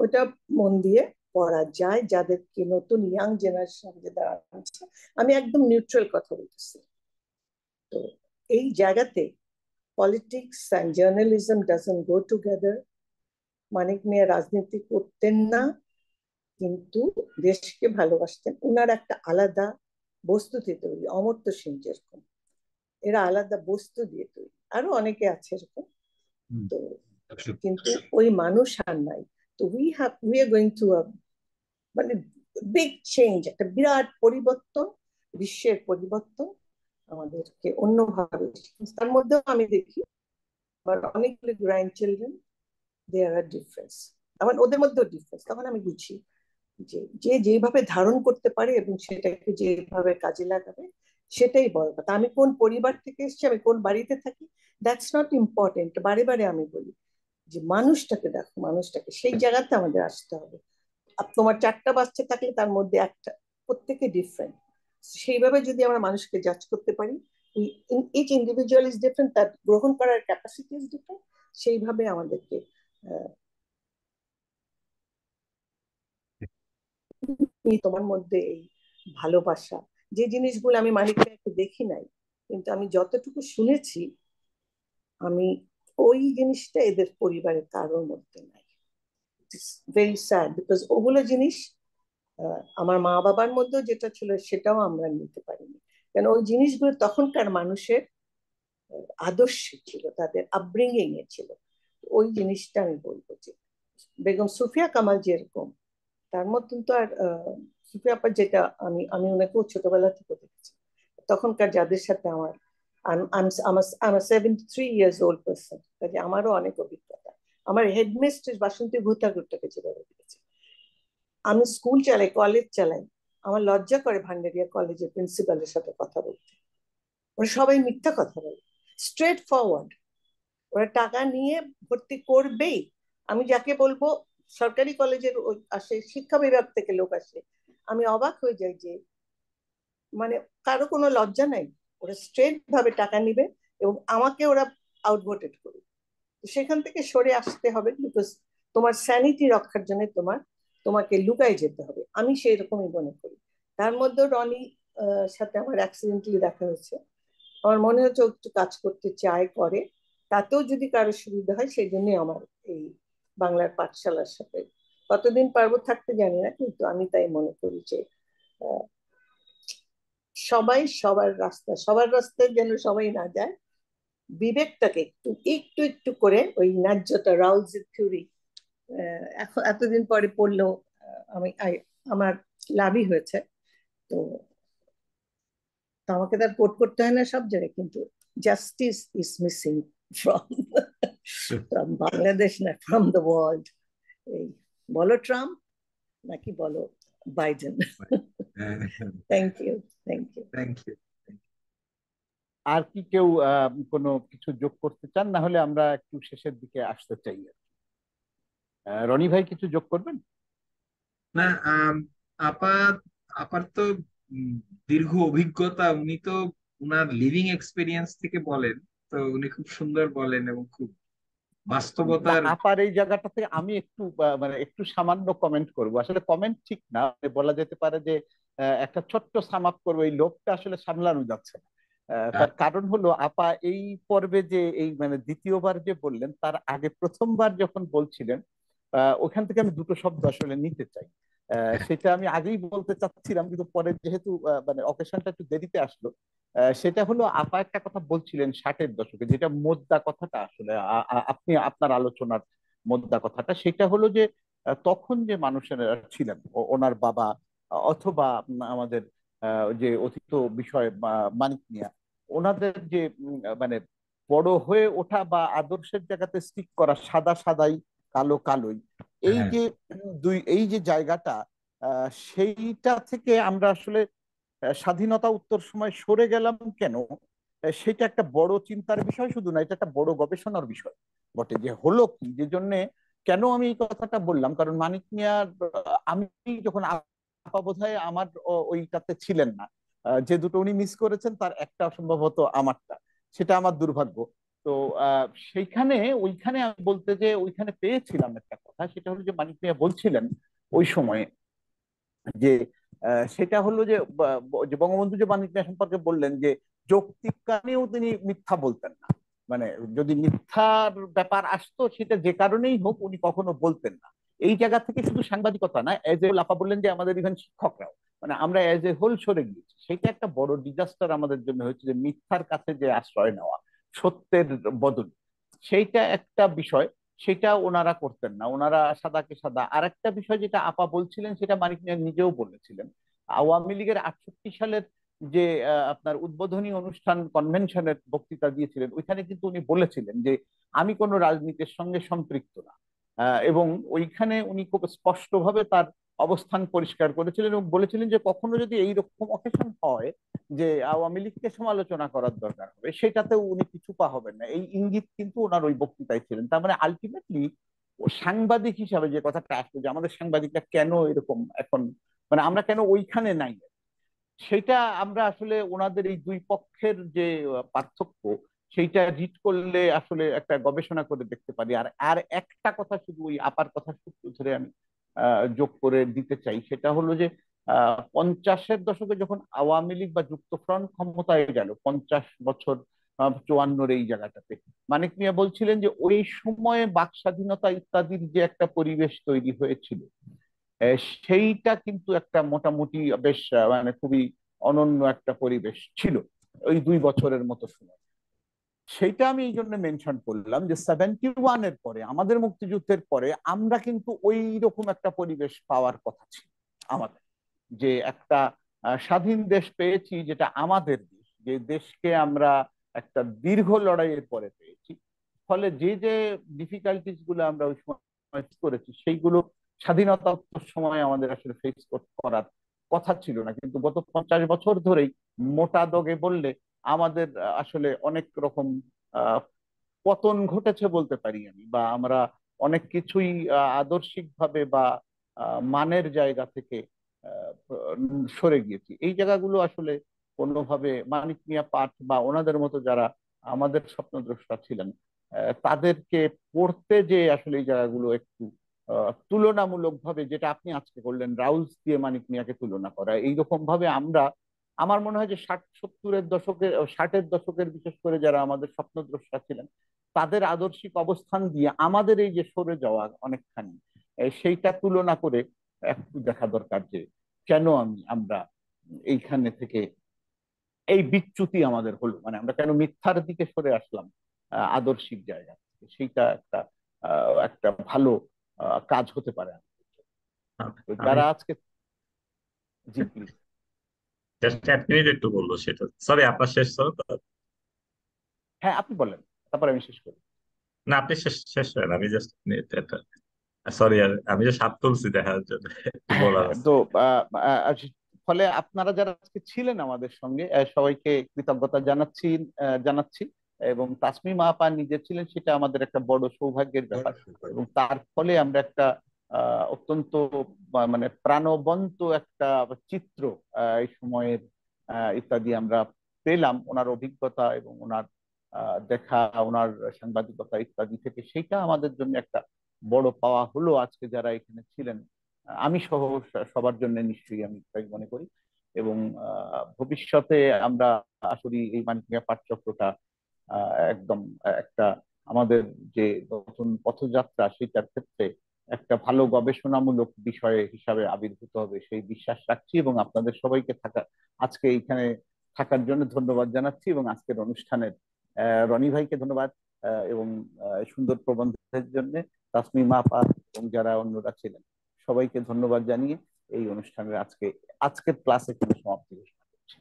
ওটা মন দিয়ে পড়া যায় যাদেরকে নতুন ইয়াং জেনারেশন যে দাঁড়াচ্ছে। আমি একদম নিউট্রাল কথা বলতেছি। তো এই জায়গাতে politics and journalism doesn't go together Manik Mia রাজনীতি করতেন না। কিন্তু দেশকে ভালোবাসতেন। ওনার একটা আলাদা বস্তুতে তৈরি অমর্ত্য সেন যেরকম। এরা আলাদা বস্তু দিয়ে তৈরি। আরও অনেকে আছে এরকম। তো কিন্তু ওই মানুষ আর নাই। তো we have we are going to মানে বিগ চেঞ্জ একটা বিরাট পরিবর্তন বিশ্বের পরিবর্তন আমাদেরকে অন্যভাবে তার মধ্যেও আমি দেখি আমার অনেকগুলো grandchildren there are difference আমার ওদের মধ্যেও ডিফারেন্স তখন আমি বুঝি যে যে যেভাবে ধারণ করতে পারে এবং সেটাকে যেভাবে কাজে লাগাবে, সেটাই বড় কথা। আমি কোন পরিবার থেকে এসেছি, আমি কোন বাড়িতে থাকি দ্যাটস নট ইম্পর্টেন্ট বারে বারে আমি বলি যে, মানুষটাকে দেখো, মানুষটাকে। সেই জায়গাতে আমাদের আসতে হবে। তোমার চারটা বাচ্চা থাকলে তার মধ্যে একটা, প্রত্যেকে ডিফারেন্ট সেইভাবে যদি আমরা মানুষকে জাজ করতে পারি ইচ ইন্ডিভিজুয়াল ইজ ডিফারেন্ট তার গ্রহণ করার ক্যাপাসিটি ইজ ডিফারেন্ট সেইভাবে আমাদেরকে আহ, এই তোমার মধ্যে এই ভালোবাসা। যে জিনিসগুলো আমি মানিককে একটু দেখি নাই, কিন্তু আমি যতটুকু শুনেছি, আমি ওই জিনিসটা এদের পরিবারের কারোর মধ্যে নাই। ভেরি স্যাড বিকজ ওগুলো জিনিস আমার মা বাবার মধ্যেও যেটা ছিল সেটাও আমরা নিতে পারিনি। কেন ওই জিনিসগুলো তখনকার মানুষের আদর্শে ছিল, তাদের আপব্রিঙ্গিং এ ছিল। ওই জিনিসটা আমি বলব যে, বেগম সুফিয়া কামাল যেরকম তার মতন তো আর সুফিয়া আপা যেটা আমি আমি ওনাকেও ছোটবেলা থেকে দেখেছি। তখনকার যাদের সাথে আমার আমার থ্রি ইয়ার্স ওল্ড পার্সন কাজে আমারও অনেক অভিজ্ঞতা। আমার হেডমিস্ট্রেস বাসন্তী ভূতাগুট্টাকে যেভাবে দেখেছি। আমি স্কুল চালাই কলেজ চালাই, আমার লজ্জা করে ভান্ডারিয়া কলেজের প্রিন্সিপালের সাথে কথা বলতে। ওরা সবাই মিথ্যা কথা বলে। স্ট্রেট ফরওয়ার্ড ওরা টাকা নিয়ে ভর্তি করবেই। আমি যাকে বলব সরকারি কলেজের আসে, শিক্ষা বিভাগ থেকে লোক আসে। আমি অবাক হয়ে যাই যে মানে কারও কোনো লজ্জা নাই। ওরা স্ট্রেট ভাবে টাকা নিবে এবং আমাকে ওরা আউটভোটেড করবে সেখান থেকে সরে আসতে হবে বিকজ তোমার স্যানিটি রক্ষার জন্য তোমার, তোমাকে লুকায় যেতে হবে। আমি সেই রকমই মনে করি। তার মধ্যেও রনি সাথে আমার অ্যাক্সিডেন্টালি দেখা হয়েছে। আমার মনে হচ্ছে একটু কাজ করতে চায়, করে। তাতেও যদি কারও সুবিধা হয়, সেই জন্যই আমার এই বাংলার পাঠশালার সাথে। কতদিন পারব থাকতে জানি না, কিন্তু আমি তাই মনে করি যে সবাই সবার রাস্তা, সবার রাস্তায় যেন সবাই না যায়, বিবেকটাকে একটু একটু একটু করে ওই ন্যায্যতা রাউজের থিওরি এখন এতদিন পরে পড়লেও আমি আমার লাভই হয়েছে। তো তো আমাকে তার কোট করতে হয় না সব জায়গায়, কিন্তু justice is missing from from Bangladesh না ফ্রম দ্য ওয়ার্ল্ড এই বলো ট্রাম্প নাকি বলো Biden thank you thank you thank you আর কি কেউ আহ, কোনো কিছু যোগ করতে চান? না হলে আমরা একটু শেষের দিকে আসতে চাই। আর কি। আহ, রনি ভাই কিছু যোগ করবেন? না আম, আপা আপার তো দীর্ঘ অভিজ্ঞতা। উনি তো উনার লিভিং এক্সপিরিয়েন্স থেকে বলেন। তো উনি খুব সুন্দর বলেন এবং খুব বাস্তবতার আপার এই জায়গাটাতে আমি একটু মানে একটু সামান্য কমেন্ট করব। আসলে কমেন্ট ঠিক না মানে বলা যেতে পারে যে একটা ছোট্ট সাম আপ করব এই লোকটা আসলে সামলানো যাচ্ছে না। আহ, তার কারণ হলো আপা এই পর্বে যে এই মানে দ্বিতীয়বার যে বললেন তার আগে প্রথমবার যখন বলছিলেন আহ, ওখান থেকে আমি দুটো শব্দ আসলে নিতে চাই। আহ, সেটা আমি আগেই বলতে চাচ্ছিলাম কিন্তু পরে যেহেতু মানে অকেশনটা একটু দেরিতে আসলো সেটা হলো আপা একটা কথা বলছিলেন ষাটের দশকে যেটা মোদ্দা কথাটা আসলে। আপনি আপনার আলোচনার মোদ্দা কথাটা। সেটা হলো যে তখন যে মানুষেরা ছিলেন ওনার বাবা অথবা আমাদের যে অতীত বিষয় মানিক মিয়া ওনাদের যে মানে বড় হয়ে ওঠা বা আদর্শের জায়গাতে স্টিক করা সাদা সাদাই কালো কালোই এই হ্যাঁ। যে দুই এই যে জায়গাটা সেইটা থেকে আমরা আসলে আহ, স্বাধীনতা উত্তর সময় সরে গেলাম কেন? সেটা একটা বড় চিন্তার বিষয়, শুধু না, এটা একটা বড় গবেষণার বিষয়। বটে, যে হলো কি? যে জন্য কেন আমি এই কথাটা বললাম? কারণ মানিক মিয়ার আমি যখন বোধহয় আমার ওইটাতে ছিলেন না। যে দুটো উনি মিস করেছেন, তার একটা সম্ভবত আমারটা। সেটা আমার দুর্ভাগ্য। তো সেইখানে, ওইখানে আমি বলতে যে, ওইখানে পেয়েছিলাম একটা কথা, সেটা হলো যে মানিক মিয়া বলছিলেন ওই সময়ে যে সেটা হলো যে বঙ্গবন্ধু যে বাণিজ্য সম্পর্কে বললেন যে, যৌক্তিক কারণেও তিনি মিথ্যা বলতেন না। মানে যদি মিথ্যার ব্যাপার আসতো, সেটা যে কারণেই হোক উনি কখনো বলতেন না। এই জায়গা থেকে শুধু সাংবাদিকতা না এজ এ আপা বললেন যে আমাদের ইভেন শিক্ষকরাও। মানে আমরা এজ এ হোল সরে গিয়েছি। সেটা একটা বড় ডিজাস্টার আমাদের জন্য হয়েছে যে, মিথ্যার কাছে যে আশ্রয় নেওয়া, সত্যের বদল। সেইটা একটা বিষয়। সেটা ওনারা করতেন না, ওনারা সাদাকে সাদা। আর একটা বিষয় যেটা আপা বলছিলেন, সেটা মানিক মিয়া নিজেও বলেছিলেন। আওয়ামী লীগের আটষট্টি সালের যে আপনার উদ্বোধনী অনুষ্ঠান কনভেনশনের বক্তৃতা দিয়েছিলেন, ওইখানে কিন্তু উনি বলেছিলেন যে, আমি কোনো রাজনীতির সঙ্গে সম্পৃক্ত না। এবং ওইখানে উনি খুব স্পষ্টভাবে তার অবস্থান পরিষ্কার করেছিলেন এবং বলেছিলেন যে কখনো যদি এইরকম অকেশন হয় যে আওয়ামী লীগকে সমালোচনা করার দরকার হবে, সেটাতেও উনি কিছু পা হবেন না। এই ইঙ্গিত কিন্তু ওনার ওই বক্তৃতায় ছিলেন। তার মানে আলটিমেটলি সাংবাদিক হিসাবে যে কথাটা আসলো যে আমাদের সাংবাদিকরা কেন এরকম এখন মানে আমরা কেন ওইখানে নাই? সেটা আমরা আসলে ওনাদের এই দুই পক্ষের যে পার্থক্য, সেইটা রিড করলে আসলে একটা গবেষণা করে দেখতে পারি। আর আর একটা কথা শুধু ওই আপার কথা সূত্র ধরে আমি যোগ করে দিতে চাই। সেটা হলো যে পঞ্চাশের দশকে যখন আওয়ামী লীগ বা যুক্তফ্রন্ট ক্ষমতায় গেল, পঞ্চাশ বছর চুয়ান্নর এই জায়গাটাতে, মানিক মিয়া বলছিলেন যে, ওই সময়ে বাক স্বাধীনতা ইত্যাদির যে একটা পরিবেশ তৈরি হয়েছিল সেইটা কিন্তু একটা মোটামুটি বেশ মানে খুবই অনন্য একটা পরিবেশ ছিল, ওই দুই বছরের মতো সময়। সেইটা আমি এই জন্য মেনশন করলাম যে সেভেন্টি ওয়ানের পরে, আমাদের মুক্তিযুদ্ধের পরে আমরা কিন্তু ওই রকম একটা পরিবেশ পাওয়ার কথা ছিল আমাদের। যে একটা স্বাধীন দেশ পেয়েছি যেটা আমাদের দেশ, যে দেশকে আমরা একটা দীর্ঘ লড়াইয়ের পরে পেয়েছি। ফলে যে যে ডিফিকাল্টিসগুলো আমরা ওই সময় করেছি, সেইগুলো স্বাধীনতা সময় আমাদের আসলে ফেস করার কথা ছিল না। কিন্তু গত পঞ্চাশ বছর ধরেই মোটা দগে বললে আমাদের আসলে অনেক রকম পতন ঘটেছে বলতে পারি আমি বা আমরা অনেক কিছুই আদর্শিক ভাবে বা মানের জায়গা থেকে সরে গিয়েছি। এই জায়গাগুলো আসলে কোনোভাবে মানিক মিয়া পাঠ বা ওনাদের মতো যারা আমাদের স্বপ্নদ্রষ্টা ছিলেন তাদেরকে পড়তে যে আসলে এই জায়গাগুলো একটু আহ, তুলনামূলকভাবে যেটা আপনি আজকে করলেন রাউলস দিয়ে মানিক মিয়াকে তুলনা করা এইরকম ভাবে আমরা আমার মনে হয় যে ষাট সত্তরের দশকের ষাটের দশকের বিশেষ করে যারা আমাদের স্বপ্নদ্রষ্টা ছিলেন তাদের আদর্শিক অবস্থান দিয়ে আমাদের এই যে সরে যাওয়া অনেকখানি সেইটা তুলনা করে একটু দেখা দরকার যে কেন আমি আমরা এইখানে থেকে এই বিচ্যুতি আমাদের হলো? মানে আমরা কেন মিথ্যার দিকে সরে আসলাম আহ, আদর্শিক জায়গা থেকে? সেইটা একটা আহ, একটা ভালো আহ, কাজ হতে পারে। আমি যারা আজকে জি প্লিজ জাস্ট এক মিনিট একটু বলব সেটা। সরি আপনার শেষ তো? হ্যাঁ আপনি বলেন তারপরে আমি শেষ করি। না আপনি শেষ শেষ করেন আমি জাস্ট সরি আমি যে হাত তুলছি দেখার জন্য তো ফলে আপনারা যারা আজকে ছিলেন আমাদের সঙ্গে আহ, সবাইকে কৃতজ্ঞতা জানাচ্ছি আহ, জানাচ্ছি এবং তাসমিমা আপা নিজে ছিলেন সেটা আমাদের একটা বড় সৌভাগ্যের ব্যাপার। এবং তার ফলে আমরা একটা অত্যন্ত মানে প্রাণবন্ত একটা চিত্র এই সময়ের ইত্যাদি আমরা পেলাম ওনার অভিজ্ঞতা এবং ওনার দেখা, ওনার সাংবাদিকতা ইত্যাদি থেকে। সেটা আমাদের জন্য একটা বড় পাওয়া হলো আজকে যারা এখানে ছিলেন। আমি সহ, সবার জন্য নিশ্চয়ই আমি তাই মনে করি। এবং ভবিষ্যতে আমরা আসলে এই মানিক পাঠচক্রটা একদম একটা আমাদের যে নতুন পথযাত্রা সেটার ক্ষেত্রে একটা ভালো গবেষণামূলক বিষয় হিসাবে আবির্ভূত হবে সেই বিশ্বাস রাখছি এবং আপনাদের সবাইকে থাকা আজকে এইখানে থাকার জন্য ধন্যবাদ জানাচ্ছি এবং আজকের অনুষ্ঠানের আহ, রনি ভাইকে ধন্যবাদ আহ, এবং আহ, সুন্দর প্রবন্ধের জন্য তাসমিমা আপা এবং যারা অন্যরা ছিলেন সবাইকে ধন্যবাদ জানিয়ে এই অনুষ্ঠানের আজকে আজকের ক্লাস এখানে সমাপ্তি ঘোষণা করছি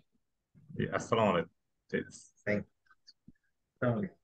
আসসালামু আলাইকুম।